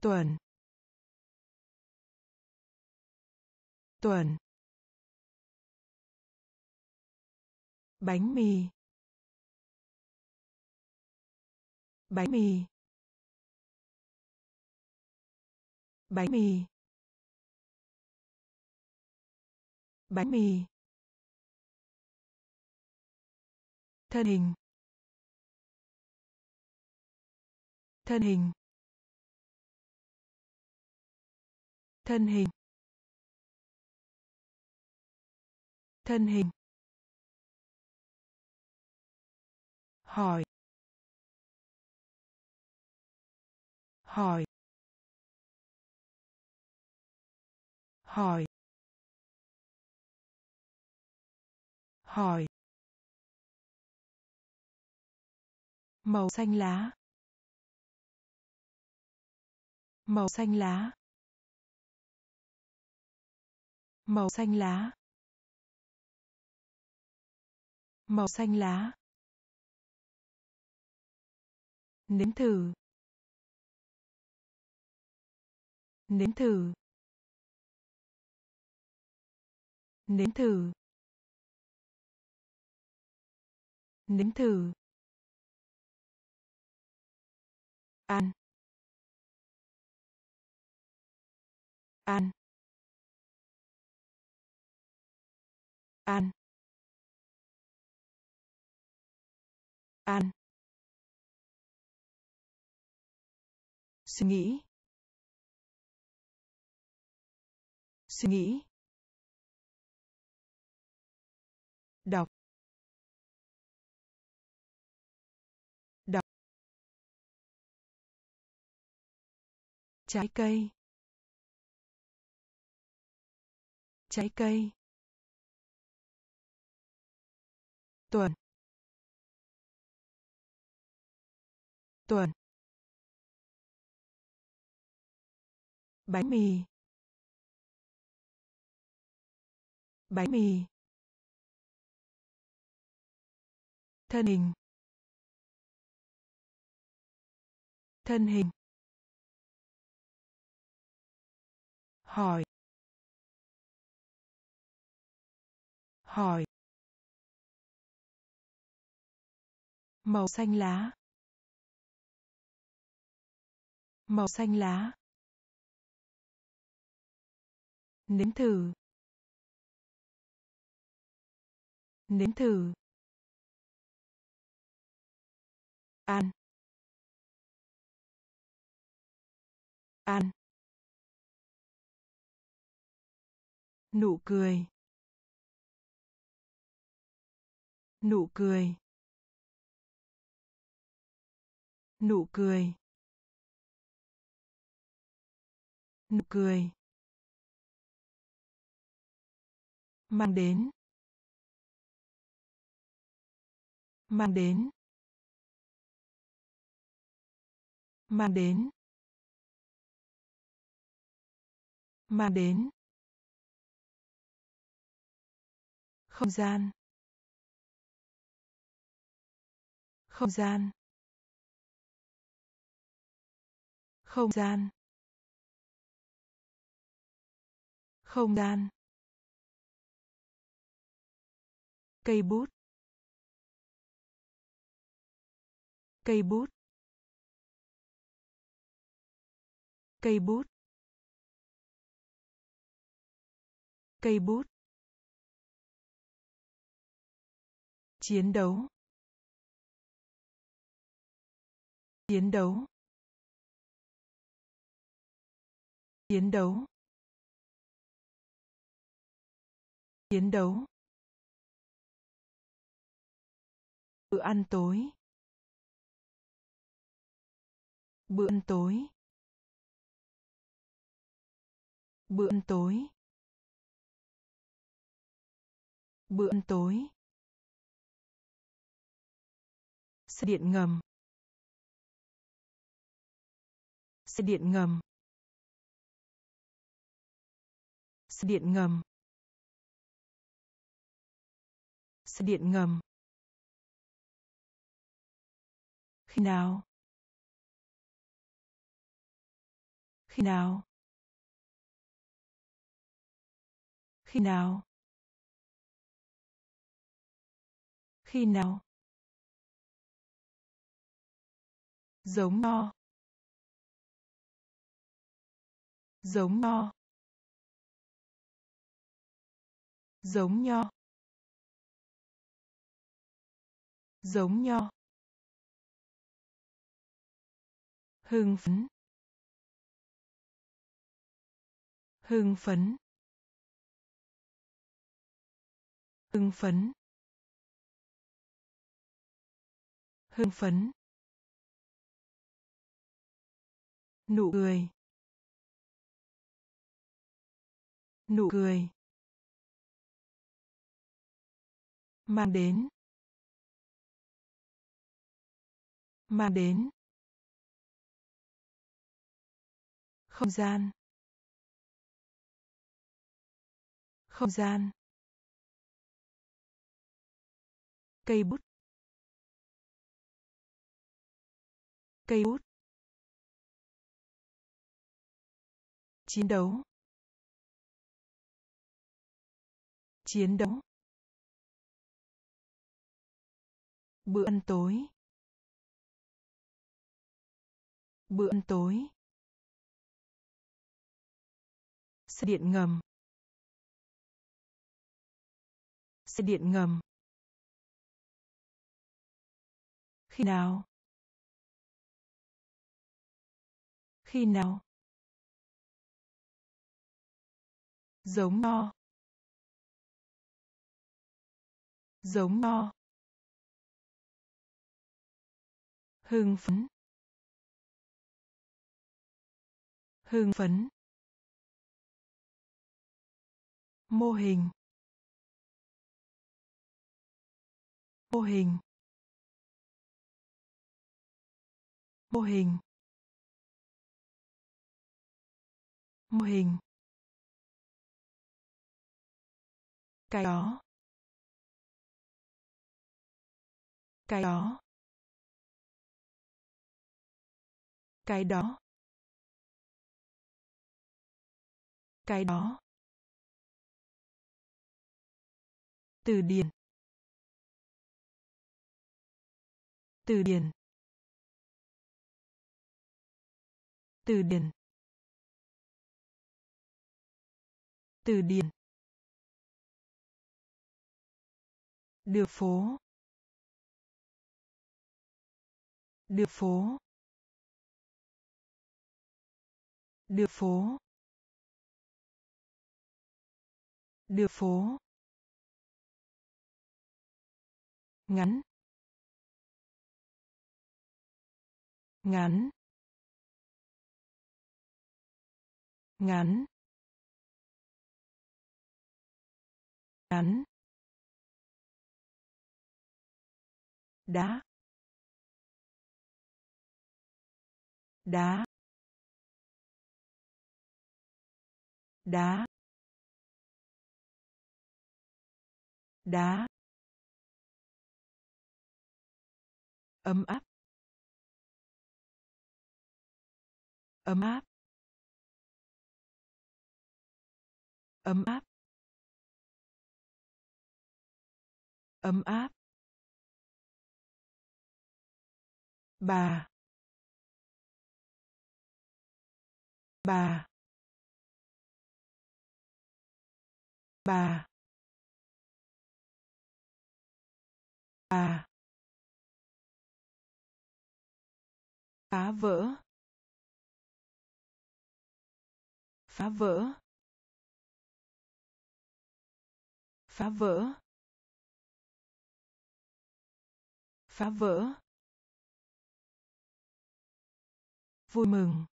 Tuần. Tuần. Bánh mì. Bánh mì. Bánh mì. Bánh mì. Thân hình. Thân hình. Thân hình. Thân hình. Hỏi. Hỏi. Hỏi. Hỏi. Màu xanh lá. Màu xanh lá. Màu xanh lá. Màu xanh lá nếm thử. Nếm thử. Nếm thử. Nếm thử. Ăn. Ăn. Ăn. Ăn. Suy nghĩ. Suy nghĩ. Đọc. Đọc. Trái cây. Trái cây. Tuần. Tuần. Bánh mì. Bánh mì. Thân hình. Thân hình. Hỏi. Hỏi. Màu xanh lá. Màu xanh lá nếm thử. Nếm thử. Ăn. Ăn. Nụ cười. Nụ cười. Nụ cười. Nụ cười. Mang đến. Mang đến. Mang đến. Mang đến. Không gian. Không gian. Không gian. Không gian. Cây bút. Cây bút. Cây bút. Cây bút. Chiến đấu. Chiến đấu. Chiến đấu. Chiến đấu. Bữa ăn tối. Bữa ăn tối. Bữa ăn tối. Bữa ăn tối. Xe điện ngầm. Xe điện ngầm. Xe điện ngầm. Xe điện ngầm. Khi nào? Khi nào? Khi nào? Khi nào? Giống nho giống nho giống nho. Giống nho. Hưng phấn. Hưng phấn. Hưng phấn. Hưng phấn. Nụ cười. Nụ cười. Mang đến. Mang đến. Không gian. Không gian. Cây bút. Cây bút. Chiến đấu. Chiến đấu. Bữa ăn tối. Bữa ăn tối. Xe điện ngầm. Xe điện ngầm. Khi nào? Khi nào? Giống no. Giống no. Hưng phấn. Hưng phấn. Mô hình. Mô hình. Mô hình. Mô hình. Cái đó. Cái đó. Cái đó. Cái đó. Từ điển. Từ điển. Từ điển. Từ điển. Đường phố. Đường phố. Đường phố. Đường phố. Ngắn. Ngắn. Ngắn. Ngắn. Đá. Đá. Đá. Đá. Ấm áp. Ấm áp. Ấm áp. Ấm áp. Bà. Bà. Bà. Bà. Phá vỡ. Phá vỡ. Phá vỡ. Phá vỡ. Vui mừng.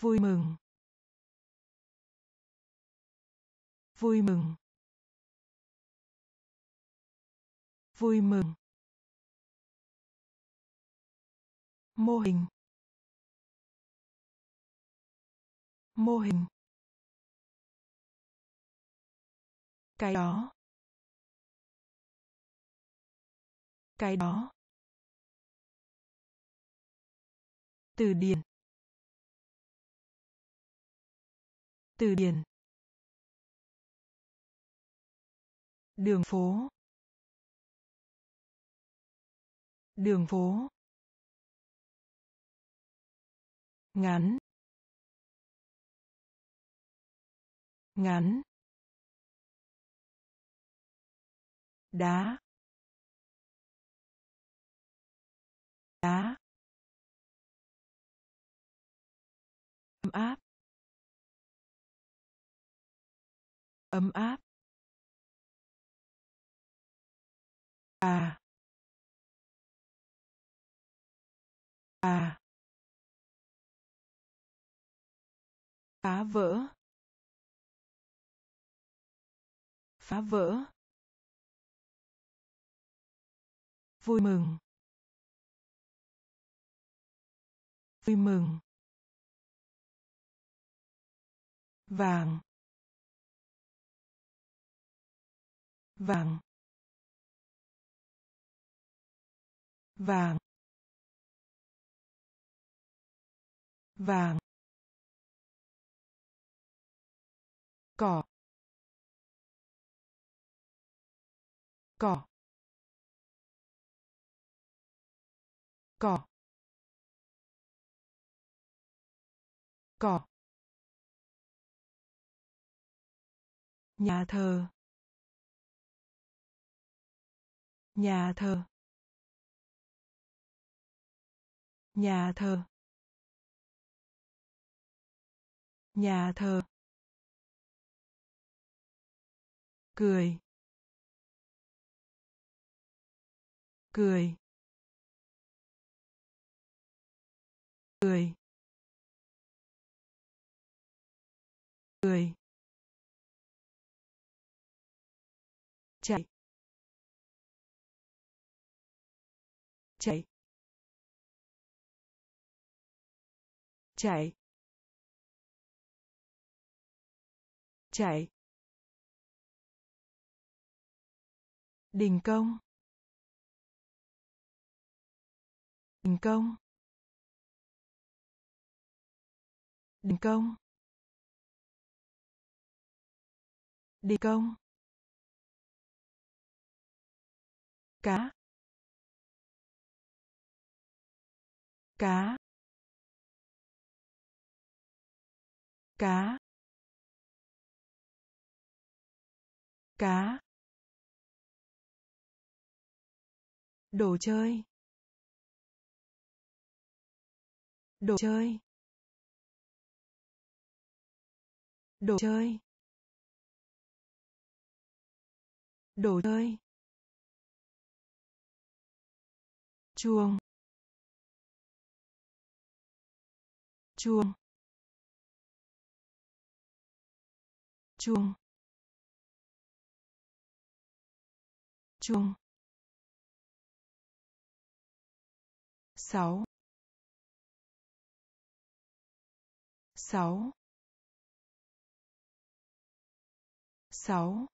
Vui mừng. Vui mừng. Vui mừng. Mô hình. Mô hình. Cái đó. Cái đó. Từ điển. Từ điển. Đường phố. Đường phố. Ngắn. Ngắn. Đá. Đá. Ấm áp. Ấm áp. À. À. phá vỡ. Phá vỡ. Vui mừng. Vui mừng. Vàng. Vàng. Vàng. Vàng. Cỏ cỏ cỏ cỏ. Nhà thờ nhà thờ. Nhà thờ nhà thờ. Cười. Cười. Cười. Cười. Chạy. Chạy. Chạy. Chạy. Đình công. Đình công. Đình công. Đình công. Cá. Cá. Cá. Cá. Đồ chơi. Đồ chơi. Đồ chơi. Đồ chơi. Chuông. Chuông. Chuông. Chuông. Sáu. Sáu. Sáu.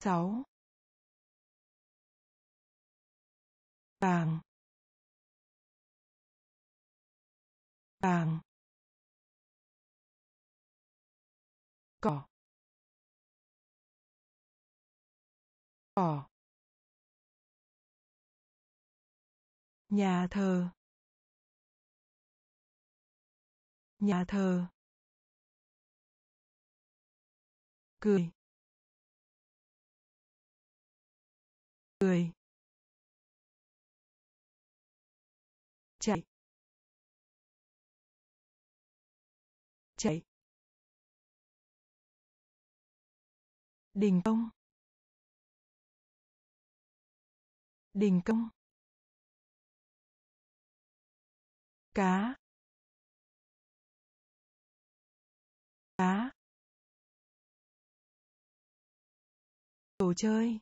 Sáu. Vàng. Vàng. Cỏ. Cỏ. Nhà thờ. Nhà thờ. Cười. Cười. Chạy. Chạy. Đình công. Đình công. Cá. Cá. Đồ chơi.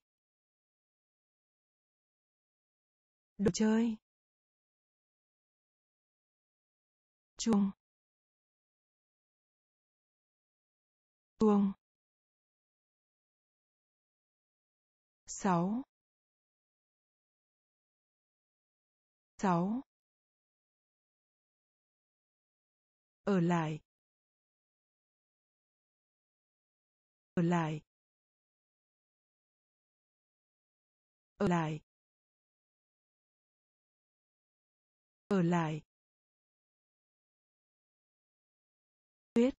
Đồ chơi. Chuông. Chuông. Sáu. Sáu. Ở lại. Ở lại. Ở lại. Ở lại. Tuyết.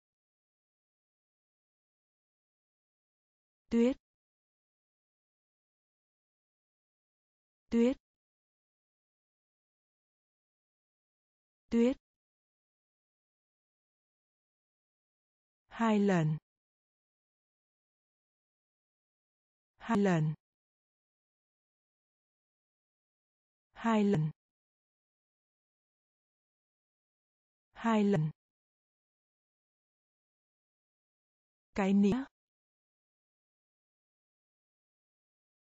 Tuyết. Tuyết. Tuyết. Hai lần. Hai lần. Hai lần. Hai lần. Cái nĩa.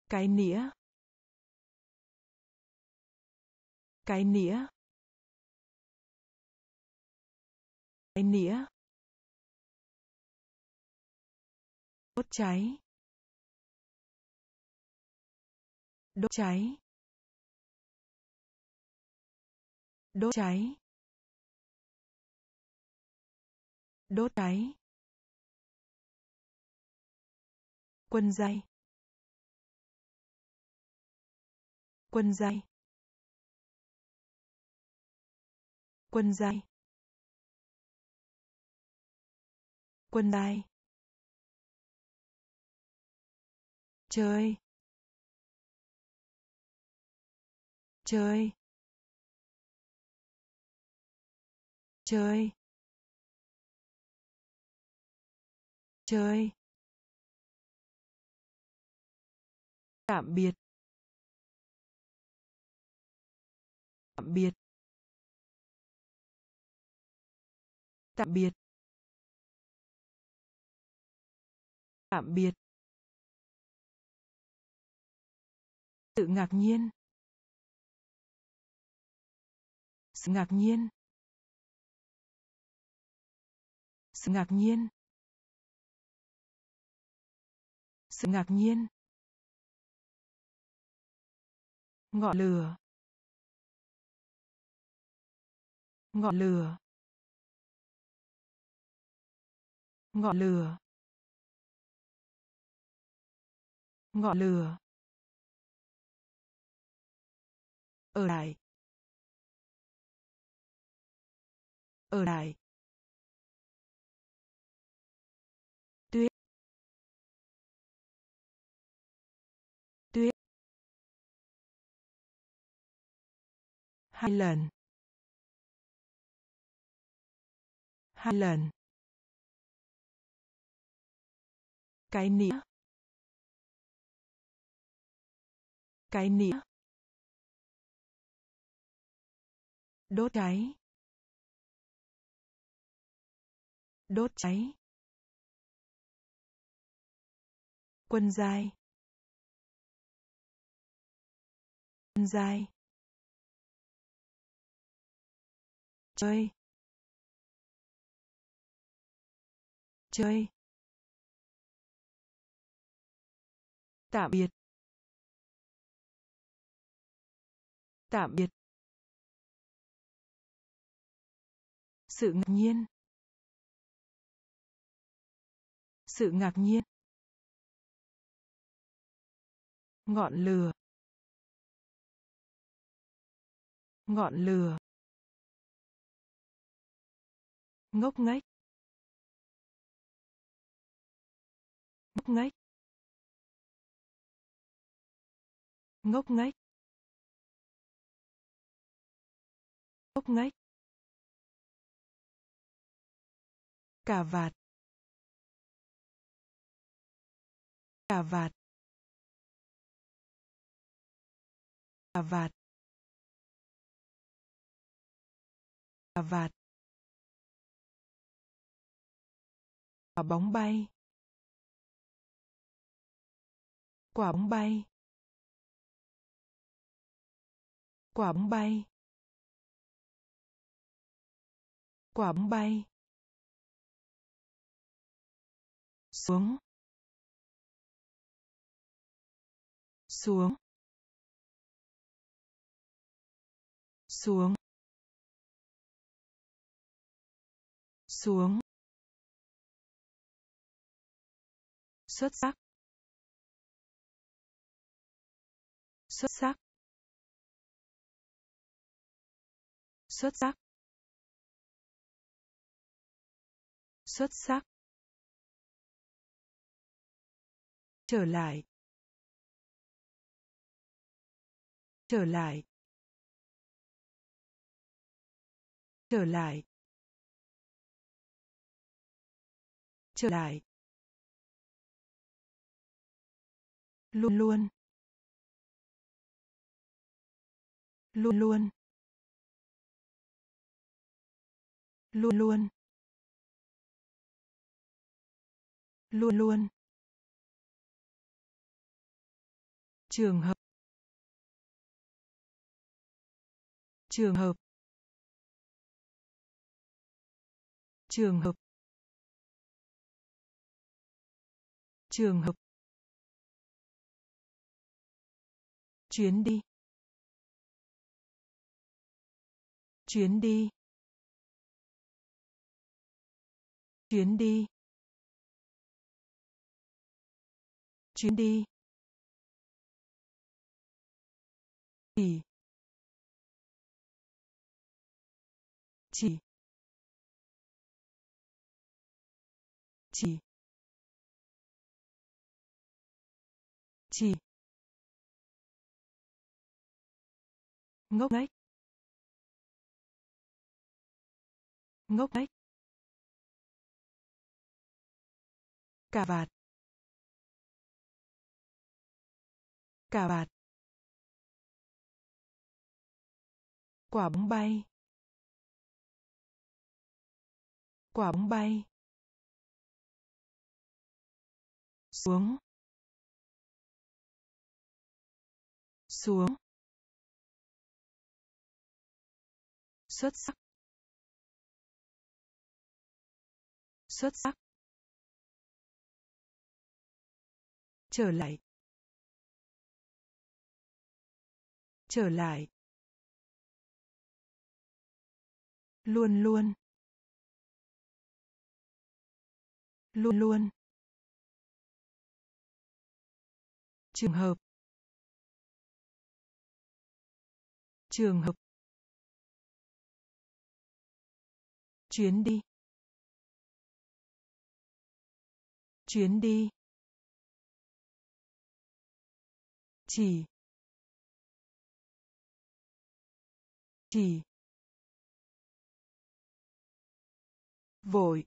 Cái nĩa. Cái nĩa. Cái nĩa. Đốt cháy. Đốt cháy. Đốt cháy. Đốt cháy. Quân dây quân dây quân dây quân dây chơi. Chơi. Chơi. Chơi. Tạm biệt. Tạm biệt. Tạm biệt. Tạm biệt. Sự ngạc nhiên. Sự ngạc nhiên. Sự ngạc nhiên. Sự ngạc nhiên. Ngọn lửa. Ngọn lửa. Ngọn lửa. Ngọn lửa. Ở lại. Ở lại. Tuyết. Tuyết. Hai lần. Hai lần. Cái nĩa. Cái nĩa. Đốt cháy. Đốt cháy. Quân giai. Quân giai. Chơi. Chơi. Tạm biệt. Tạm biệt. Sự ngạc nhiên. Sự ngạc nhiên. Ngọn lửa. Ngọn lửa. Ngốc nghếch. Ngốc nghếch. Ngốc nghếch. Ngốc nghếch. Cà vạt. Cà vạt. Cà vạt. Cà vạt. Quả bóng bay. Quả bóng bay. Quả bóng bay. Quả bóng bay. Xuống xuống xuống xuống. Xuất sắc. Xuất sắc. Xuất sắc. Xuất sắc. Trở lại. Trở lại. Trở lại. Trở lại. Luôn luôn. Luôn luôn. Luôn luôn. Luôn luôn. Trường hợp. Trường hợp. Trường hợp. Trường hợp. Chuyến đi. Chuyến đi. Chuyến đi. Chuyến đi. Chỉ. Chỉ. Chỉ. Chỉ. Ngốc nghếch. Ngốc nghếch. Cà vạt. Cà vạt. Quả bóng bay. Quả bóng bay. Xuống. Xuống. Xuất sắc. Xuất sắc. Trở lại. Trở lại. Luôn luôn. Luôn luôn. Trường hợp. Trường hợp. Chuyến đi. Chuyến đi. Chỉ. Chỉ. Vội.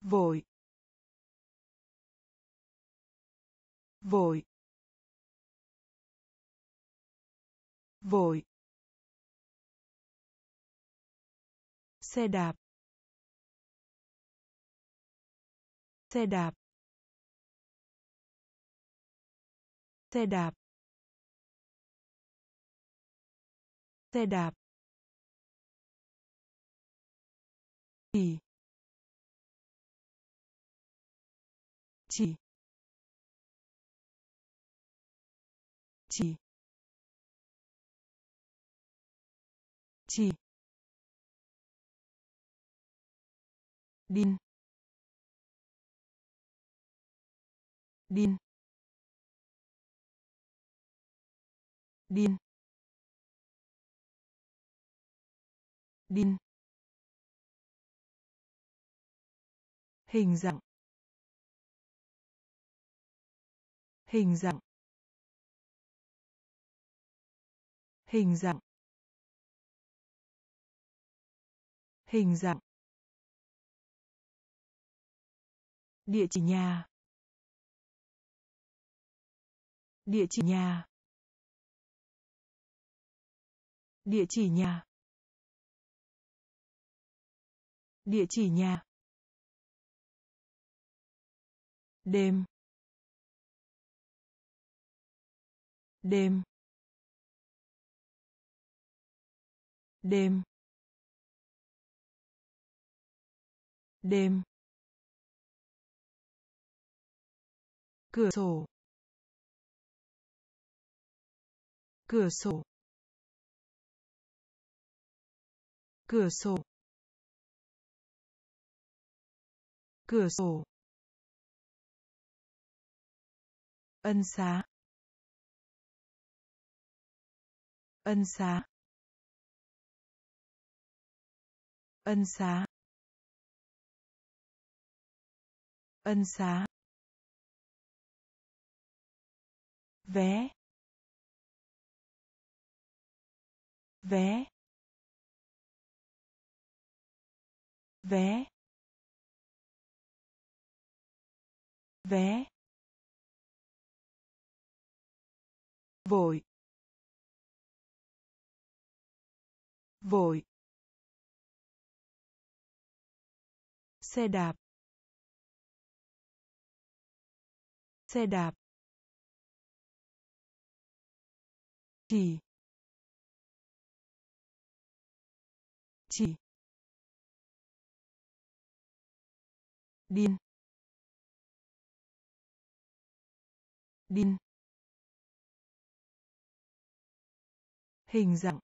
Vội. Vội. Vội. Xe đạp. Xe đạp. Xe đạp. Xe đạp. chỉ. Chỉ. Chỉ. Chỉ. Điên điên điên điên hình dạng. Hình dạng. Hình dạng. Hình dạng. Địa chỉ nhà. Địa chỉ nhà. Địa chỉ nhà. Địa chỉ nhà. Đêm đêm đêm đêm. Cửa sổ cửa sổ. Cửa sổ cửa sổ. Ân xá. Ân xá. Ân xá. Ân xá. Vé. Vé. Vé. Vé. Vội. Vội. Xe đạp. Xe đạp. Chỉ. Chỉ. Điên. Điên. Hình dạng.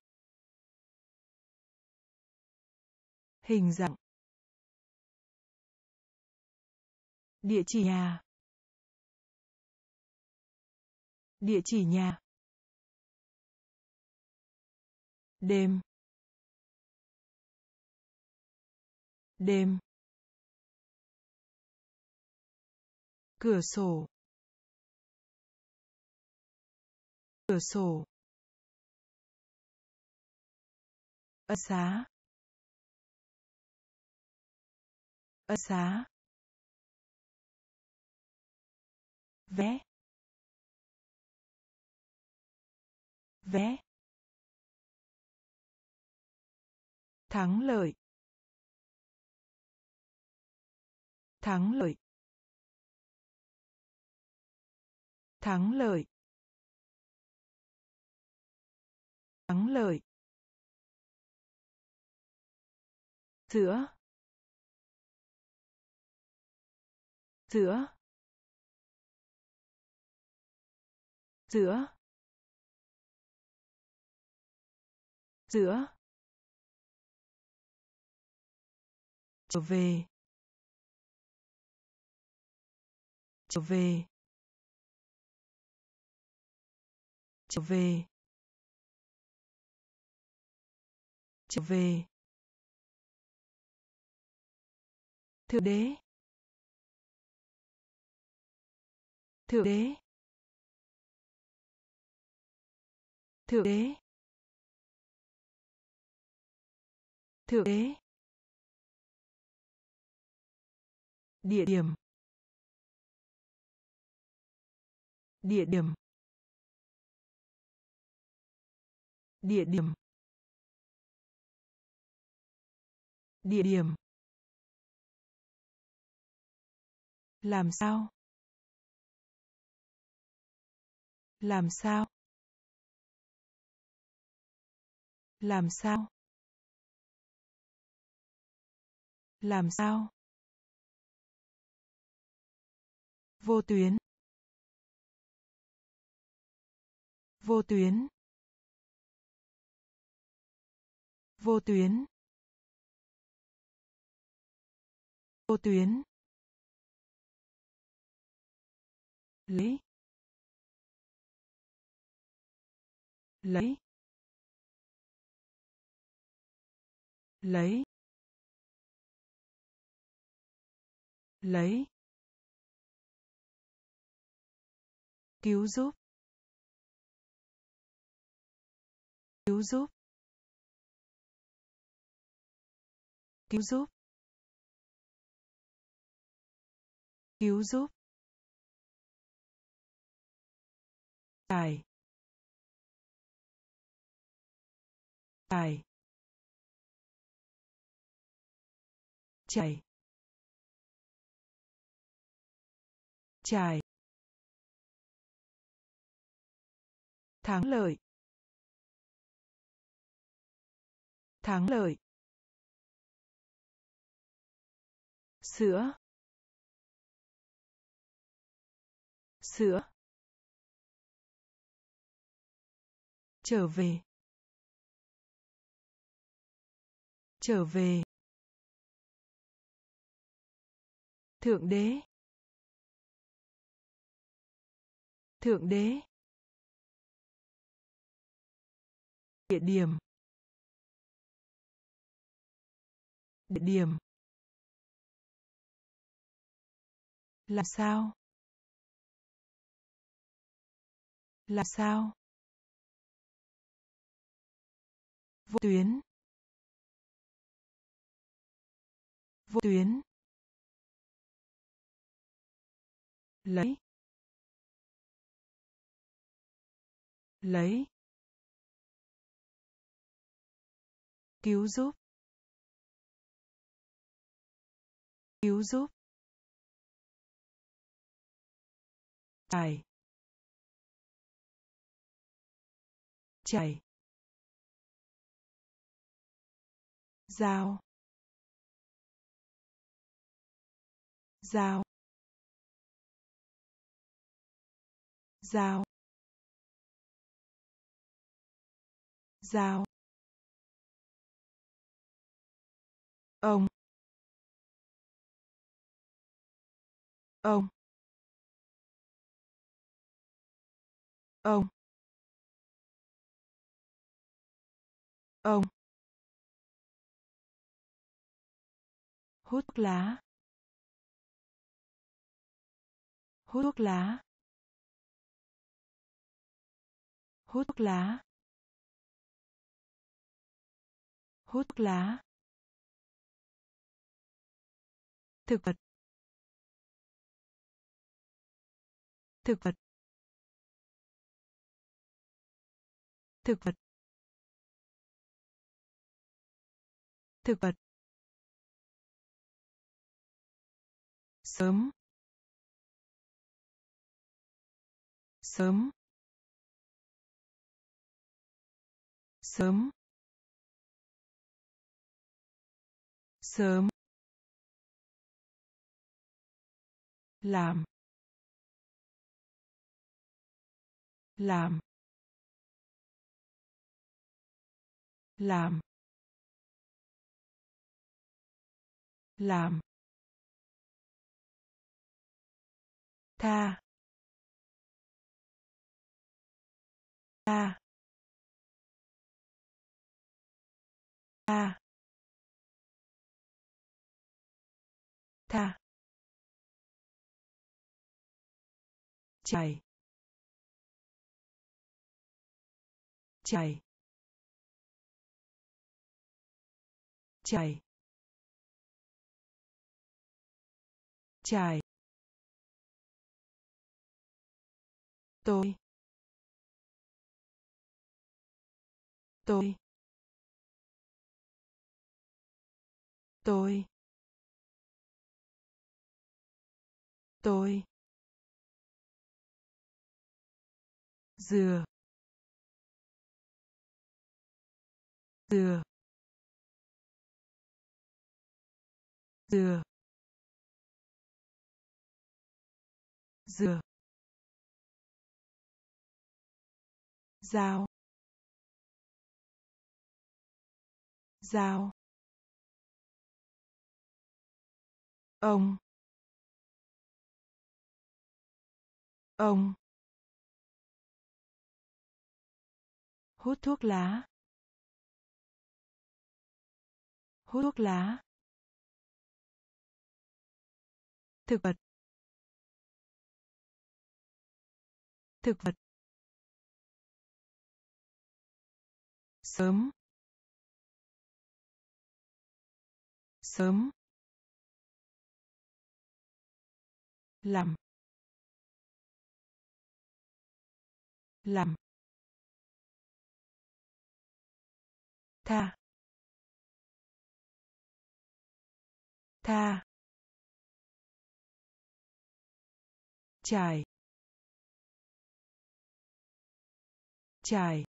Hình dạng. Địa chỉ nhà. Địa chỉ nhà. Đêm. Đêm. Cửa sổ. Cửa sổ. Ân xá. Ân xá. Vé. Vé. Thắng lợi. Thắng lợi. Thắng lợi. Thắng lợi. Giữa, giữa, giữa, giữa trở về. Trở về. Trở về. Trở về. Thượng đế. Thượng đế. Thượng đế. Thượng đế. Địa điểm. Địa điểm. Địa điểm. Địa điểm. Làm sao? Làm sao? Làm sao? Làm sao? Vô tuyến. Vô tuyến. Vô tuyến. Vô tuyến. Lấy. Lấy. Lấy. Lấy. Cứu giúp. Cứu giúp. Cứu giúp. Cứu giúp. Tài. Tài. Chảy chảy thắng lợi. Thắng lợi. Sữa. Sữa. Trở về. Trở về. Thượng đế. Thượng đế. Địa điểm. Địa điểm. Làm sao? Làm sao? Vô tuyến. Vô tuyến. Lấy. Lấy. Cứu giúp. Cứu giúp. Chảy chảy Rào. Rào. Rào. Rào. ông ông ông ông hút thuốc lá. Hút thuốc lá. Hút thuốc lá. Hút thuốc lá. Thực vật. Thực vật. Thực vật. Thực vật. Sớm. Sớm. Sớm. Sớm. Làm. Làm. Làm. Làm. Tha. Tha. Tha. Tha. Chảy chảy chảy chảy tôi. Tôi. Tôi. Tôi. Dừa. Dừa. Dừa. Dừa. Dao dao ông. Ông. Hút thuốc lá. Hút thuốc lá. Thực vật. Thực vật. Sớm. Sớm. Làm làm tha. Tha. Trải trải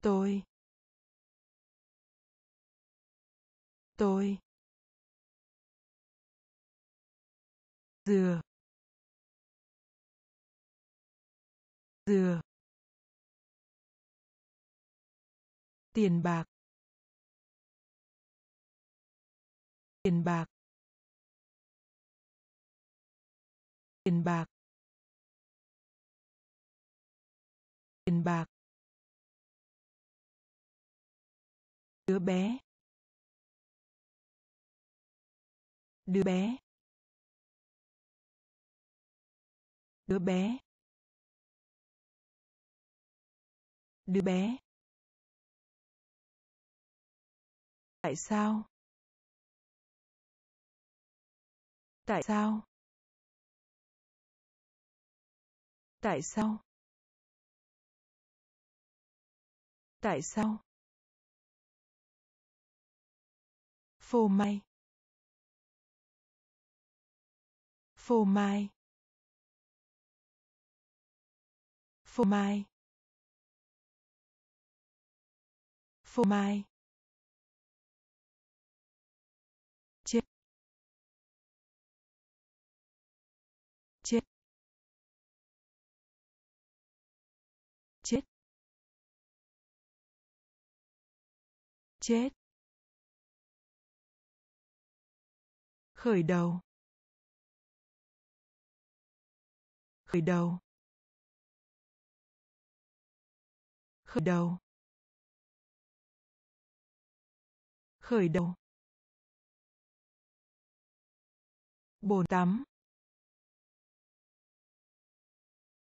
tôi. Tôi. Dừa. Dừa. Tiền bạc. Tiền bạc. Tiền bạc. Tiền bạc. Đứa bé. Đứa bé. Đứa bé. Đứa bé. Tại sao? Tại sao? Tại sao? Tại sao? Phô mai. Phô mai. Phô mai. Phô mai. Chết. Chết. Chết. Chết. Khởi đầu. Khởi đầu. Khởi đầu. Khởi đầu. Bồn tắm.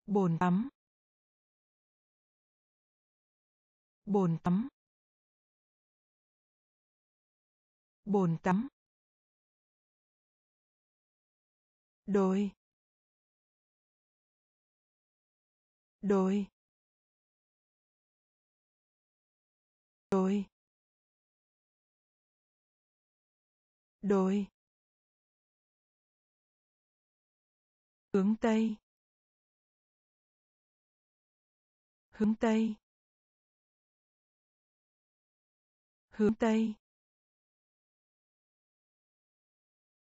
Bồn tắm. Bồn tắm. Bồn tắm. Đôi. Đôi. Đôi. Đôi. Hướng tây. Hướng tây. Hướng tây.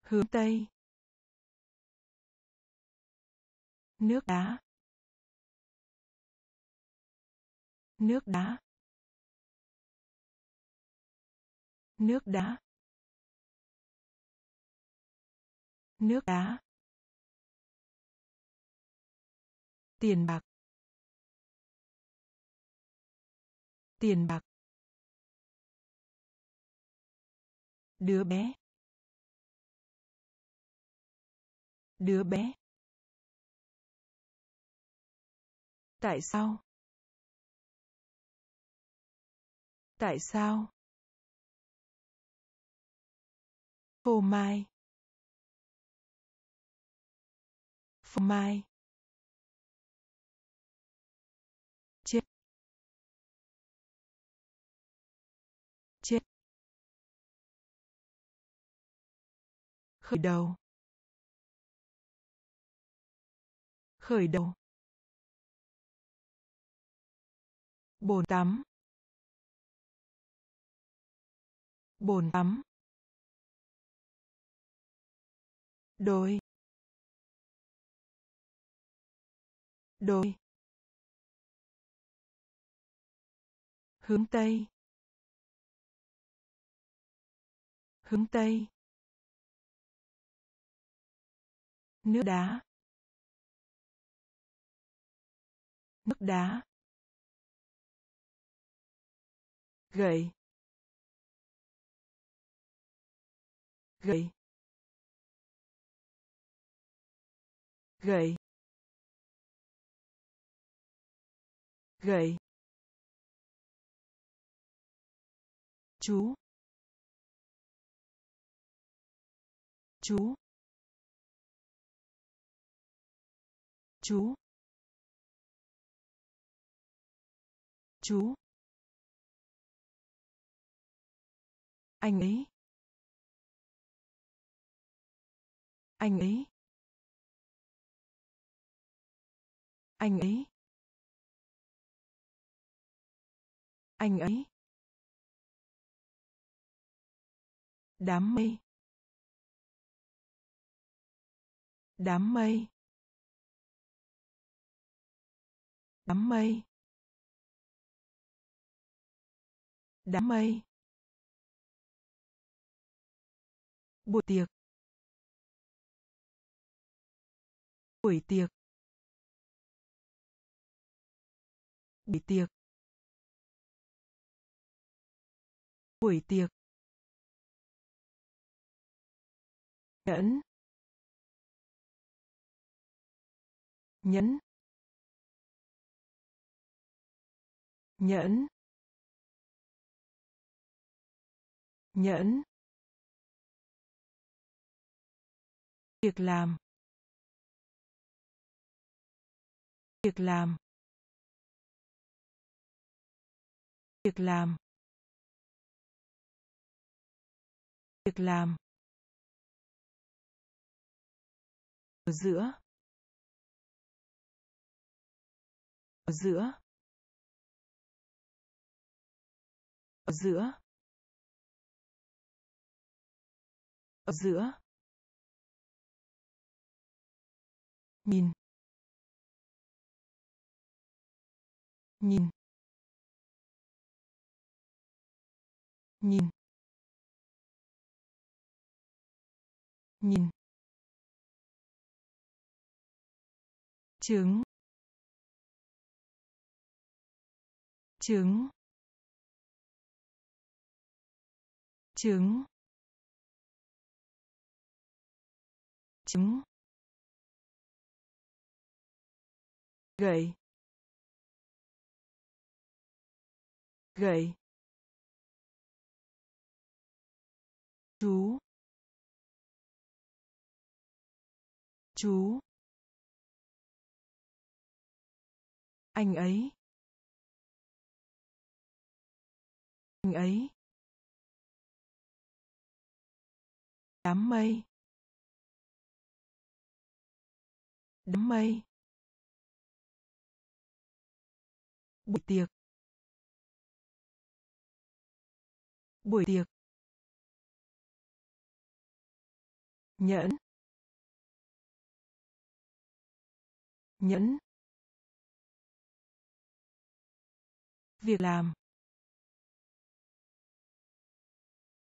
Hướng tây. Nước đá. Nước đá. Nước đá. Nước đá. Tiền bạc. Tiền bạc. Đứa bé. Đứa bé. Tại sao? Tại sao? Phô mai. Phô mai. Chết. Chết. Khởi đầu. Khởi đầu. Bồn tắm. Bồn tắm. Đôi. Đôi. Hướng tây. Hướng tây. Nước đá. Nước đá. Gậy gậy gậy gậy chú. Chú. Chú. Chú. Anh ấy. Anh ấy. Anh ấy. Anh ấy. Đám mây. Đám mây. Đám mây. Đám mây. Buổi tiệc. Buổi tiệc. Buổi tiệc. Buổi tiệc. Nhẫn. Nhẫn. Nhẫn. Nhẫn. Việc làm. Việc làm. Việc làm. Việc làm. Ở giữa. Ở giữa. Ở giữa. Ở giữa. Nhìn. Nhìn. Nhìn. Nhìn. Trứng. Trứng. Trứng. Trứng. Gậy gậy chú. Chú. Anh ấy. Anh ấy. Đám mây. Đám mây. Buổi tiệc. Buổi tiệc. Nhẫn. Nhẫn. Việc làm.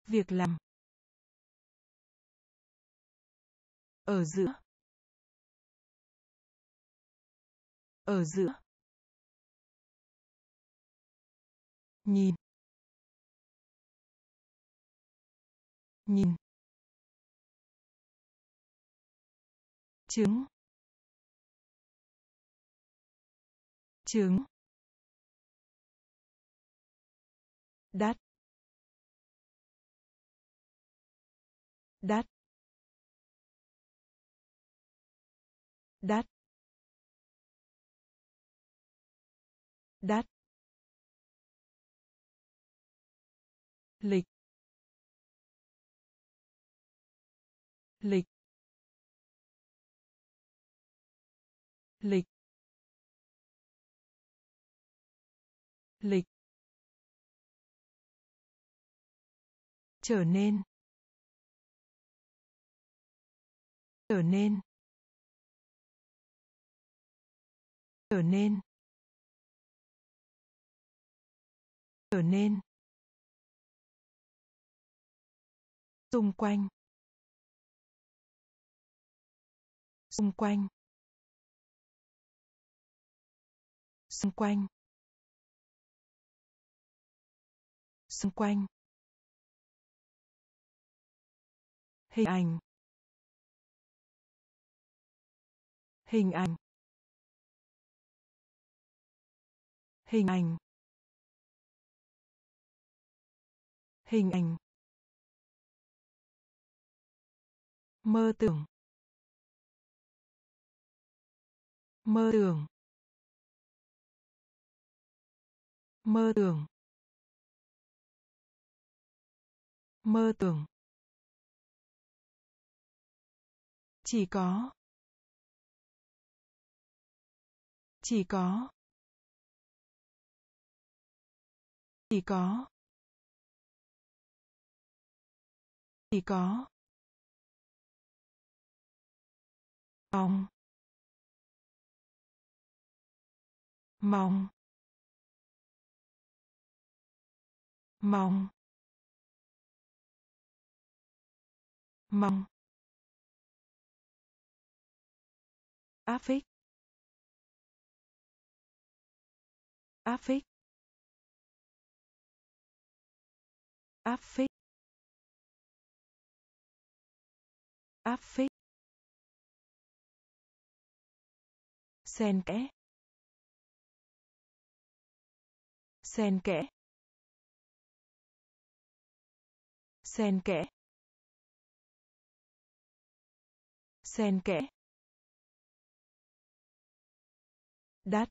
Việc làm. Ở giữa. Ở giữa. Nhìn. Nhìn. Trứng. Trứng. Đắt. Đắt. Đắt. Đắt. Lịch. Lịch. Lịch. Lịch. Trở nên. Trở nên. Trở nên. Trở nên. Xung quanh. Xung quanh. Xung quanh. Xung quanh. Hình ảnh. Hình ảnh. Hình ảnh. Hình ảnh. Mơ tưởng. Mơ tưởng. Mơ tưởng. Mơ tưởng. Chỉ có. Chỉ có. Chỉ có. Chỉ có. Mong. Mong. Mong. Mong. Áp phích áp phích áp phích áp phích xen kẽ. Xen kẽ. Xen kẽ. Xen kẽ. Đắt.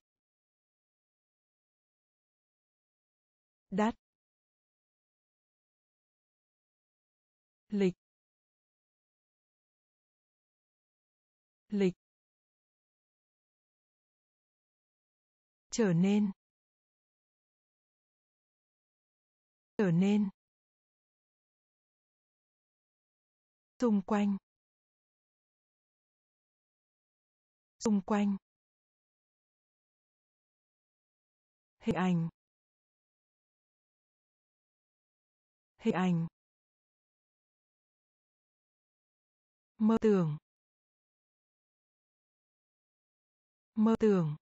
Đắt. Lịch. Lịch. Trở nên. Trở nên. Xung quanh. Xung quanh. Hình ảnh. Hình ảnh. Mơ tưởng. Mơ tưởng.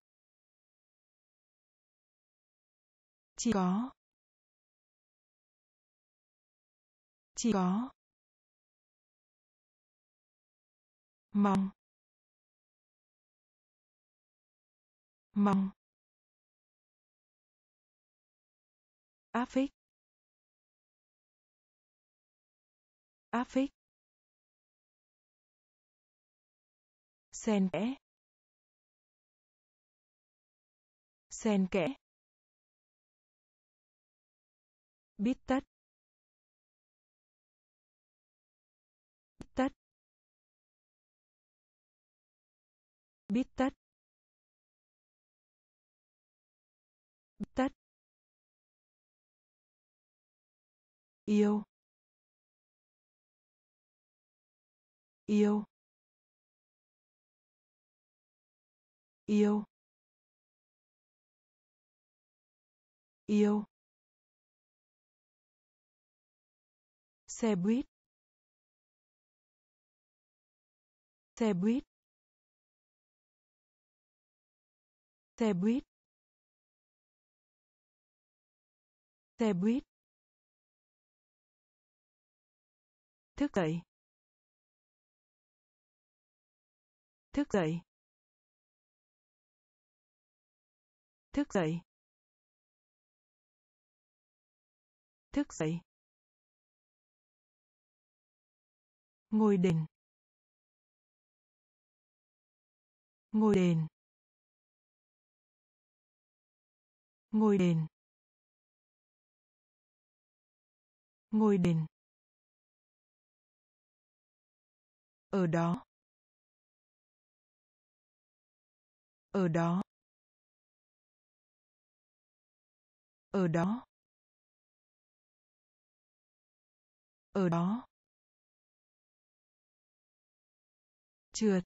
Chỉ có. Chỉ có. Mong. Mong. Áp phích. Áp phích. Sen kẽ. Sen kẽ. Biết tất tất biết tất tất yêu. Yêu. Yêu. Yêu. Xe buýt. Xe buýt. Xe buýt. Xe buýt. Thức dậy. Thức dậy. Thức dậy. Thức dậy. Ngồi đền. Ngồi đền. Ngồi đền. Ngồi đền. Ở đó. Ở đó. Ở đó. Ở đó. trượt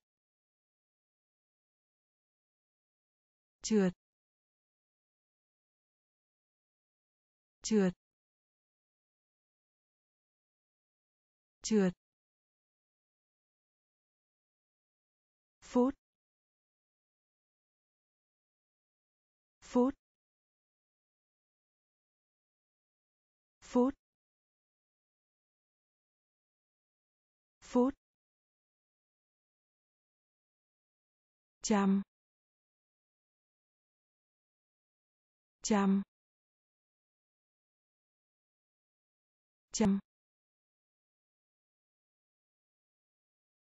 trượt trượt trượt phút phút phút phút trăm trăm trăm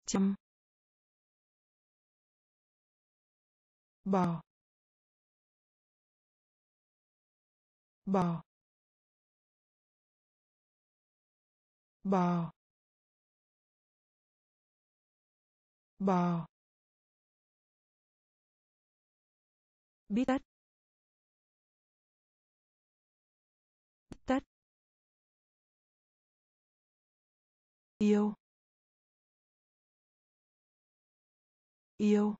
trăm bò. Bò. Bò. Bò. Biết tất tất yêu. Yêu.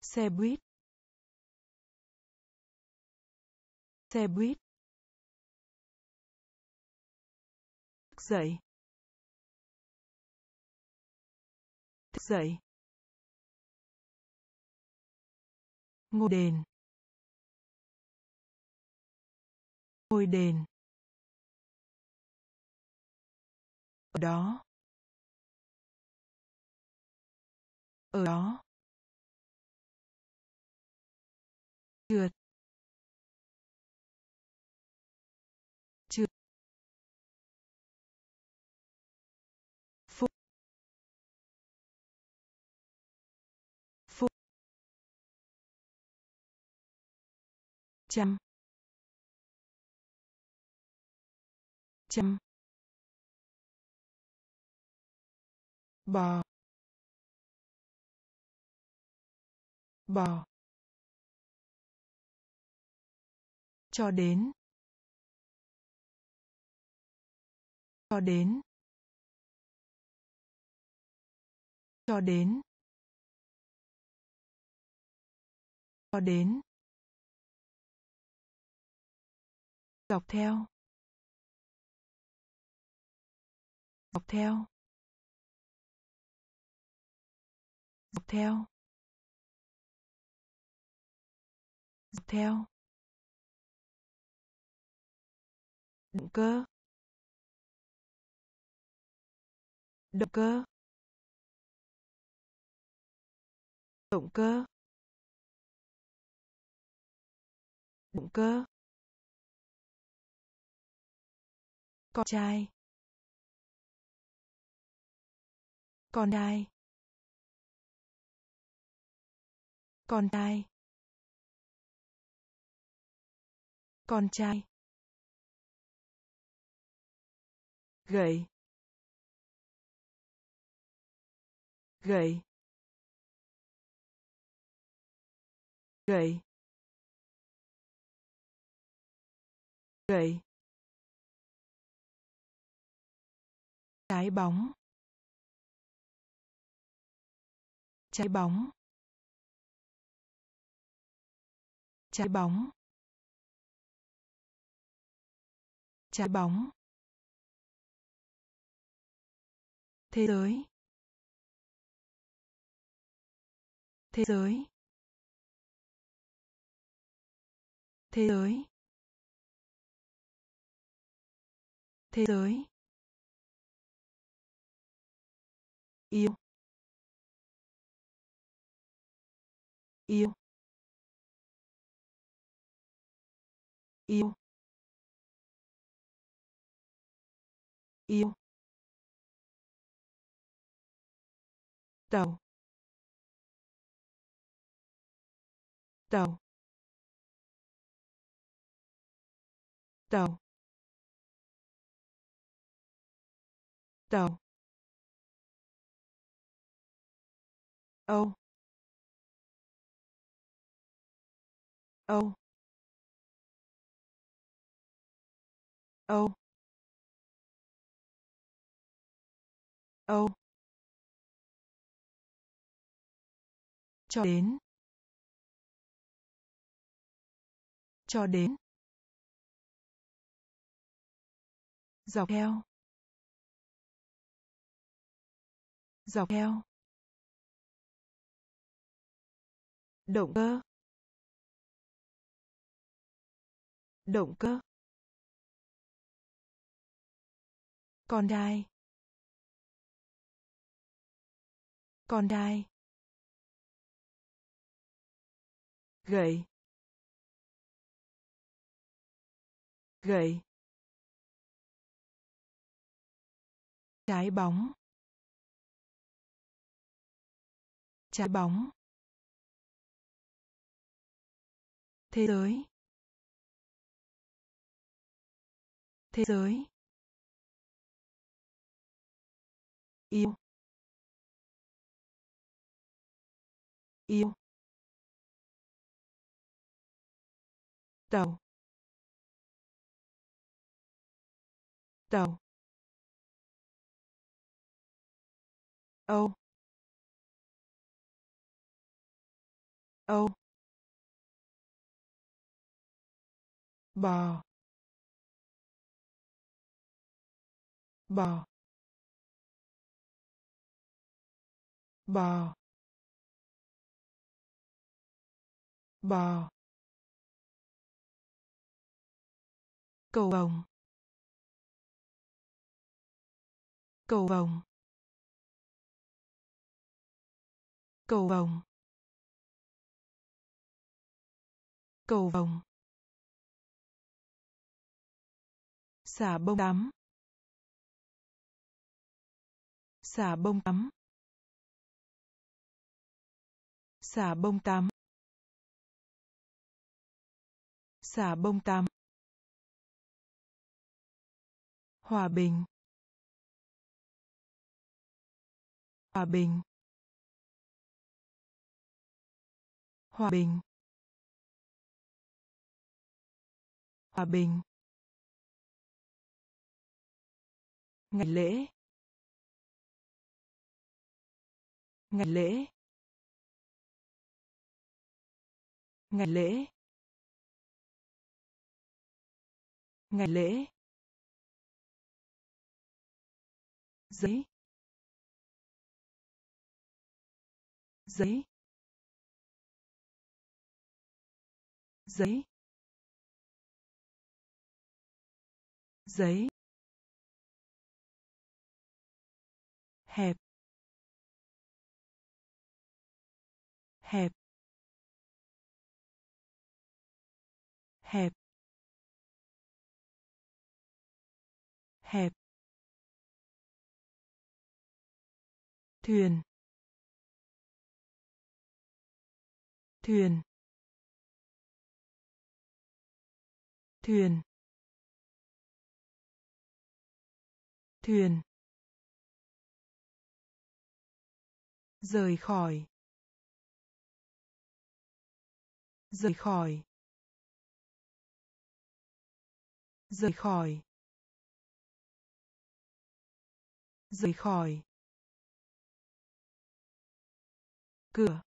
Xe buýt. Xe buýt. Thức dậy. Thức dậy. Ngôi đền. Ngôi đền. Ở đó. Ở đó. Trượt. Trăm trăm bò. Bò. Cho đến. Cho đến. Cho đến. Cho đến. Dọc theo. Dọc theo. Dọc theo. Dọc theo. Động cơ. Động cơ. Động cơ. Động cơ. Con trai. Con trai. Con trai. Con trai. Gậy gậy gậy gậy trái bóng. Trái bóng. Trái bóng. Trái bóng. Thế giới. Thế giới. Thế giới. Thế giới. Yêu. Yêu. Yêu. Yêu. Tàu. Tàu. Tàu. Tàu. Âu. Âu. Âu. Âu. Cho đến. Cho đến. Dọc theo. Dọc theo. Động cơ động cơ con trai con trai gậy gậy trái bóng trái bóng thế giới. Thế giới. Yêu. Yêu. Tàu. Tàu. Âu. Âu. Bò. Bò. Bò. Bò. Cầu vồng. Cầu vồng. Cầu vồng. Cầu vồng. Xả bông tắm. Xả bông tắm. Xả bông tắm. Xả bông tắm. Hòa bình. Hòa bình. Hòa bình. Hòa bình. Ngày lễ. Ngày lễ. Ngày lễ. Ngày lễ. Giấy. Giấy. Giấy. Giấy. Hẹp. Hẹp. Hẹp. Hẹp. Thuyền. Thuyền. Thuyền. Thuyền. Rời khỏi. Rời khỏi. Rời khỏi. Rời khỏi. Cửa.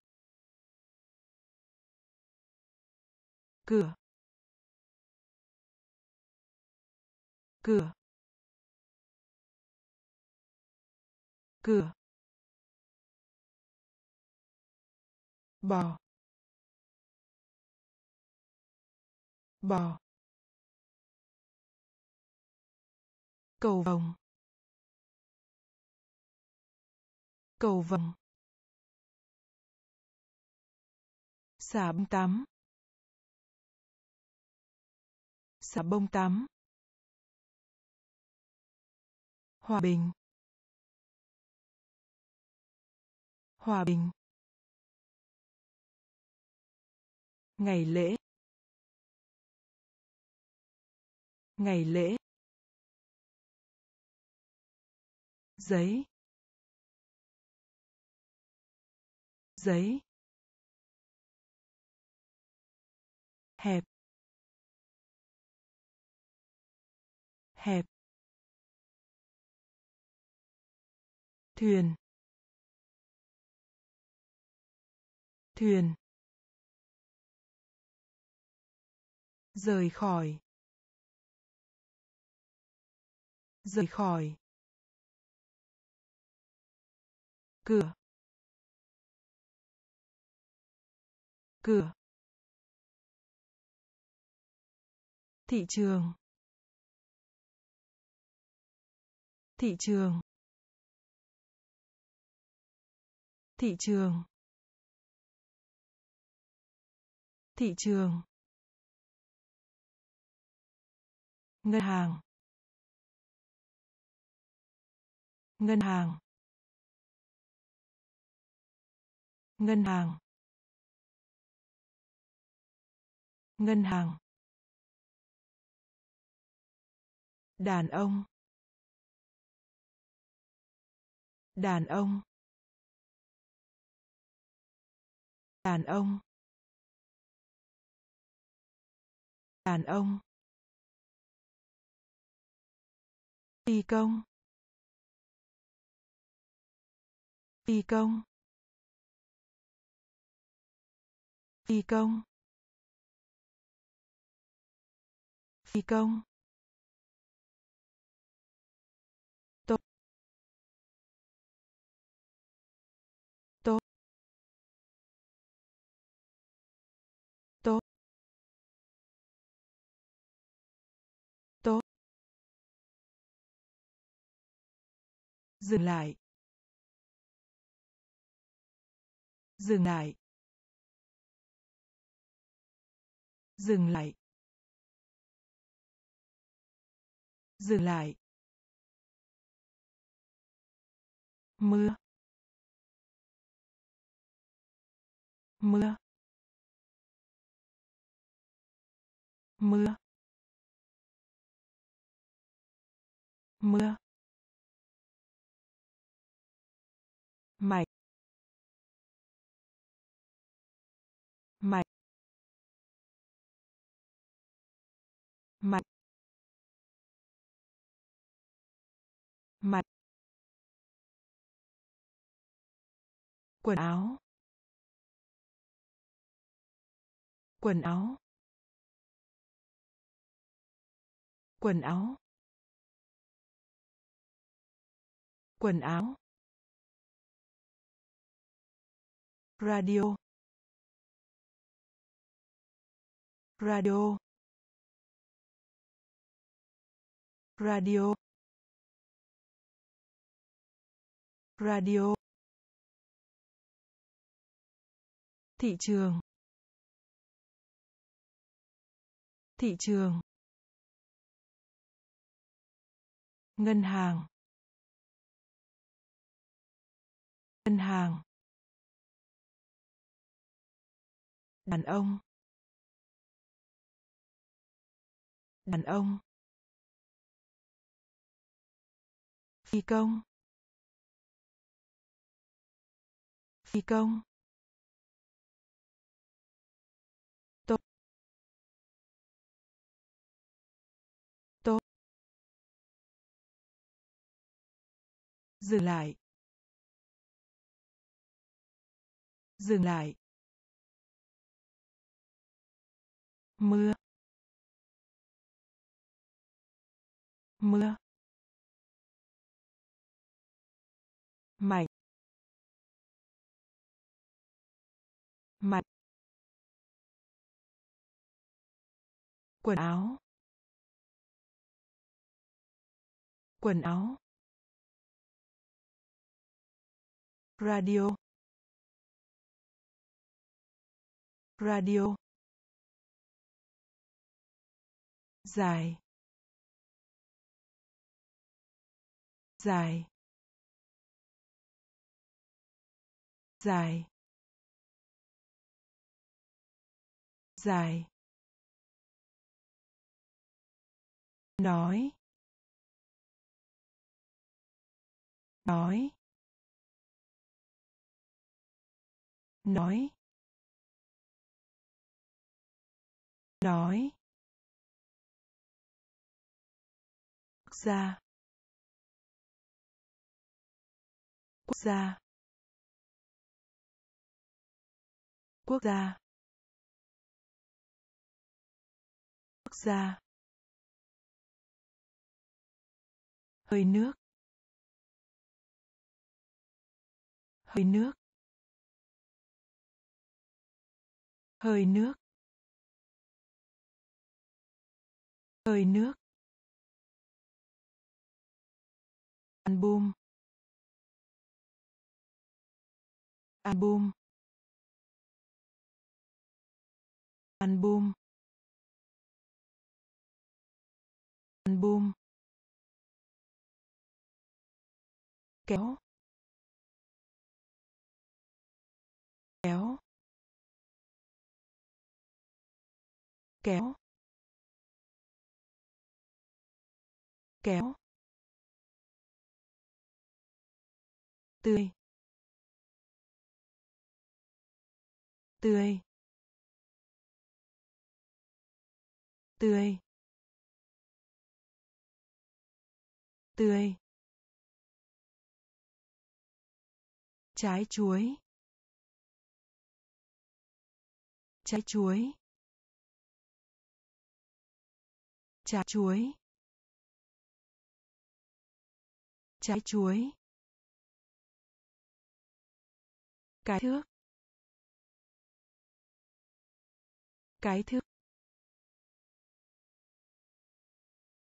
Cửa. Cửa. Cửa. Bò bò, cầu vồng cầu vồng xả bông tắm xả bông tắm, hòa bình hòa bình. Ngày lễ. Ngày lễ. Giấy. Giấy. Hẹp. Hẹp. Thuyền. Thuyền. Rời khỏi. Rời khỏi. Cửa. Cửa. Thị trường. Thị trường. Thị trường. Thị trường. Ngân hàng. Ngân hàng. Ngân hàng. Ngân hàng. Đàn ông. Đàn ông. Đàn ông. Đàn ông. Phi công. Phi công. Phi công. Phi công. Dừng lại. Dừng lại. Dừng lại. Dừng lại. Mưa. Mưa. Mưa. Mưa. Mạch mạch mạch mạch quần áo. Quần áo. Quần áo. Quần áo. Radio. Radio. Radio. Radio. Thị trường. Thị trường. Ngân hàng. Ngân hàng. Đàn ông. Đàn ông. Phi công. Phi công. Tốt tốt dừng lại. Dừng lại. Mưa. Mưa. Mạch mặt, quần áo. Quần áo. Radio. Radio. Dài. Dài. Dài. Dài. Nói. Nói. Nói. Nói. Gia. Quốc gia. Quốc gia. Quốc gia. Hơi nước. Hơi nước. Hơi nước. Hơi nước. Album. Album. Album. Album. Kéo. Kéo. Kéo. Kéo. Tươi. Tươi. Tươi. Tươi. Trái chuối. Trái chuối. Trái chuối. Trái chuối. Cái thước. Cái thước.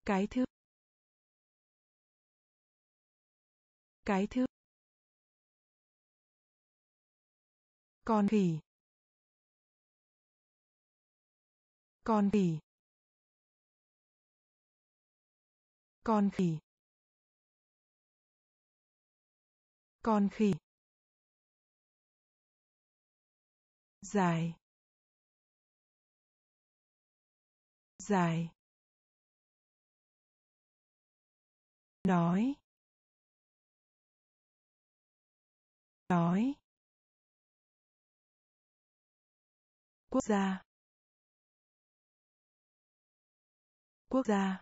Cái thước. Cái thước. Con khỉ. Con khỉ. Con khỉ. Con khỉ. Dài. Dài. Nói. Nói. Quốc gia. Quốc gia.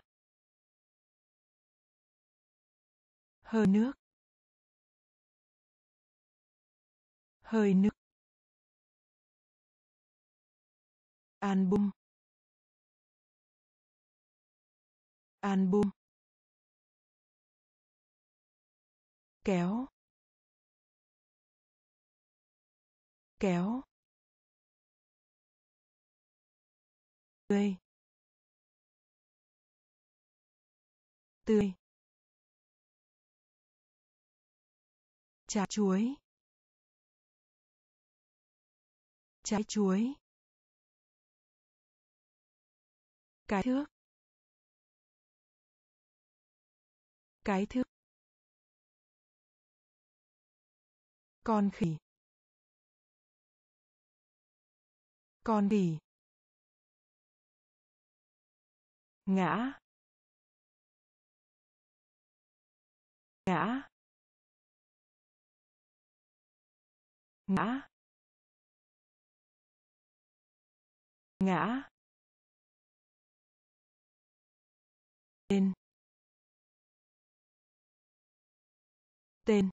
Hơi nước. Hơi nước. Album. Album. Kéo. Kéo. Tươi. Tươi. Trái chuối. Trái chuối. Cái thước. Cái thước. Con khỉ. Con khỉ ngã. Ngã. Ngã. Ngã. Tên. Tên.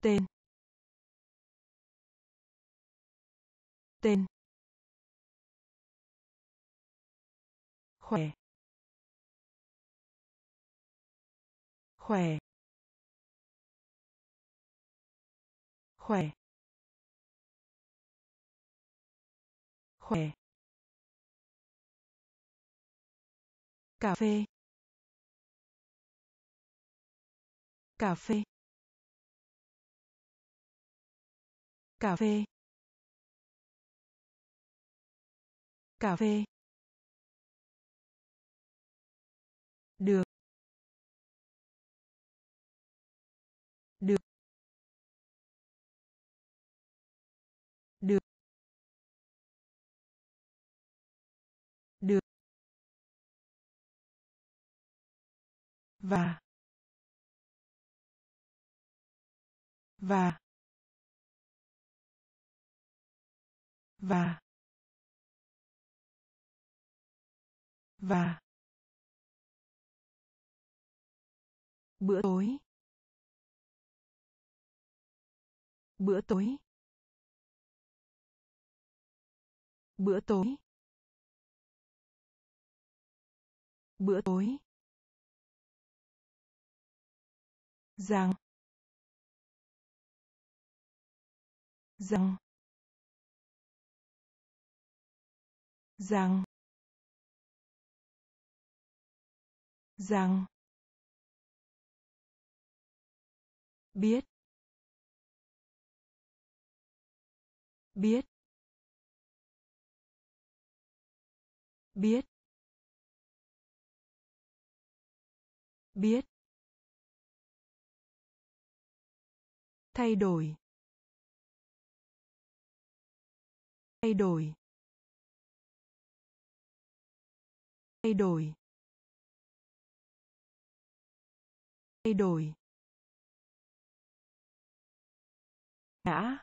Tên. Tên. Khỏe. Khỏe. Khỏe. Khỏe. Cà phê. Cà phê. Cà phê. Cà phê. Được. Được. Được. Và và và và. Bữa tối. Bữa tối. Bữa tối. Bữa tối. Rằng rằng rằng rằng. Biết. Biết. Biết. Biết. Thay đổi. Thay đổi. Thay đổi. Thay đổi. Ngã.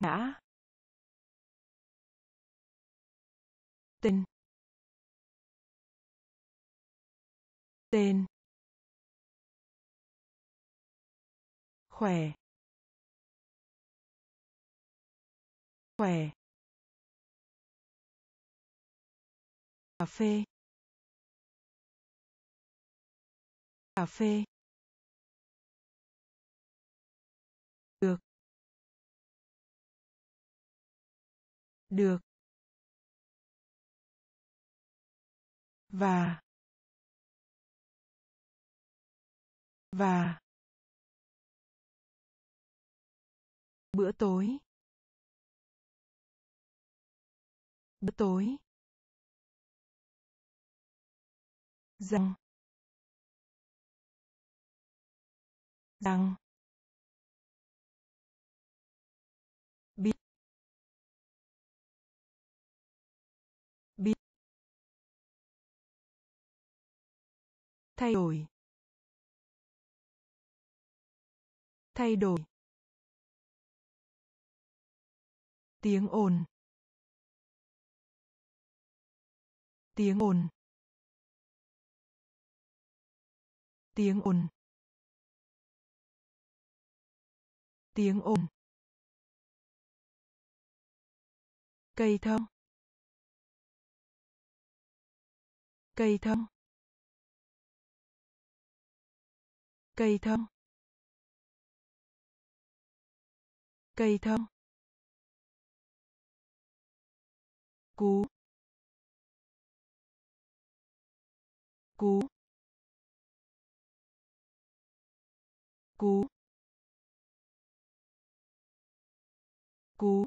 Ngã. Tên. Tên khỏe. Khỏe. Cà phê. Cà phê. Được. Được. Và. Và. Bữa tối. Bữa tối. Rằng rằng biết biết thay đổi. Thay đổi. Tiếng ồn. Tiếng ồn. Tiếng ồn. Tiếng ồn. Cây thông. Cây thông. Cây thông. Cây thông. Cú. Cú. Cú. Cú.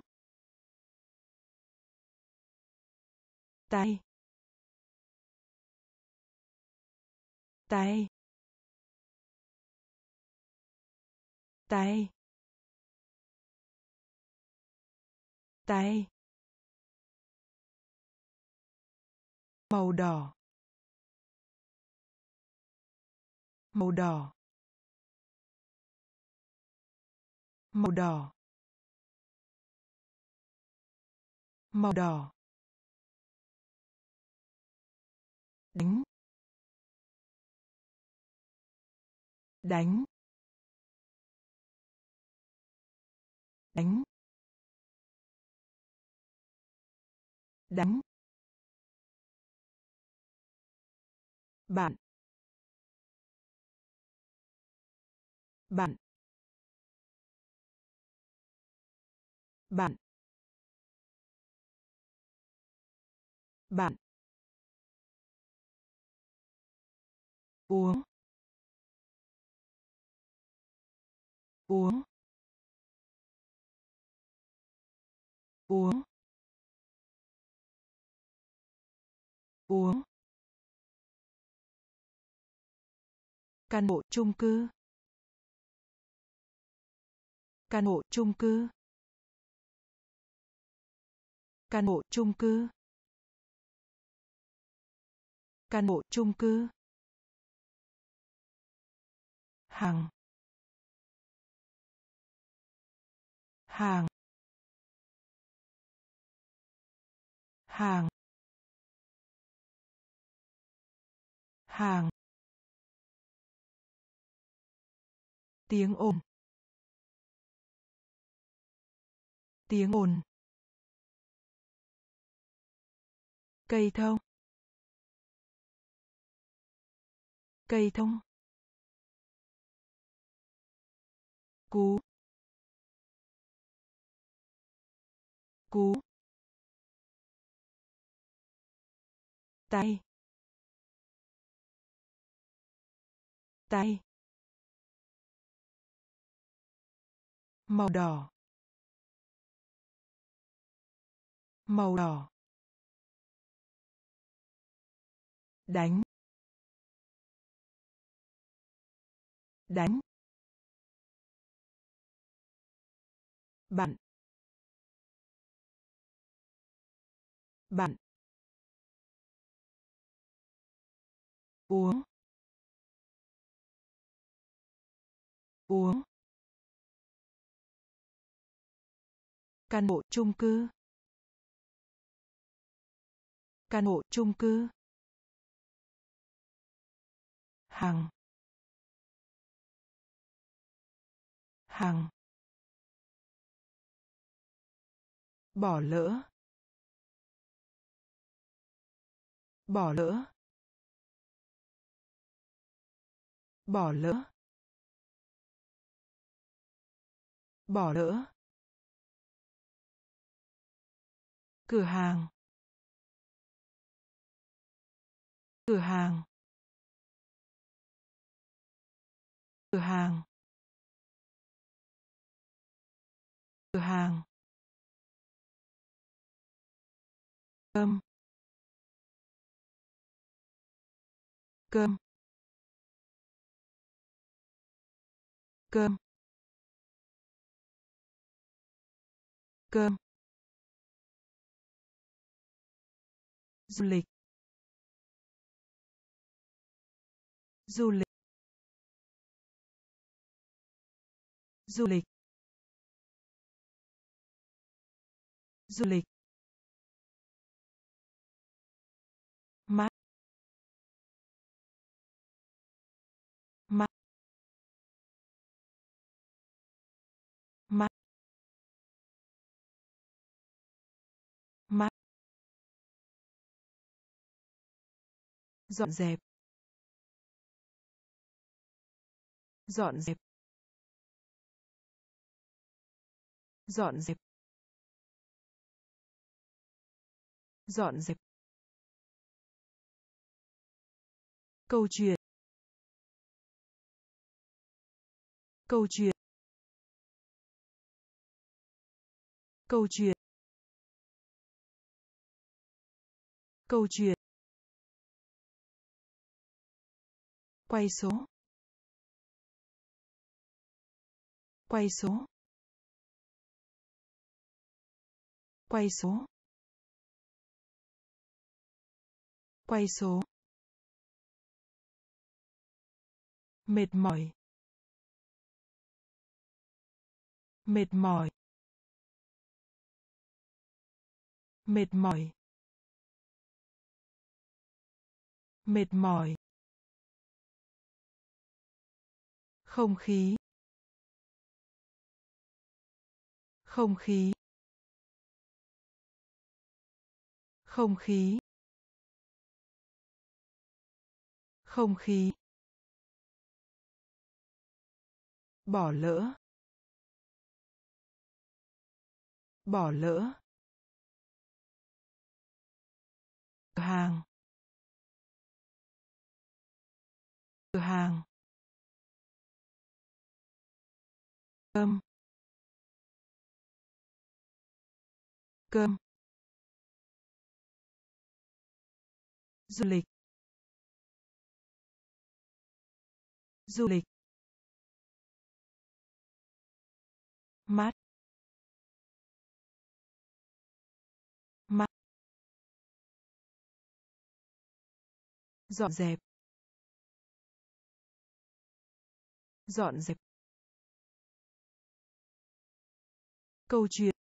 Tay. Tay. Tay. Tay. Màu đỏ. Màu đỏ. Màu đỏ. Màu đỏ. Đánh. Đánh. Đánh. Đánh. Bạn bạn bạn bạn. Uống uống. Uống uống. Căn hộ chung cư. Căn hộ chung cư. Căn hộ chung cư. Căn hộ chung cư. Hàng. Hàng. Hàng. Hàng. Tiếng ồn. Tiếng ồn. Cây thông. Cây thông. Cú. Cú. Tay. Tay. Màu đỏ. Màu đỏ. Đánh. Đánh. Bạn. Bạn. Uống. Uống. Căn hộ chung cư. Căn hộ chung cư. Hàng. Hàng. Bỏ lỡ. Bỏ lỡ. Bỏ lỡ. Bỏ lỡ. Cửa hàng. Cửa hàng. Cửa hàng. Cửa hàng. Cơm. Cơm. Cơm. Cơm. Du lịch. Du lịch. Du lịch. Du lịch. Dọn dẹp. Dọn dẹp. Dọn dẹp. Dọn dẹp. Câu chuyện. Câu chuyện. Câu chuyện. Câu chuyện. Quay số. Quay số. Quay số. Quay số. Mệt mỏi. Mệt mỏi. Mệt mỏi. Mệt mỏi. Không khí. Không khí. Không khí. Không khí. Bỏ lỡ. Bỏ lỡ. Cửa hàng. Cửa hàng. Cơm. Cơm. Du lịch. Du lịch. Mát. Mát. Dọn dẹp. Dọn dẹp. Câu chuyện.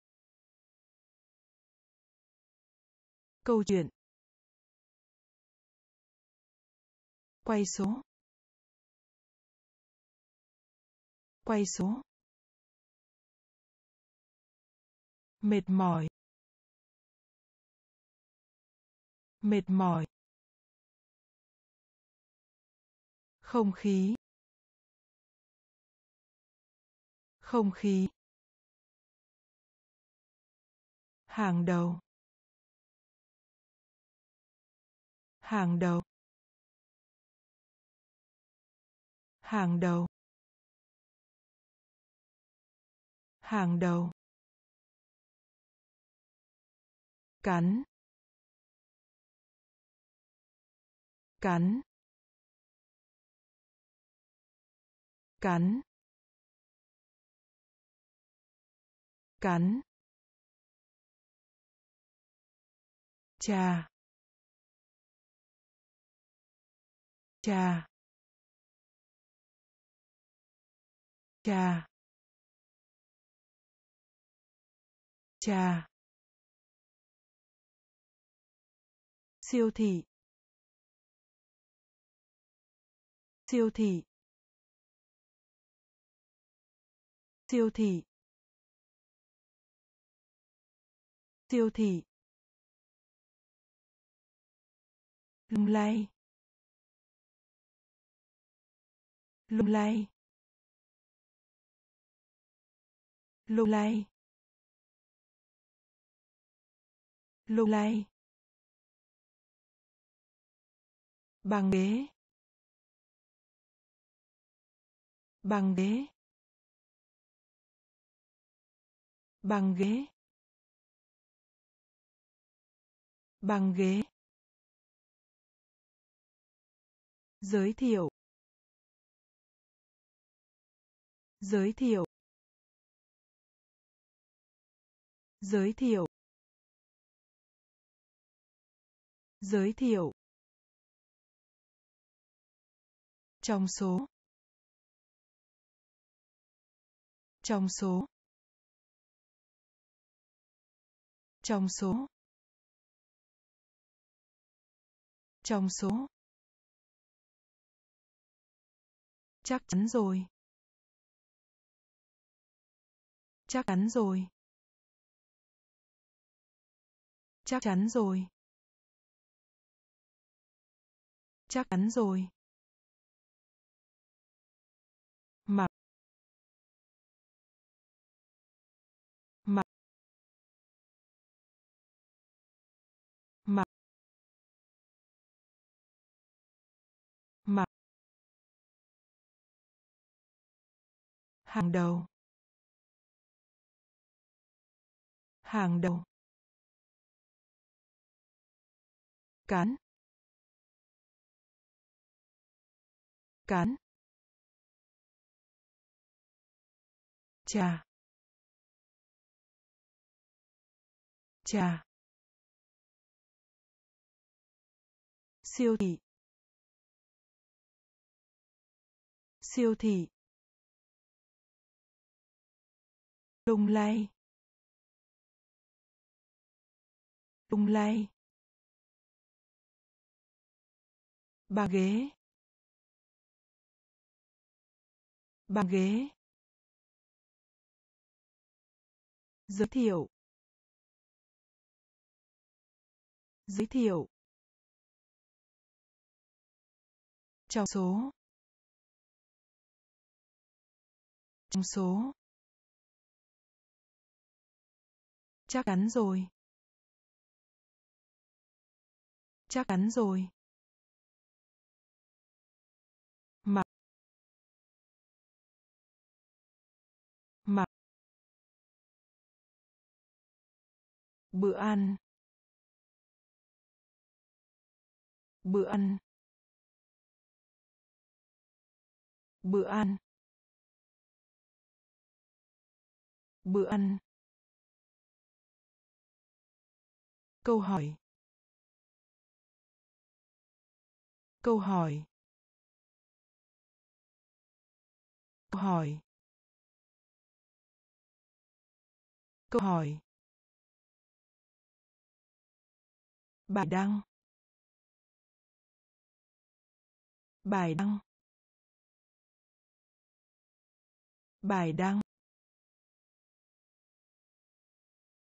Câu chuyện. Quay số. Quay số. Mệt mỏi. Mệt mỏi. Không khí. Không khí. Hàng đầu. Hàng đầu. Hàng đầu. Hàng đầu. Cắn. Cắn. Cắn. Cắn. Trà trà trà trà siêu thị. Siêu thị. Siêu thị. Siêu thị. Lung lay. Lung lay. Lung lay. Lung lay. Bằng ghế bằng ghế bằng ghế bằng ghế giới thiệu. Giới thiệu. Giới thiệu. Giới thiệu. Trong số. Trong số. Trong số. Trong số. Chắc chắn rồi. Chắc chắn rồi. Chắc chắn rồi. Chắc chắn rồi. Hàng đầu. Hàng đầu. Cán. Cán. Trà. Trà. Siêu thị. Siêu thị. Lung lay. Lung lay. Bàn ghế. Bàn ghế. Giới thiệu. Giới thiệu. Trong số. Trong số. Chắc chắn rồi. Chắc chắn rồi. Mà, mà, bữa ăn. Bữa ăn. Bữa ăn. Bữa ăn. Câu hỏi. Câu hỏi. Câu hỏi. Câu hỏi. Bài đăng. Bài đăng. Bài đăng.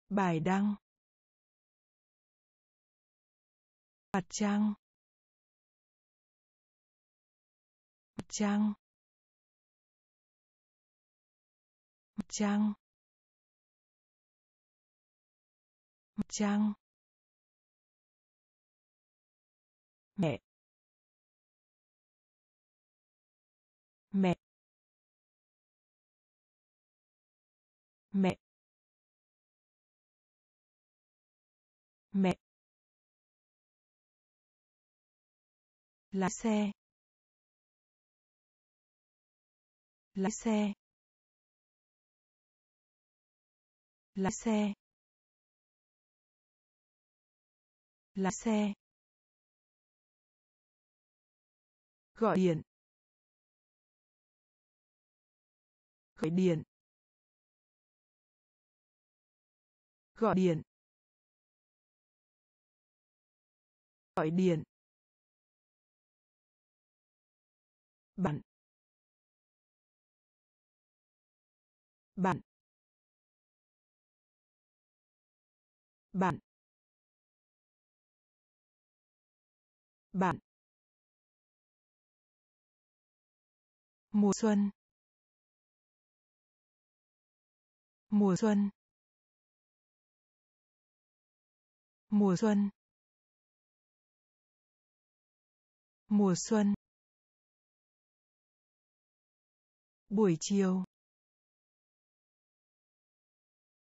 Bài đăng. Mặt trăng. Mặt trăng. Mặt trăng. Mặt trăng. Mẹ. Mẹ. Mẹ. Mẹ. Lái xe. Lái xe. Lái xe. Lái xe. Gọi điện. Gọi điện. Gọi điện. Gọi điện. Bạn. Bạn. Bạn. Bạn. Mùa xuân. Mùa xuân. Mùa xuân. Mùa xuân. Buổi chiều.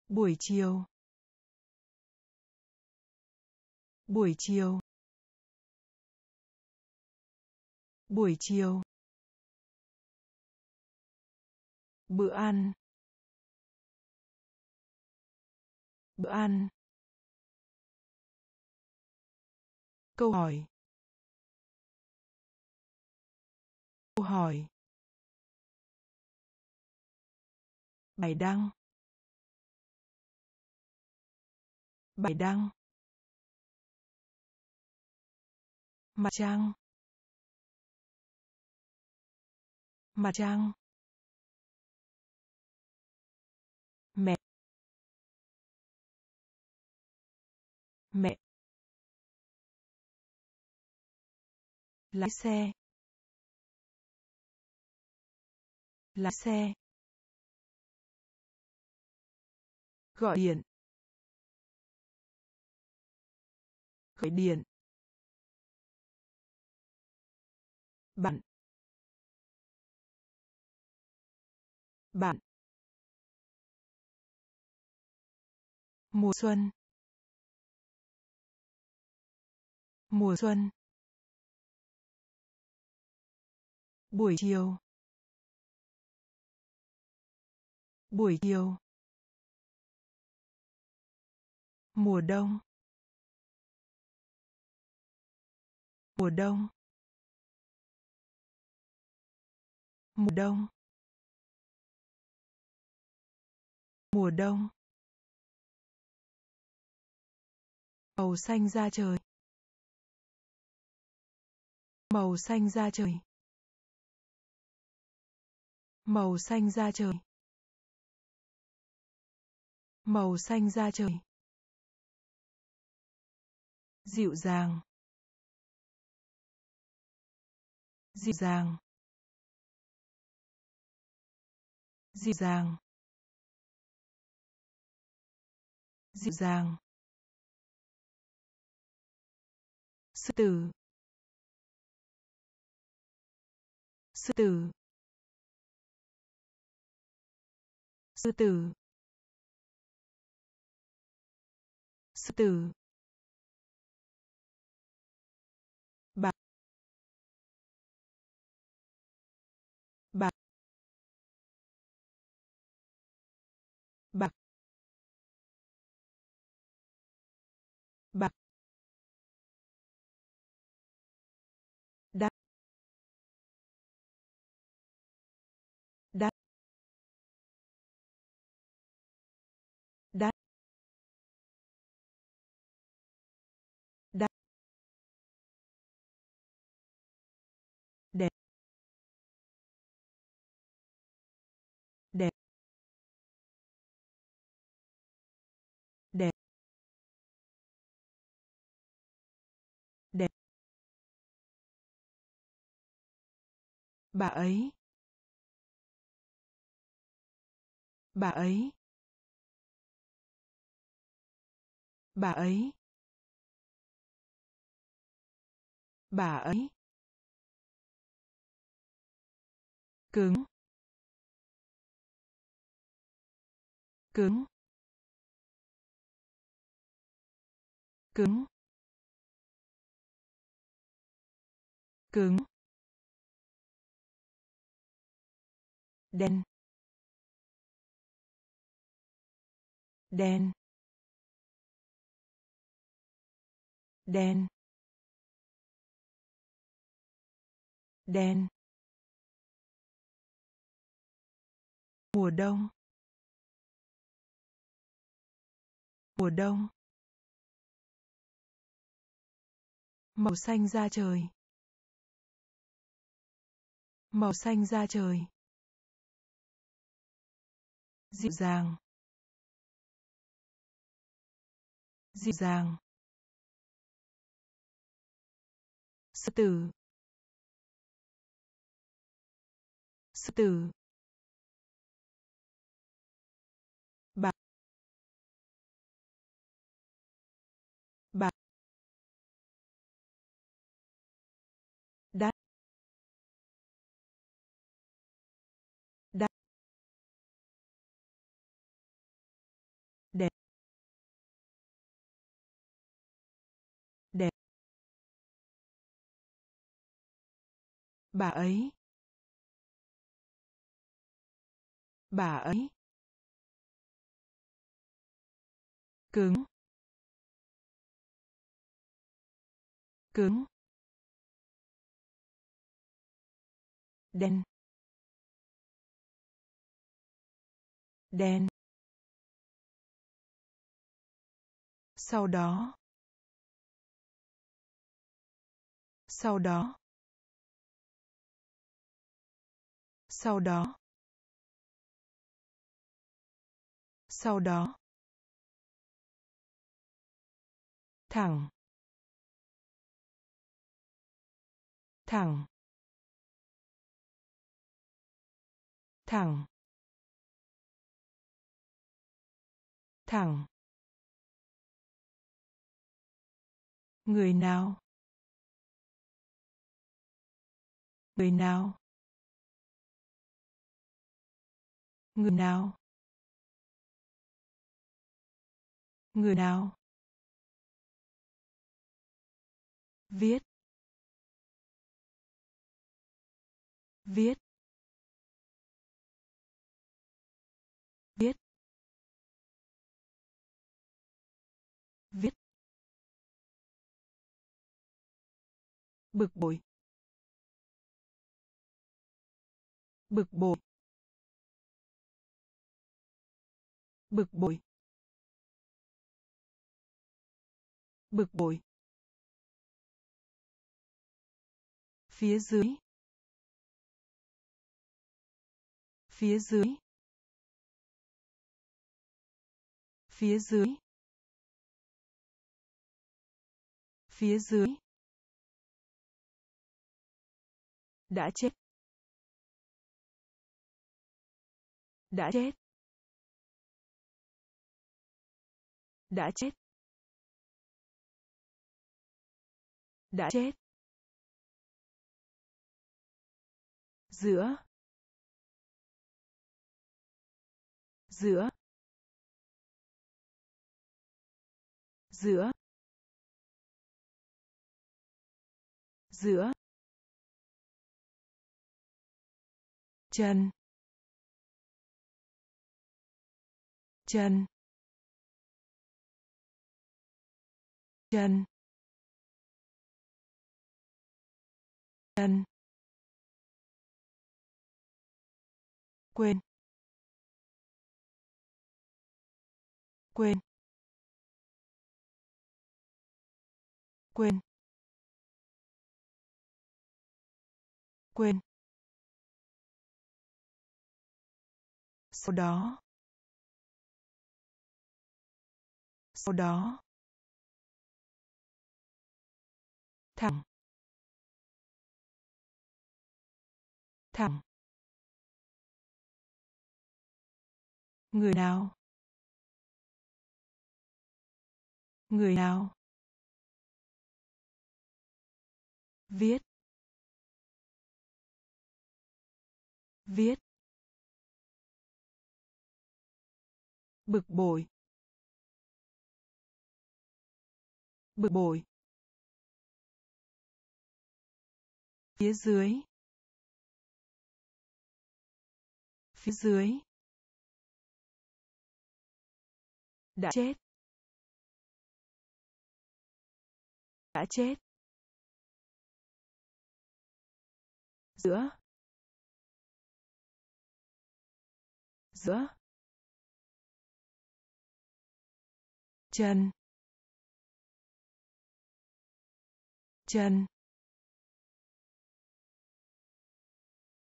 Buổi chiều. Buổi chiều. Buổi chiều. Bữa ăn. Bữa ăn. Câu hỏi. Câu hỏi. Bài đăng. Bài đăng. Mặt trăng. Mặt trăng. Mẹ. Mẹ. Lái xe. Lái xe. Gọi điện. Gọi điện. Bạn. Bạn. Mùa xuân. Mùa xuân. Buổi chiều. Buổi chiều. Mùa đông. Mùa đông. Mùa đông. Mùa đông. Màu xanh da trời. Màu xanh da trời. Màu xanh da trời. Màu xanh da trời dịu dàng. Dịu dàng. Dịu dàng. Dịu dàng. Sư tử. Sư tử. Sư tử. Sư tử. Bà ấy. Bà ấy. Bà ấy. Bà ấy. Cứng. Cứng. Cứng. Cứng. Đen đen đen đen. Mùa đông mùa đông. Màu xanh da trời, màu xanh da trời dịu dàng. Dịu dàng. Sư tử. Sư tử. Bà ấy. Bà ấy. Cứng. Cứng. Đen. Đen. Sau đó. Sau đó. Sau đó. Sau đó. Thẳng. Thẳng. Thẳng. Thẳng. Người nào? Người nào? Người nào? Người nào? Viết. Viết. Viết. Viết. Bực bội. Bực bội. Bực bội. Bực bội. Phía dưới. Phía dưới. Phía dưới. Phía dưới. Đã chết. Đã chết. Đã chết. Đã chết. Giữa. Giữa. Giữa. Giữa. Chân. Chân. Chân. Chân. Quên. Quên. Quên. Quên. Sau đó. Sau đó. Thẳng thẳng người nào? Người nào? Viết. Viết. Bực bội. Bực bội. Phía dưới. Phía dưới. Đã chết. Đã chết. Giữa. Giữa. Chân. Chân.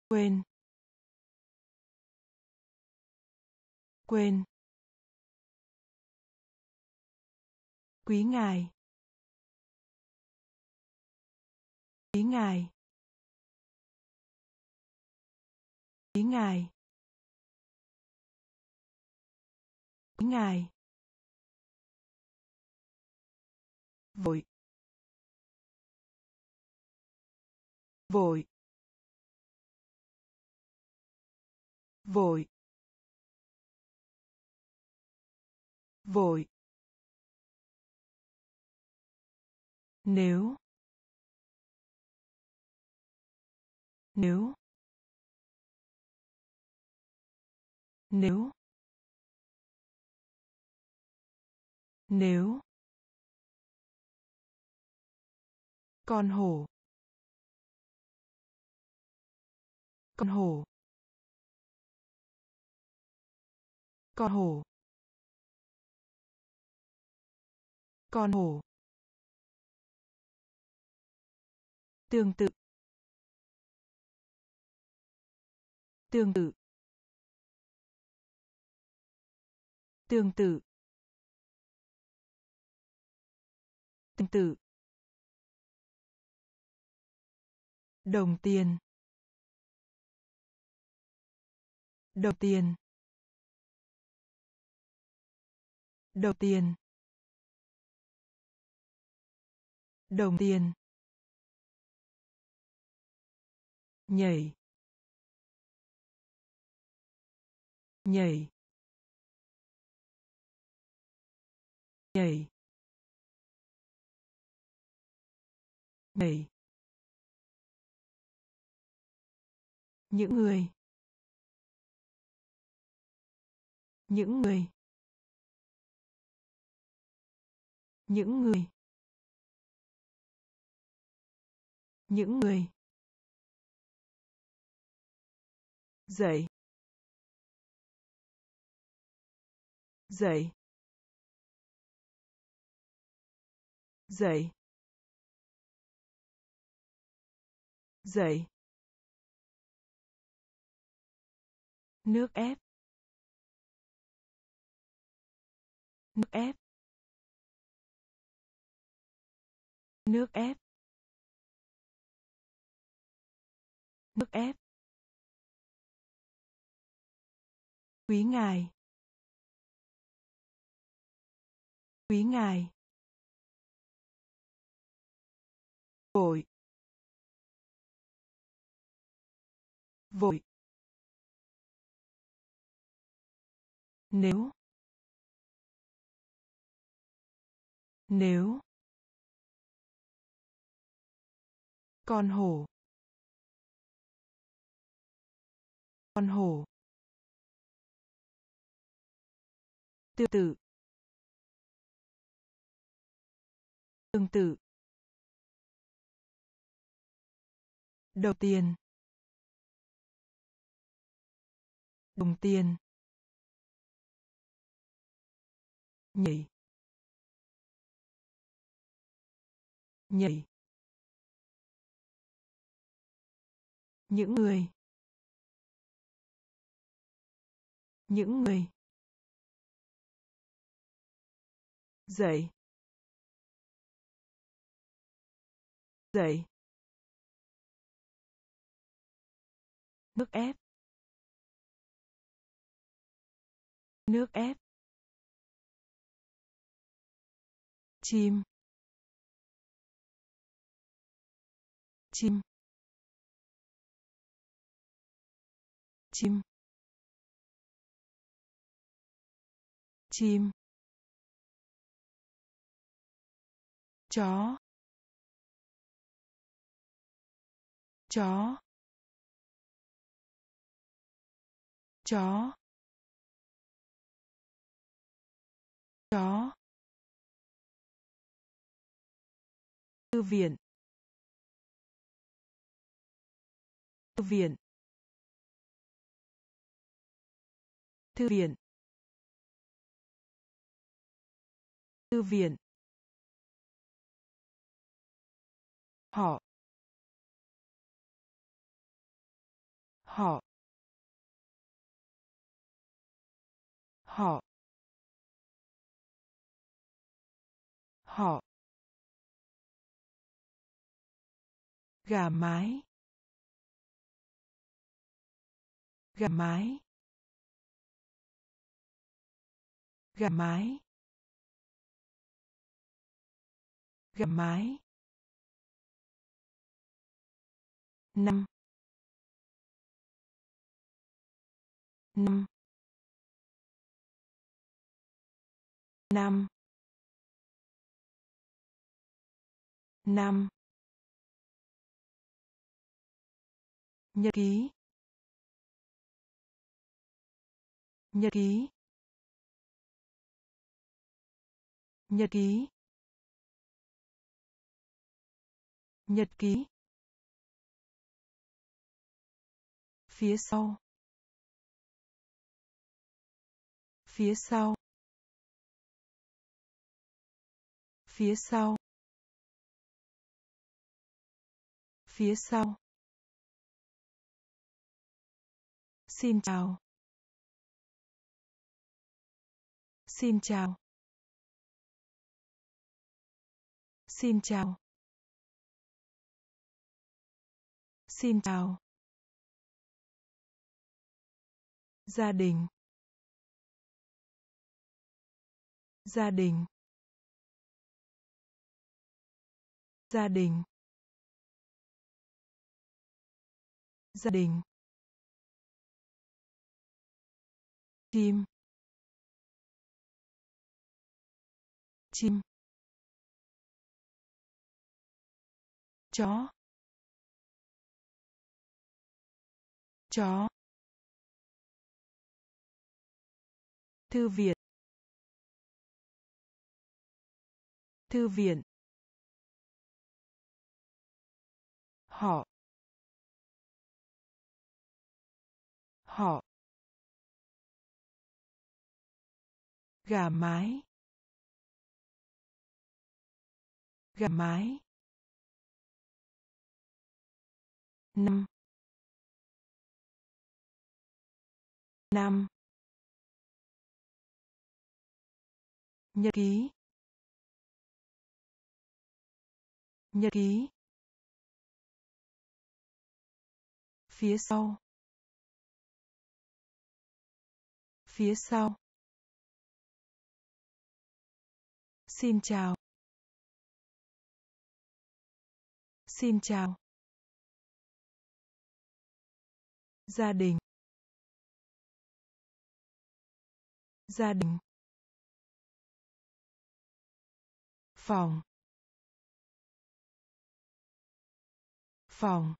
Quên. Quên. Quý ngài. Quý ngài. Quý ngài. Quý ngài. Vội. Vội. Vội. Vội. Nếu. Nếu. Nếu. Nếu. Con hổ. Con hổ. Con hổ. Con hổ. Tương tự. Tương tự. Tương tự. Tương tự. Đồng tiền. Đồng tiền. Đồng tiền đồng tiền. Nhảy. Nhảy. Nhảy. Nhảy. Những người. Những người. Những người. Những người. Dậy. Dậy. Dậy. Dậy. Nước ép. Nước ép. Nước ép. Nước ép. Quý ngài. Quý ngài. Vội. Vội. Nếu. Nếu. Con hổ. Con hổ. Tương tự. Tương tự. Đầu tiền. Đồng tiền. Nhảy. Nhảy. Những người. Những người. Dậy. Dậy. Nước ép. Nước ép. Chim. Chim. Chim. Chim. Chó. Chó. Chó. Chó. Thư viện. Thư viện. Thư viện. Thư viện. Họ. Họ. Họ. Họ. Gà mái. Gà mái. Gà mái. Gà mái. Năm. Năm. Năm. Năm. Nhật ký. Nhật ký. Nhật ký. Nhật ký. Phía sau. Phía sau. Phía sau. Phía sau. Xin chào. Xin chào. Xin chào. Xin chào. Gia đình. Gia đình. Gia đình. Gia đình. Chim. Chim. Chó. Chó. Thư viện. Thư viện. Họ. Họ. Gà mái. Gà mái. Năm. Năm. Nhật ký. Nhật ký. Phía sau. Phía sau. Xin chào. Xin chào. Gia đình. Gia đình. Phòng. Phòng.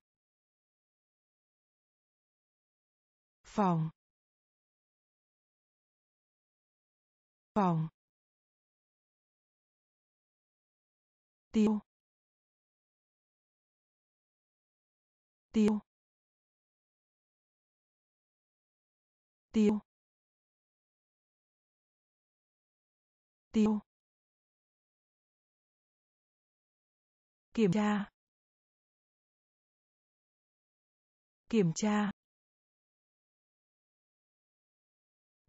Phòng. Phòng. Tiêu. Tiêu. Tiêu tiêu kiểm tra kiểm tra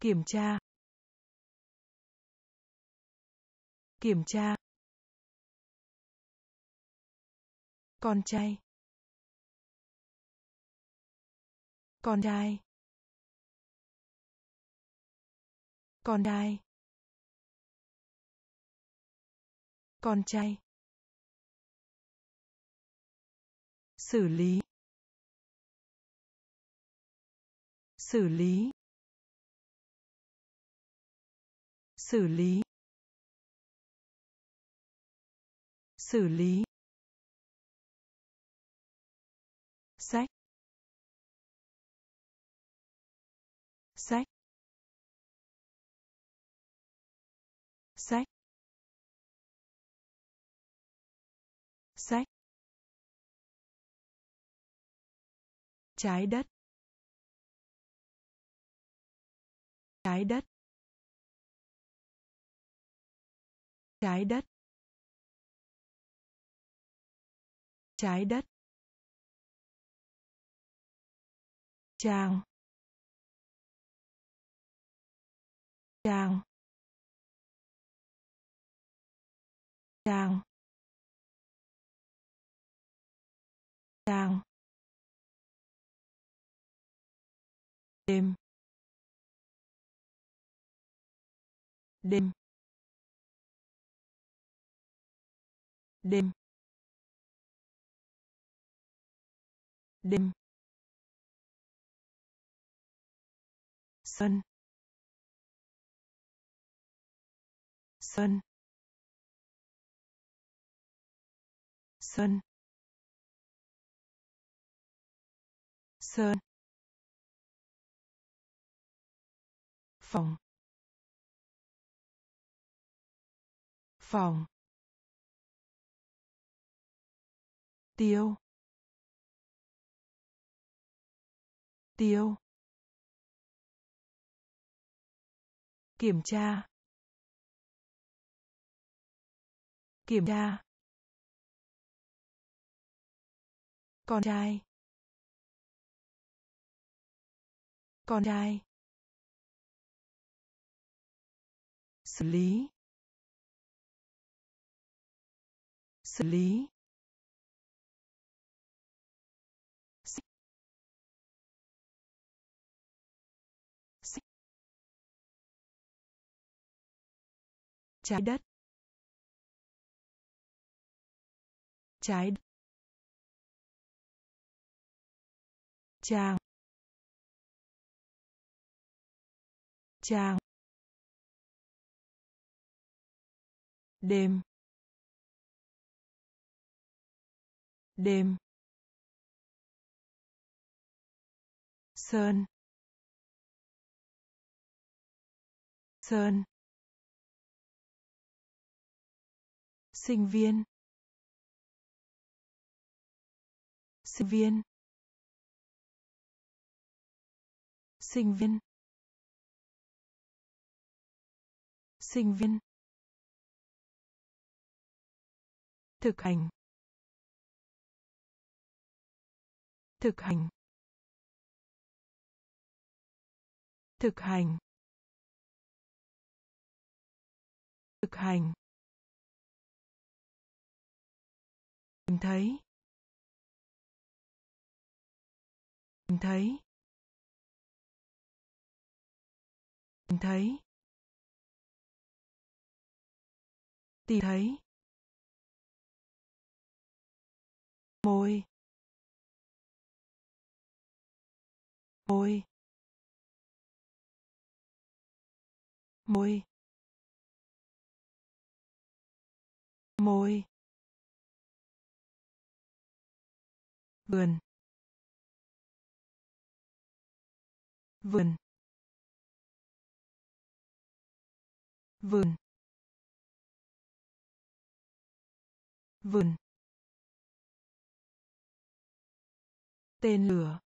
kiểm tra kiểm tra. Con trai con trai. Con đai, con trai xử lý xử lý xử lý xử lý. Trái đất. Trái đất. Trái đất. Trái đất. Chàng, chàng, chàng, chàng. Đêm. Đêm. Đêm. Đêm. Sân sân sân sơn phòng. Phòng. Tiêu. Tiêu. Kiểm tra. Kiểm tra. Con trai. Con trai. Xử lý. Xử lý. Trái đất. Trái đất. trang trang đêm đêm sơn sơn sinh viên sinh viên sinh viên sinh viên thực hành. Thực hành. Thực hành. Thực hành. Tìm thấy. Tìm thấy. Tìm thấy. Tìm thấy. Môi. Môi. Môi. Môi. Vườn. Vườn. Vườn. Vườn. Tên lửa.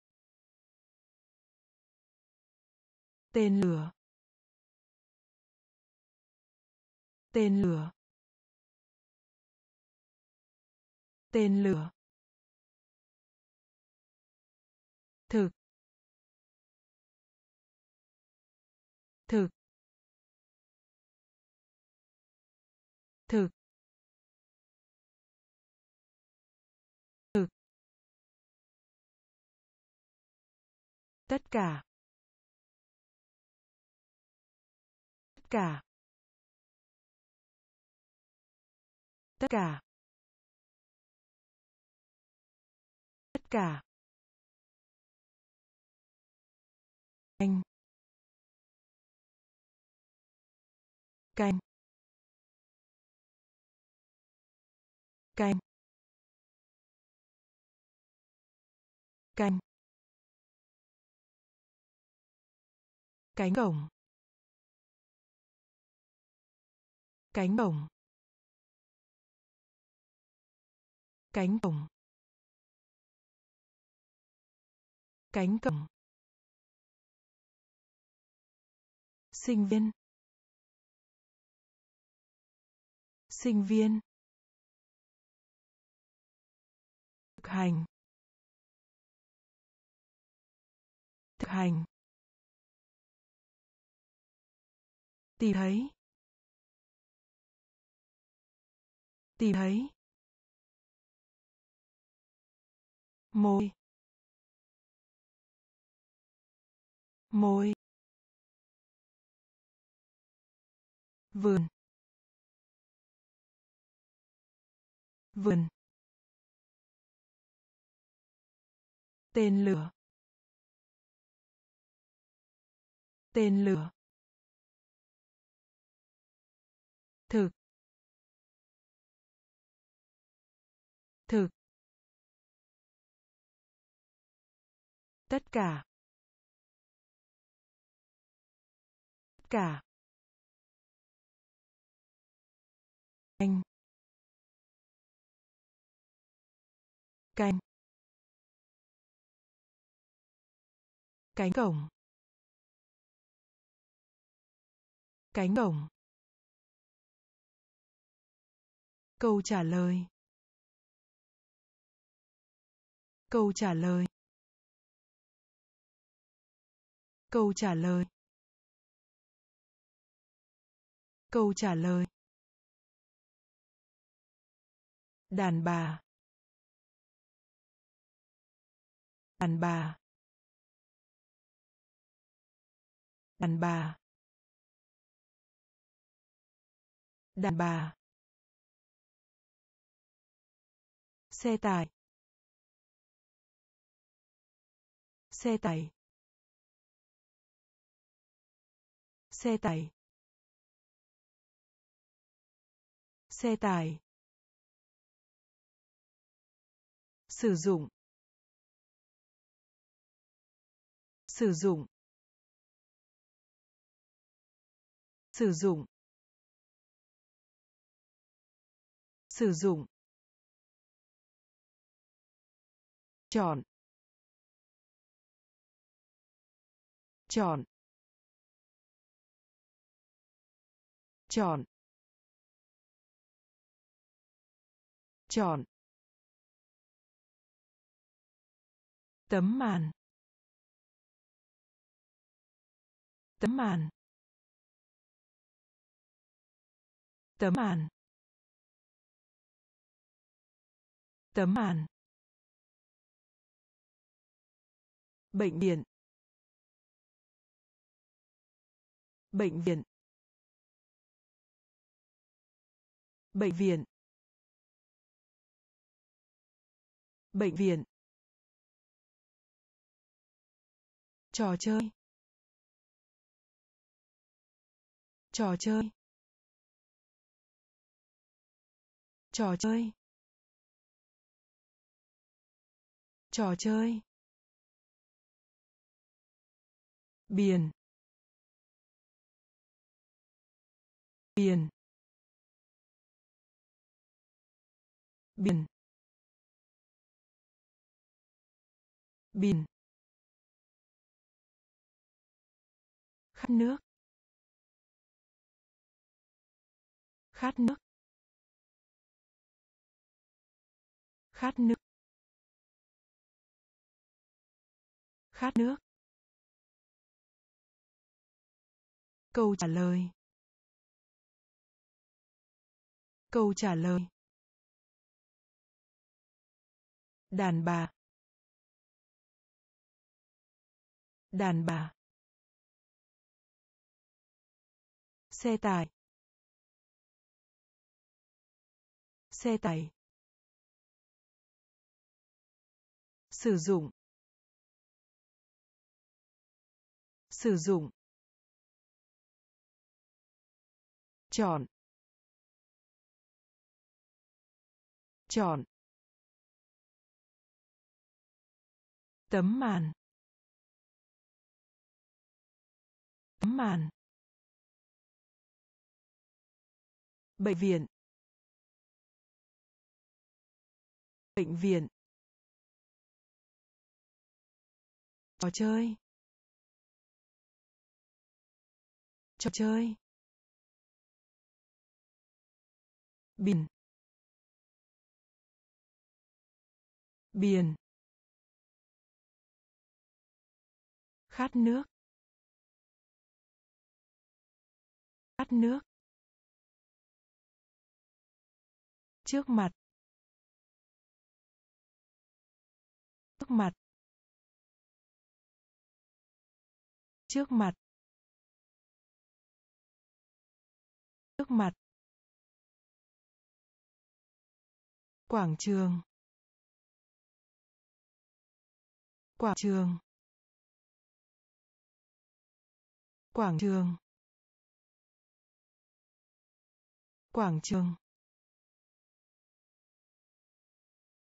Tên lửa. Tên lửa. Tên lửa. Thực. Thực. Thực. Tất cả. Tất cả. Tất cả. Tất cả. Canh. Canh. Canh. Canh. Cánh cổng cánh cổng cánh cổng cánh cổng. Sinh viên. Sinh viên. Thực hành. Thực hành. Tìm thấy. Tìm thấy. Môi. Môi. Vườn. Vườn. Tên lửa. Tên lửa. Thực. Thực. Tất cả. Tất cả. Anh canh. Cánh cổng. Cánh cổng. Câu trả lời. Câu trả lời. Câu trả lời. Câu trả lời. Đàn bà. Đàn bà. Đàn bà. Đàn bà. Xe tải. Xe tải. Xe tải. Xe tải. Sử dụng. Sử dụng. Sử dụng. Sử dụng. Chọn. Chọn. Chọn. Chọn. Tấm màn. Tấm màn. Tấm màn. Tấm màn. Bệnh viện. Bệnh viện. Bệnh viện. Bệnh viện. Trò chơi. Trò chơi. Trò chơi. Trò chơi. Biển. Biển. Biển. Biển. Khát nước. Khát nước. Khát nước. Khát nước. Câu trả lời. Câu trả lời. Đàn bà. Đàn bà. Xe tải. Xe tải. Sử dụng. Sử dụng. Chọn. Chọn. Tấm màn. Tấm màn. Bệnh viện. Bệnh viện. Trò chơi. Trò chơi. Biển. Biển. Khát nước. Khát nước. Trước mặt. Trước mặt. Trước mặt. Trước mặt. Quảng trường. Quảng trường. Quảng trường. Quảng trường.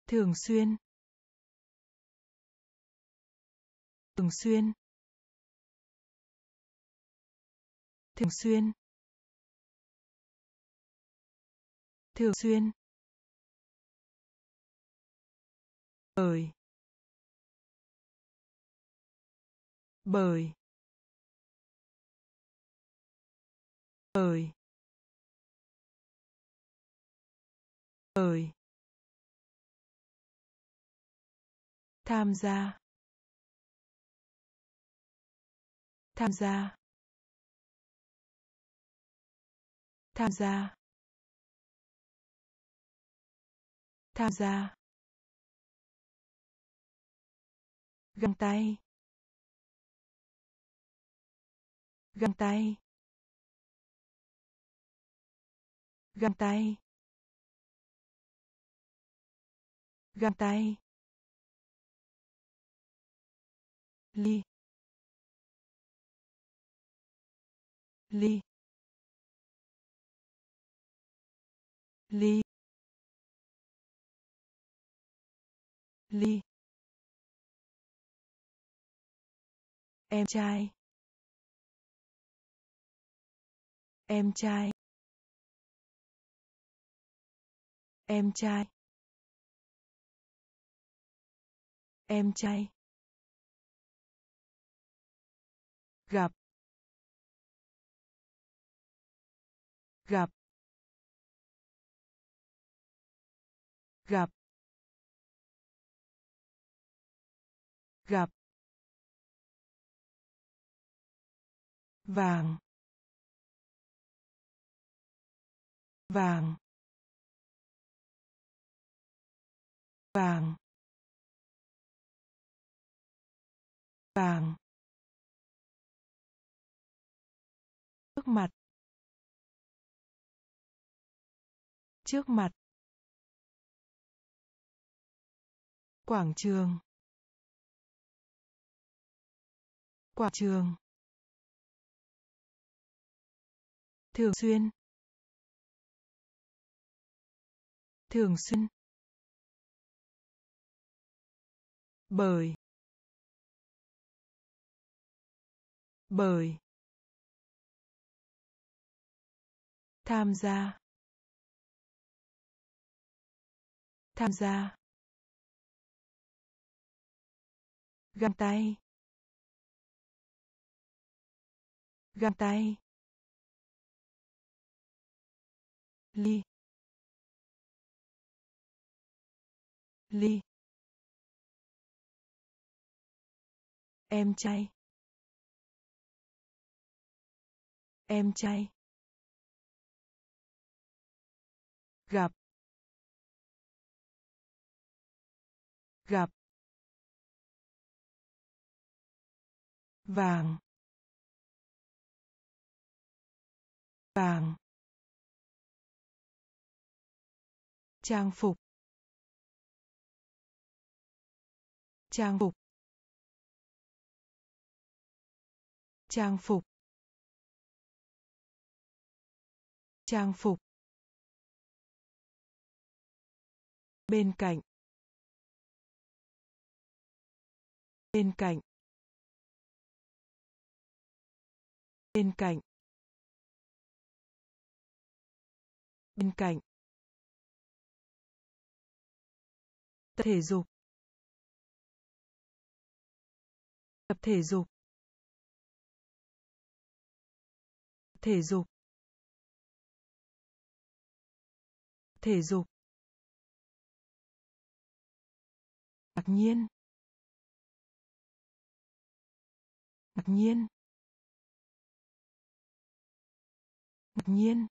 Thường xuyên. Thường xuyên. Thường xuyên. Thường xuyên. Bởi bởi bởi bởi tham gia. Tham gia. Tham gia. Tham gia. Găng tay. Găng tay. Găng tay. Găng tay. Ly. Ly. Ly. Ly. Em trai. Em trai. Em trai. Em trai. Gặp. Gặp. Gặp. Gặp. Vàng. Vàng. Vàng. Vàng. Trước mặt. Trước mặt. Quảng trường. Quảng trường. Thường xuyên. Thường xuyên. Bởi bởi tham gia. Tham gia. Găng tay. Găng tay. Ly. Ly. Em trai. Em trai. Gặp. Gặp. Vàng. Vàng. Trang phục. Trang phục. Trang phục. Trang phục. Bên cạnh. Bên cạnh. Bên cạnh. Bên cạnh. Thể dục. Tập thể dục. Thể dục. Thể dục. Ngạc nhiên. Ngạc nhiên. Ngạc nhiên.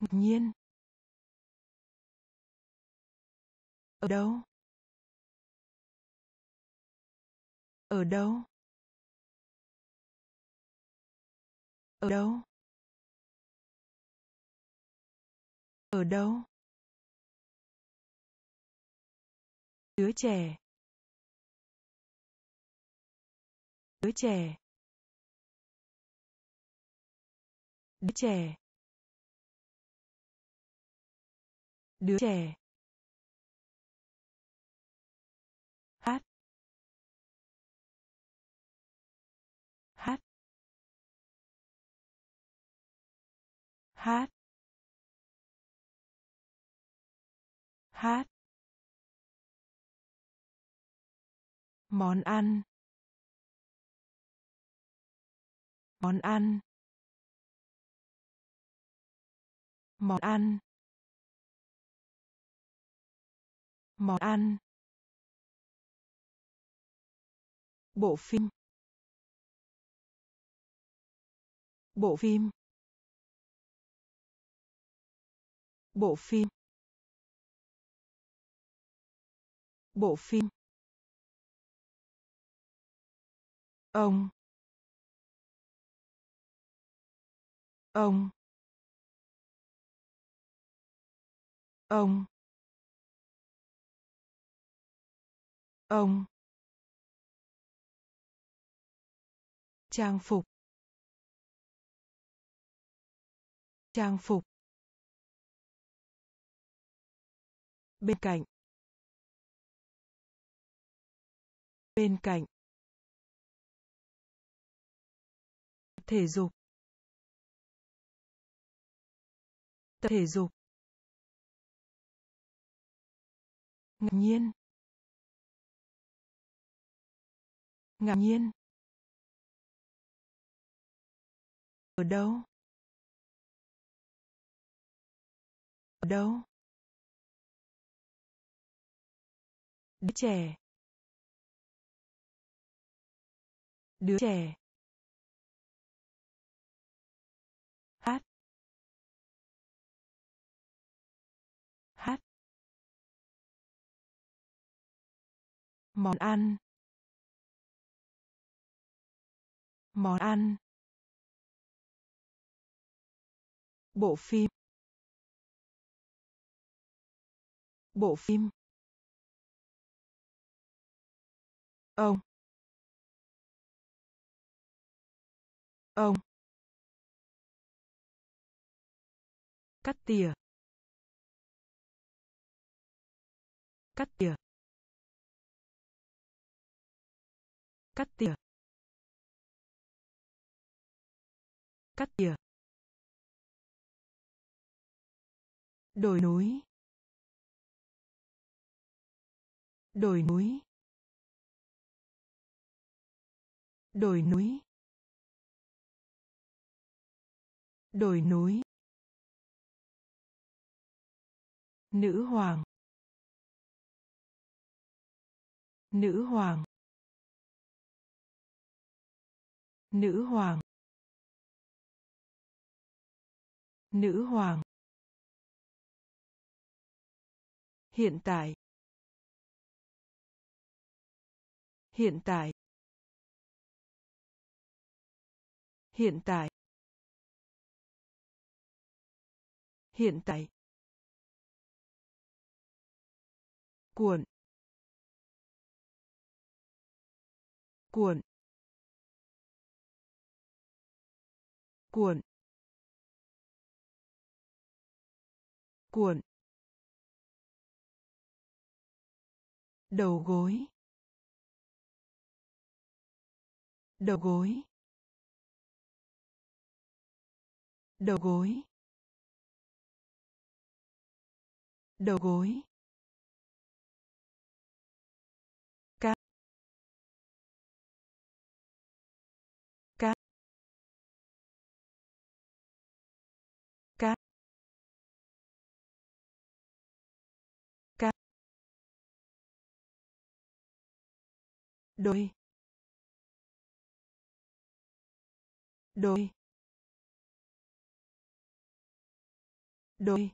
Ngạc nhiên. Ở đâu? Ở đâu? Ở đâu? Ở đâu? Đứa trẻ. Đứa trẻ. Đứa trẻ. Đứa trẻ. Hát. Hát. Món ăn. Món ăn. Món ăn. Món ăn. Bộ phim. Bộ phim. Bộ phim. Bộ phim. Ông. Ông. Ông. Ông. Trang phục. Trang phục. Bên cạnh. Bên cạnh. Thể dục. Tập thể dục. Ngạc nhiên. Ngạc nhiên. Ở đâu? Ở đâu? Đứa trẻ. Đứa trẻ. Hát. Hát. Món ăn. Món ăn. Bộ phim. Bộ phim. Ông. Ông. Cắt tỉa. Cắt tỉa. Cắt tỉa. Cắt tỉa. Đồi núi. Đồi núi. Đồi núi. Đồi núi. Nữ hoàng. Nữ hoàng. Nữ hoàng. Nữ hoàng. Hiện tại. Hiện tại. Hiện tại hiện tại cuộn cuộn cuộn cuộn. Đầu gối đầu gối đầu gối. Đầu gối. Đôi. Đôi. Đôi.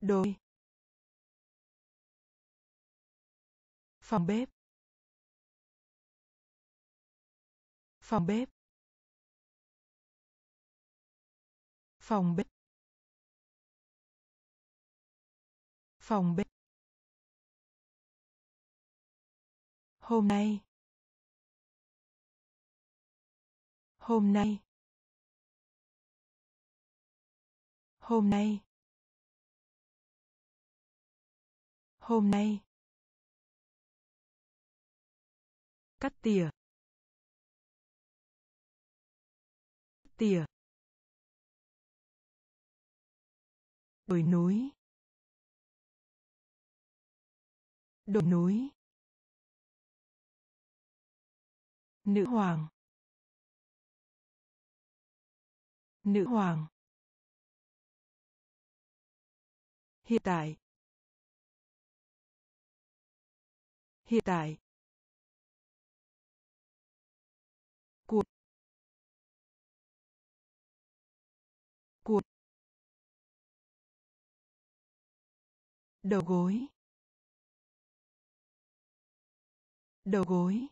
Đôi. Phòng bếp. Phòng bếp. Phòng bếp. Phòng bếp. Hôm nay. Hôm nay. Hôm nay. Hôm nay. Cắt tỉa. Tỉa. Đồi núi. Đồi núi. Nữ hoàng. Nữ hoàng. Hiện tại. Hiện tại. Cuộn, cuộn, đầu gối. Đầu gối.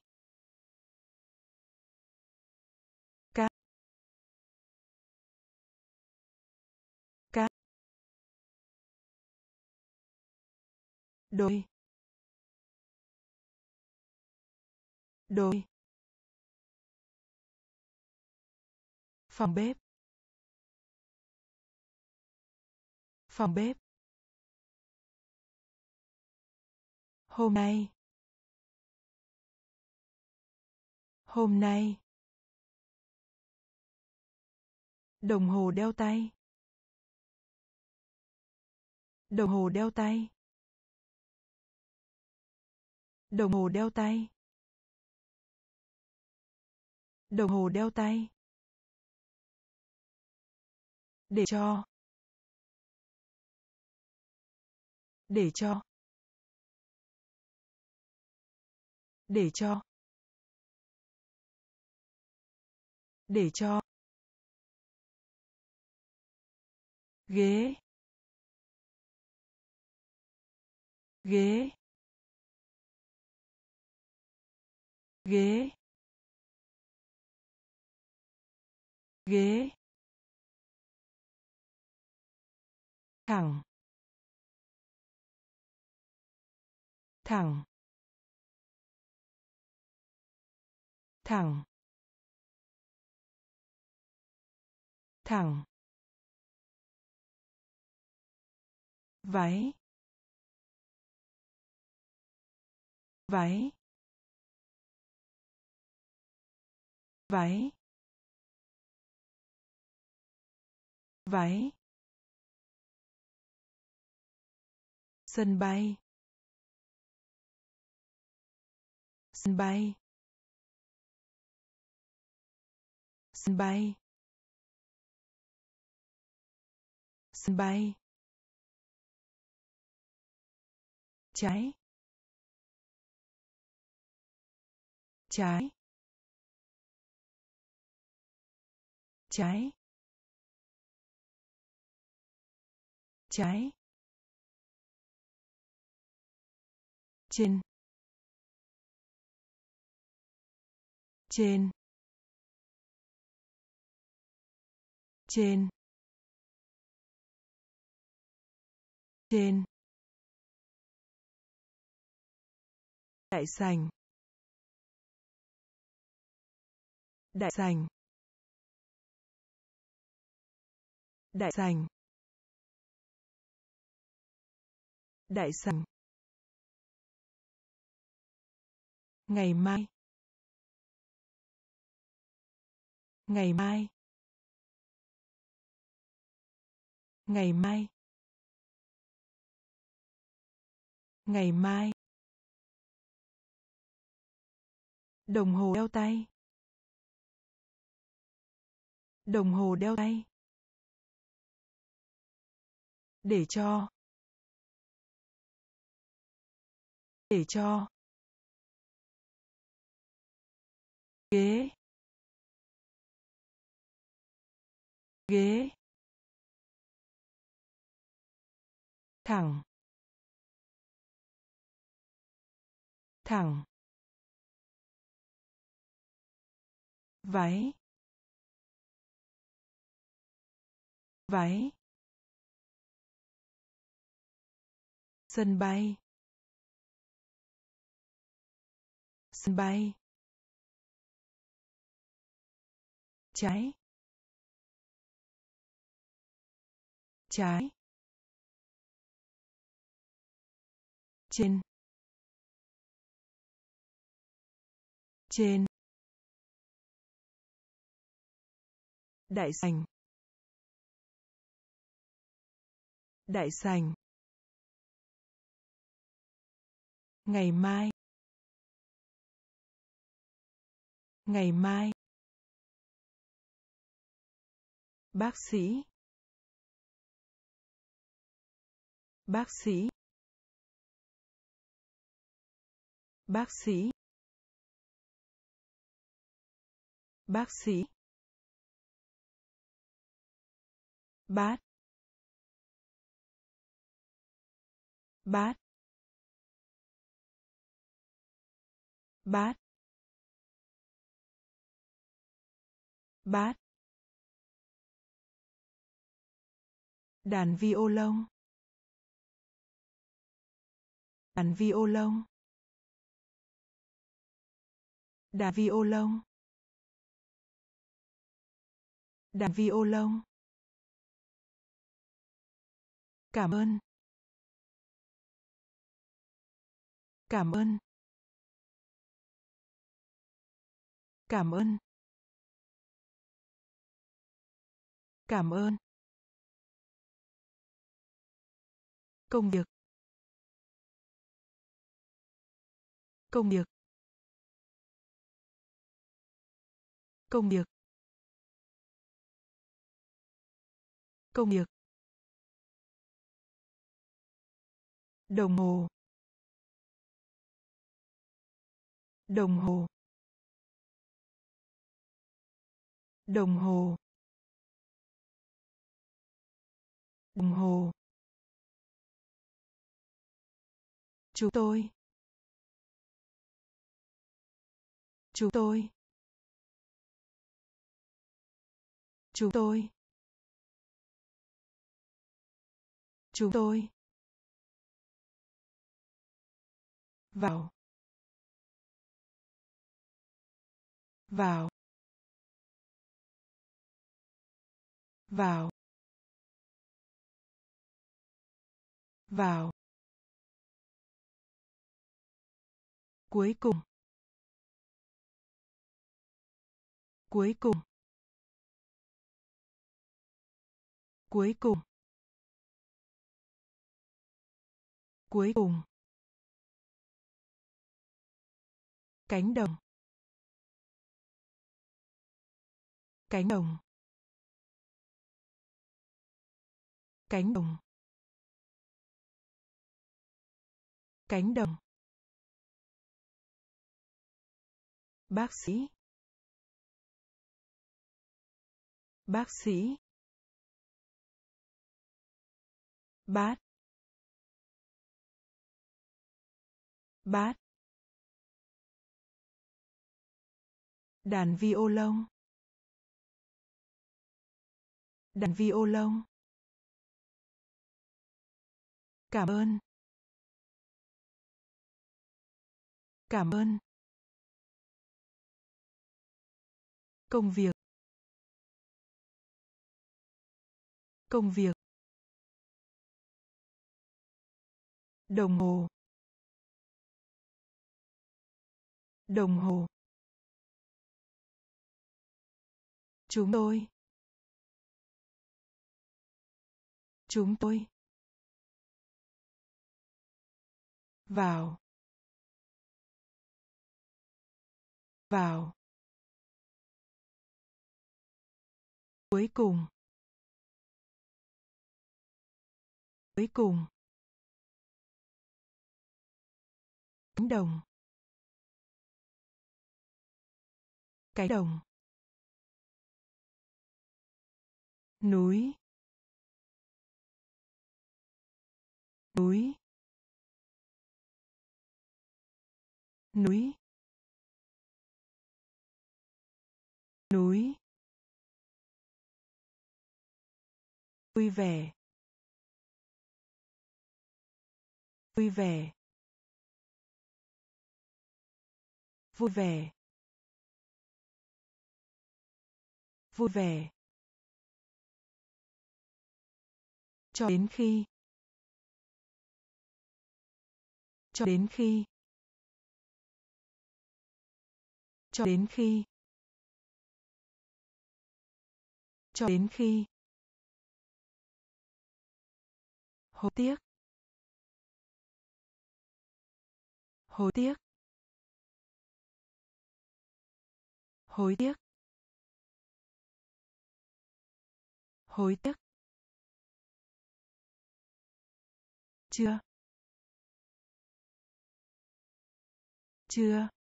Đôi. Đôi. Phòng bếp. Phòng bếp. Hôm nay. Hôm nay. Đồng hồ đeo tay. Đồng hồ đeo tay đồng hồ đeo tay. Đồng hồ đeo tay. Để cho. Để cho. Để cho. Để cho. Ghế. Ghế. Ghế. Ghế. Thẳng. Thẳng. Thẳng. Thẳng. Váy. Váy. Váy. Váy. Sân bay. Sân bay. Sân bay. Sân bay. Trái. Trái. Trái. Trái. Trên. Trên. Trên. Trên. Đại sành. Đại sành. Đại sành đại sành ngày mai. Ngày mai. Ngày mai. Ngày mai. Đồng hồ đeo tay. Đồng hồ đeo tay để cho. Để cho. Ghế. Ghế. Thẳng. Thẳng. Váy. Váy. Sân bay. Sân bay. Trái. Trái. Trên. Trên. Đại sành. Đại sành. Ngày mai. Ngày mai. Bác sĩ. Bác sĩ. Bác sĩ. Bác sĩ. Bát bát bát. Bát. Đàn vi ô lông đàn vi ô lông đàn vi ô lông đàn vi ô lông cảm ơn. Cảm ơn. Cảm ơn. Cảm ơn. Công việc. Công việc. Công việc. Công việc. Đồng hồ. Đồng hồ. Đồng hồ. Đồng hồ. Chúng tôi. Chúng tôi. Chúng tôi. Chúng tôi. Vào. Vào. Vào. Vào. Cuối cùng. Cuối cùng. Cuối cùng. Cuối cùng. Cánh đồng. Cánh đồng. Cánh đồng. Cánh đồng. Bác sĩ. Bác sĩ. Bát bát đàn vi ô lông đàn vi ô lông cảm ơn. Cảm ơn. Công việc. Công việc. Đồng hồ. Đồng hồ. Chúng tôi. Chúng tôi. Vào. Vào. Cuối cùng. Cuối cùng. Cánh đồng. Cái đồng. Núi. Núi. Núi núi, vui vẻ vui vẻ vui vẻ vui vẻ. Cho đến khi, cho đến khi. Cho đến khi. Cho đến khi. Hối tiếc. Hối tiếc. Hối tiếc. Hối tiếc. Chưa. Chưa.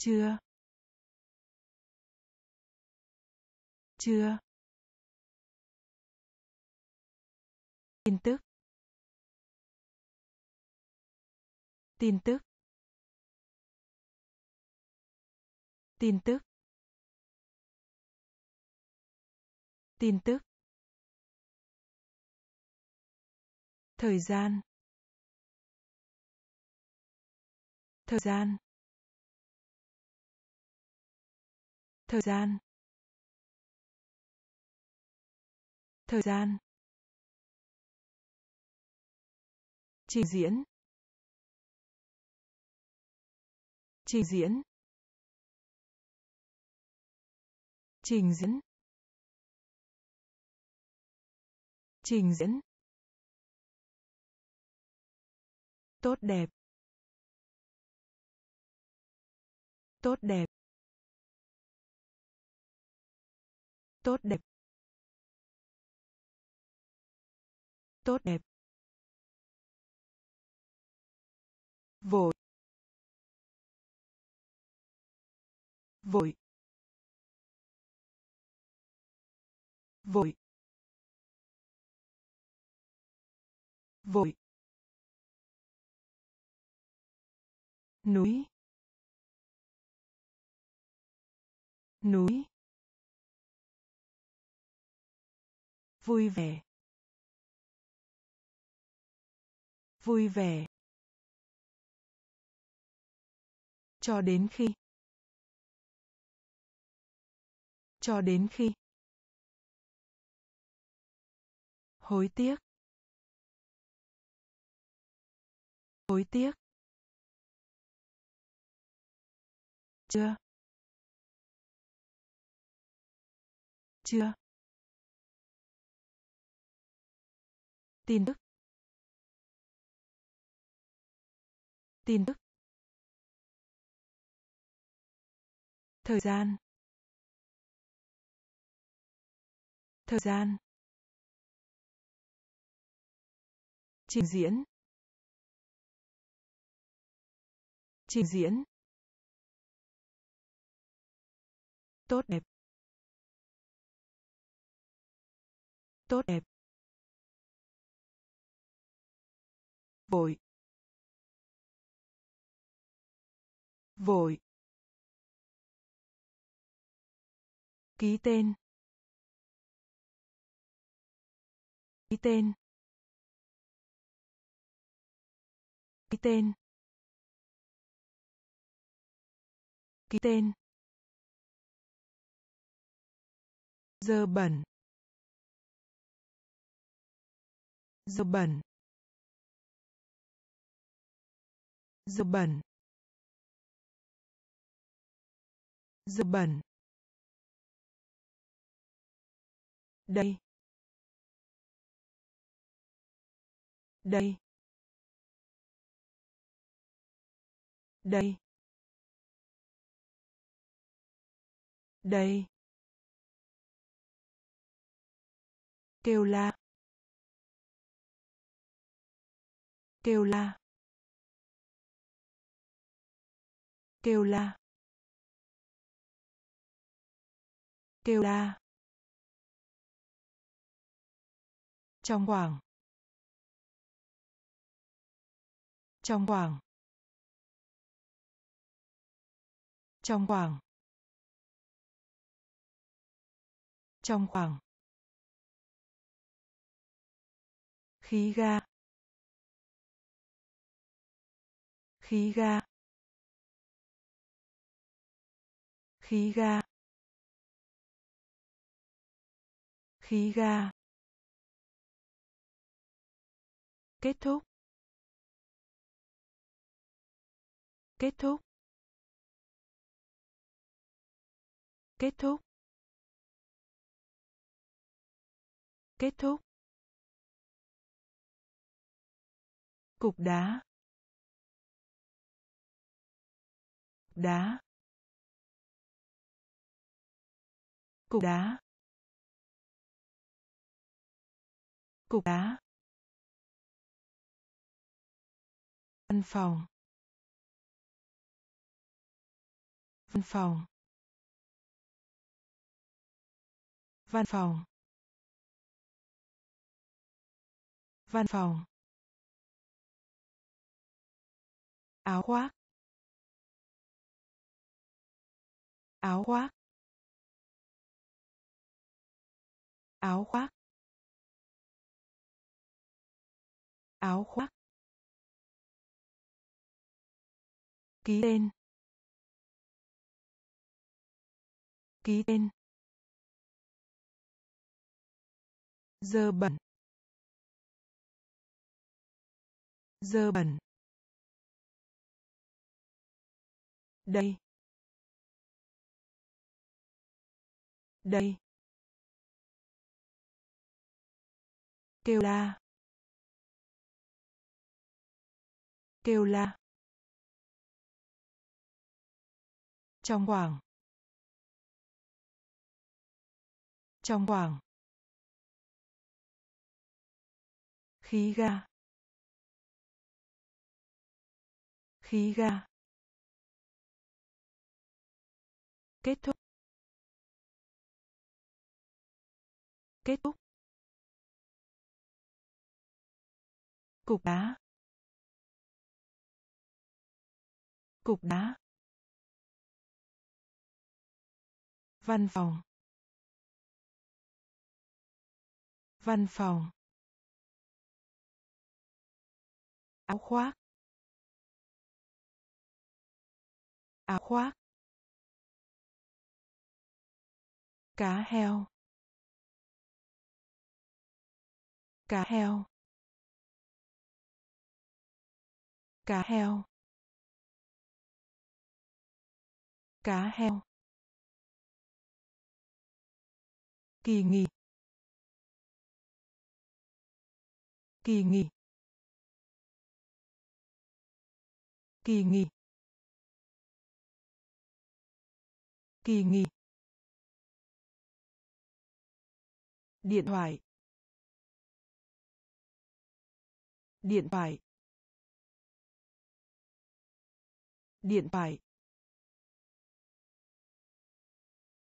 Chưa? Chưa. Tin tức. Tin tức. Tin tức. Tin tức. Thời gian. Thời gian. Thời gian. Thời gian. Trình diễn. Trình diễn. Trình diễn. Trình diễn. Tốt đẹp. Tốt đẹp. Tốt đẹp. Tốt đẹp. Vội. Vội. Vội. Vội. Núi. Núi. Vui vẻ. Vui vẻ. Cho đến khi. Cho đến khi. Hối tiếc. Hối tiếc. Chưa. Chưa. Tin tức. Tin tức. Thời gian. Thời gian. Trình diễn. Trình diễn. Tốt đẹp. Tốt đẹp. Vội. Vội. Ký tên. Ký tên. Ký tên. Ký tên. Dơ bẩn. Dơ bẩn. Dơ bẩn. Dơ bẩn. Đây. Đây. Đây. Đây. Kêu la. Kêu la. Kêu la. Kêu la. Trong khoảng. Trong khoảng. Trong khoảng. Trong khoảng. Khí ga. Khí ga. Khí ga. Khí ga. Kết thúc. Kết thúc. Kết thúc. Kết thúc. Cục đá. Đá. Cục đá. Cục đá. Văn phòng. Văn phòng. Văn phòng. Văn phòng. Áo khoác. Áo khoác. Áo khoác. Áo khoác. Ký tên. Ký tên. Dơ bẩn. Dơ bẩn. Đây. Đây. Kêu la. Kêu la. Trong khoảng. Trong khoảng. Khí ga. Khí ga. Kết thúc. Kết thúc. Cục đá. Cục đá. Văn phòng. Văn phòng. Áo khoác. Áo khoác. Cá heo. Cá heo. Cá heo. Cá heo. Kỳ nghỉ. Kỳ nghỉ. Kỳ nghỉ. Kỳ nghỉ. Điện thoại. Điện thoại. Điện thoại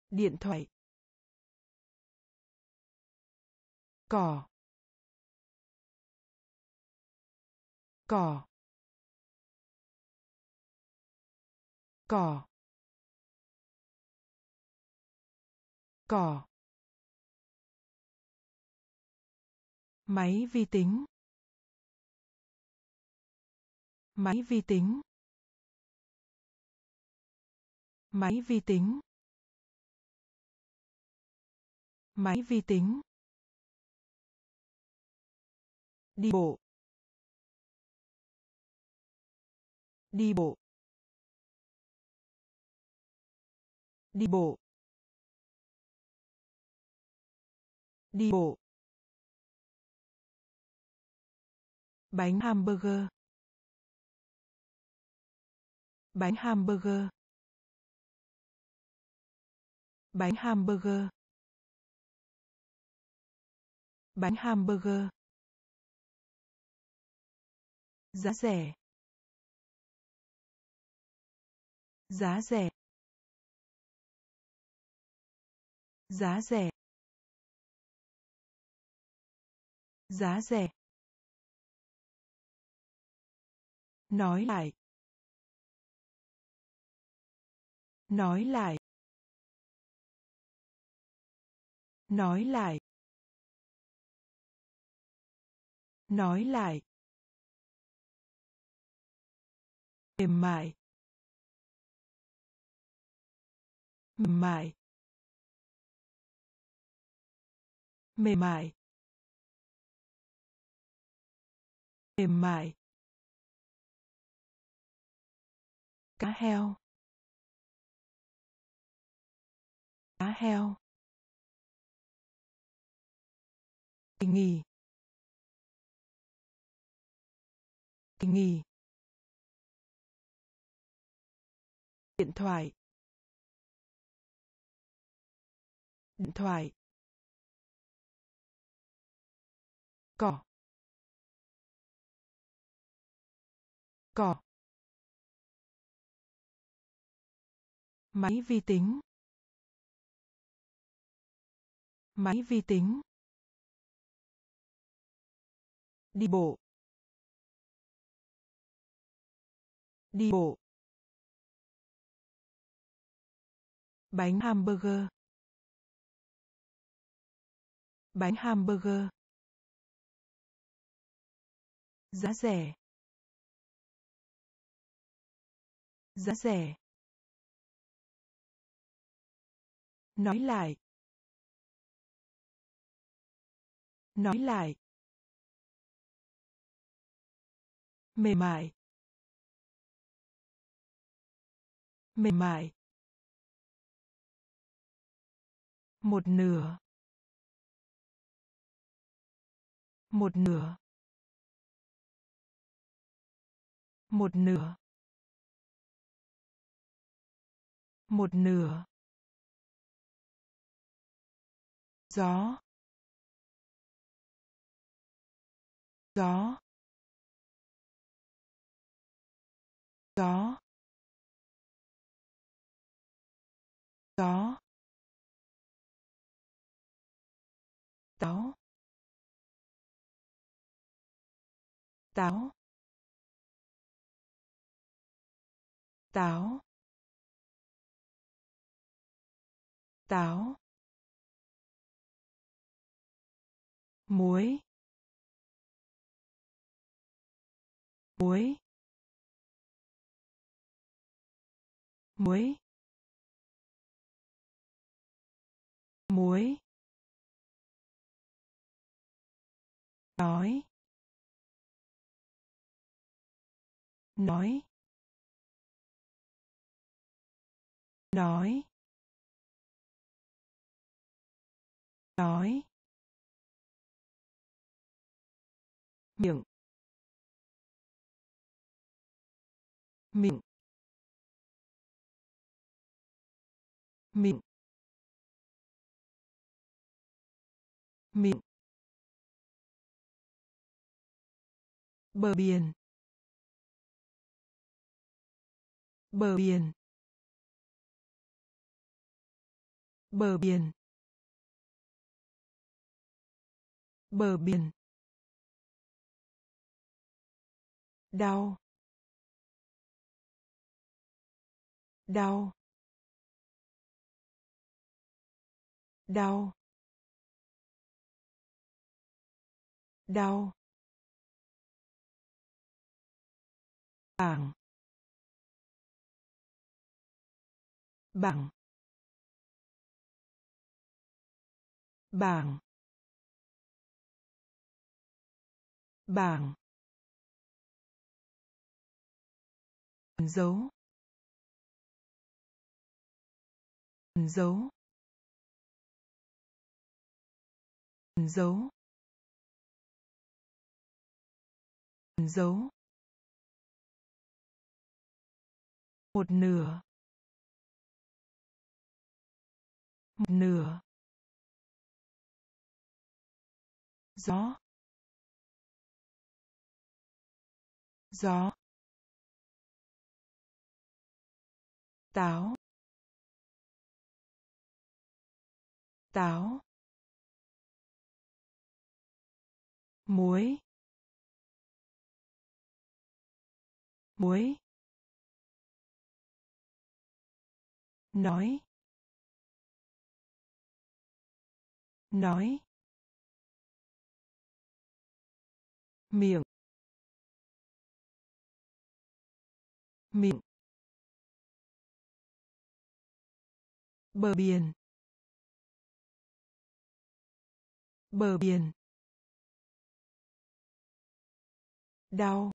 điện thoại cỏ cỏ cỏ cỏ máy vi tính máy vi tính máy vi tính. Máy vi tính. Đi bộ. Đi bộ. Đi bộ. Đi bộ. Bánh hamburger. Bánh hamburger bánh hamburger. Bánh hamburger. Giá rẻ. Giá rẻ. Giá rẻ. Giá rẻ. Nói lại. Nói lại. Nói lại. Nói lại. Mềm mại. Mềm mại. Mềm mại. Mềm mại. Cá heo. Cá heo. Nghỉ. Kỳ nghỉ. Điện thoại. Điện thoại. Cỏ cỏ máy vi tính. Máy vi tính đi bộ. Đi bộ. Bánh hamburger. Bánh hamburger. Giá rẻ. Giá rẻ. Nói lại. Nói lại. Mềm mại. Mềm mại. Một nửa. Một nửa. Một nửa. Một nửa. Gió. Gió. Có, có, táo. Táo. Táo. Táo. Muối. Muối. Muối. Muối. Nói. Nói. Nói. Nói. Miệng. Miệng. Miệng miệng bờ biển. Bờ biển. Bờ biển. Bờ biển. Đau. Đau. Đau. Đau. Bảng. Bảng. Bảng. Bảng. Dấu. Dấu. Dấu. Dấu. Một nửa. Một nửa. Gió. Gió. Táo. Táo. Muối. Muối. Nói. Nói. Miệng. Miệng. Bờ biển. Bờ biển. Đau.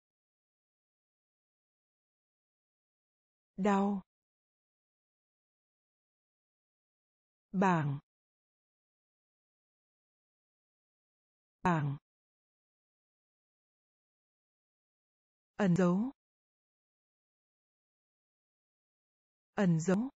Đau. Bảng. Bảng. Ẩn dấu. Ẩn dấu.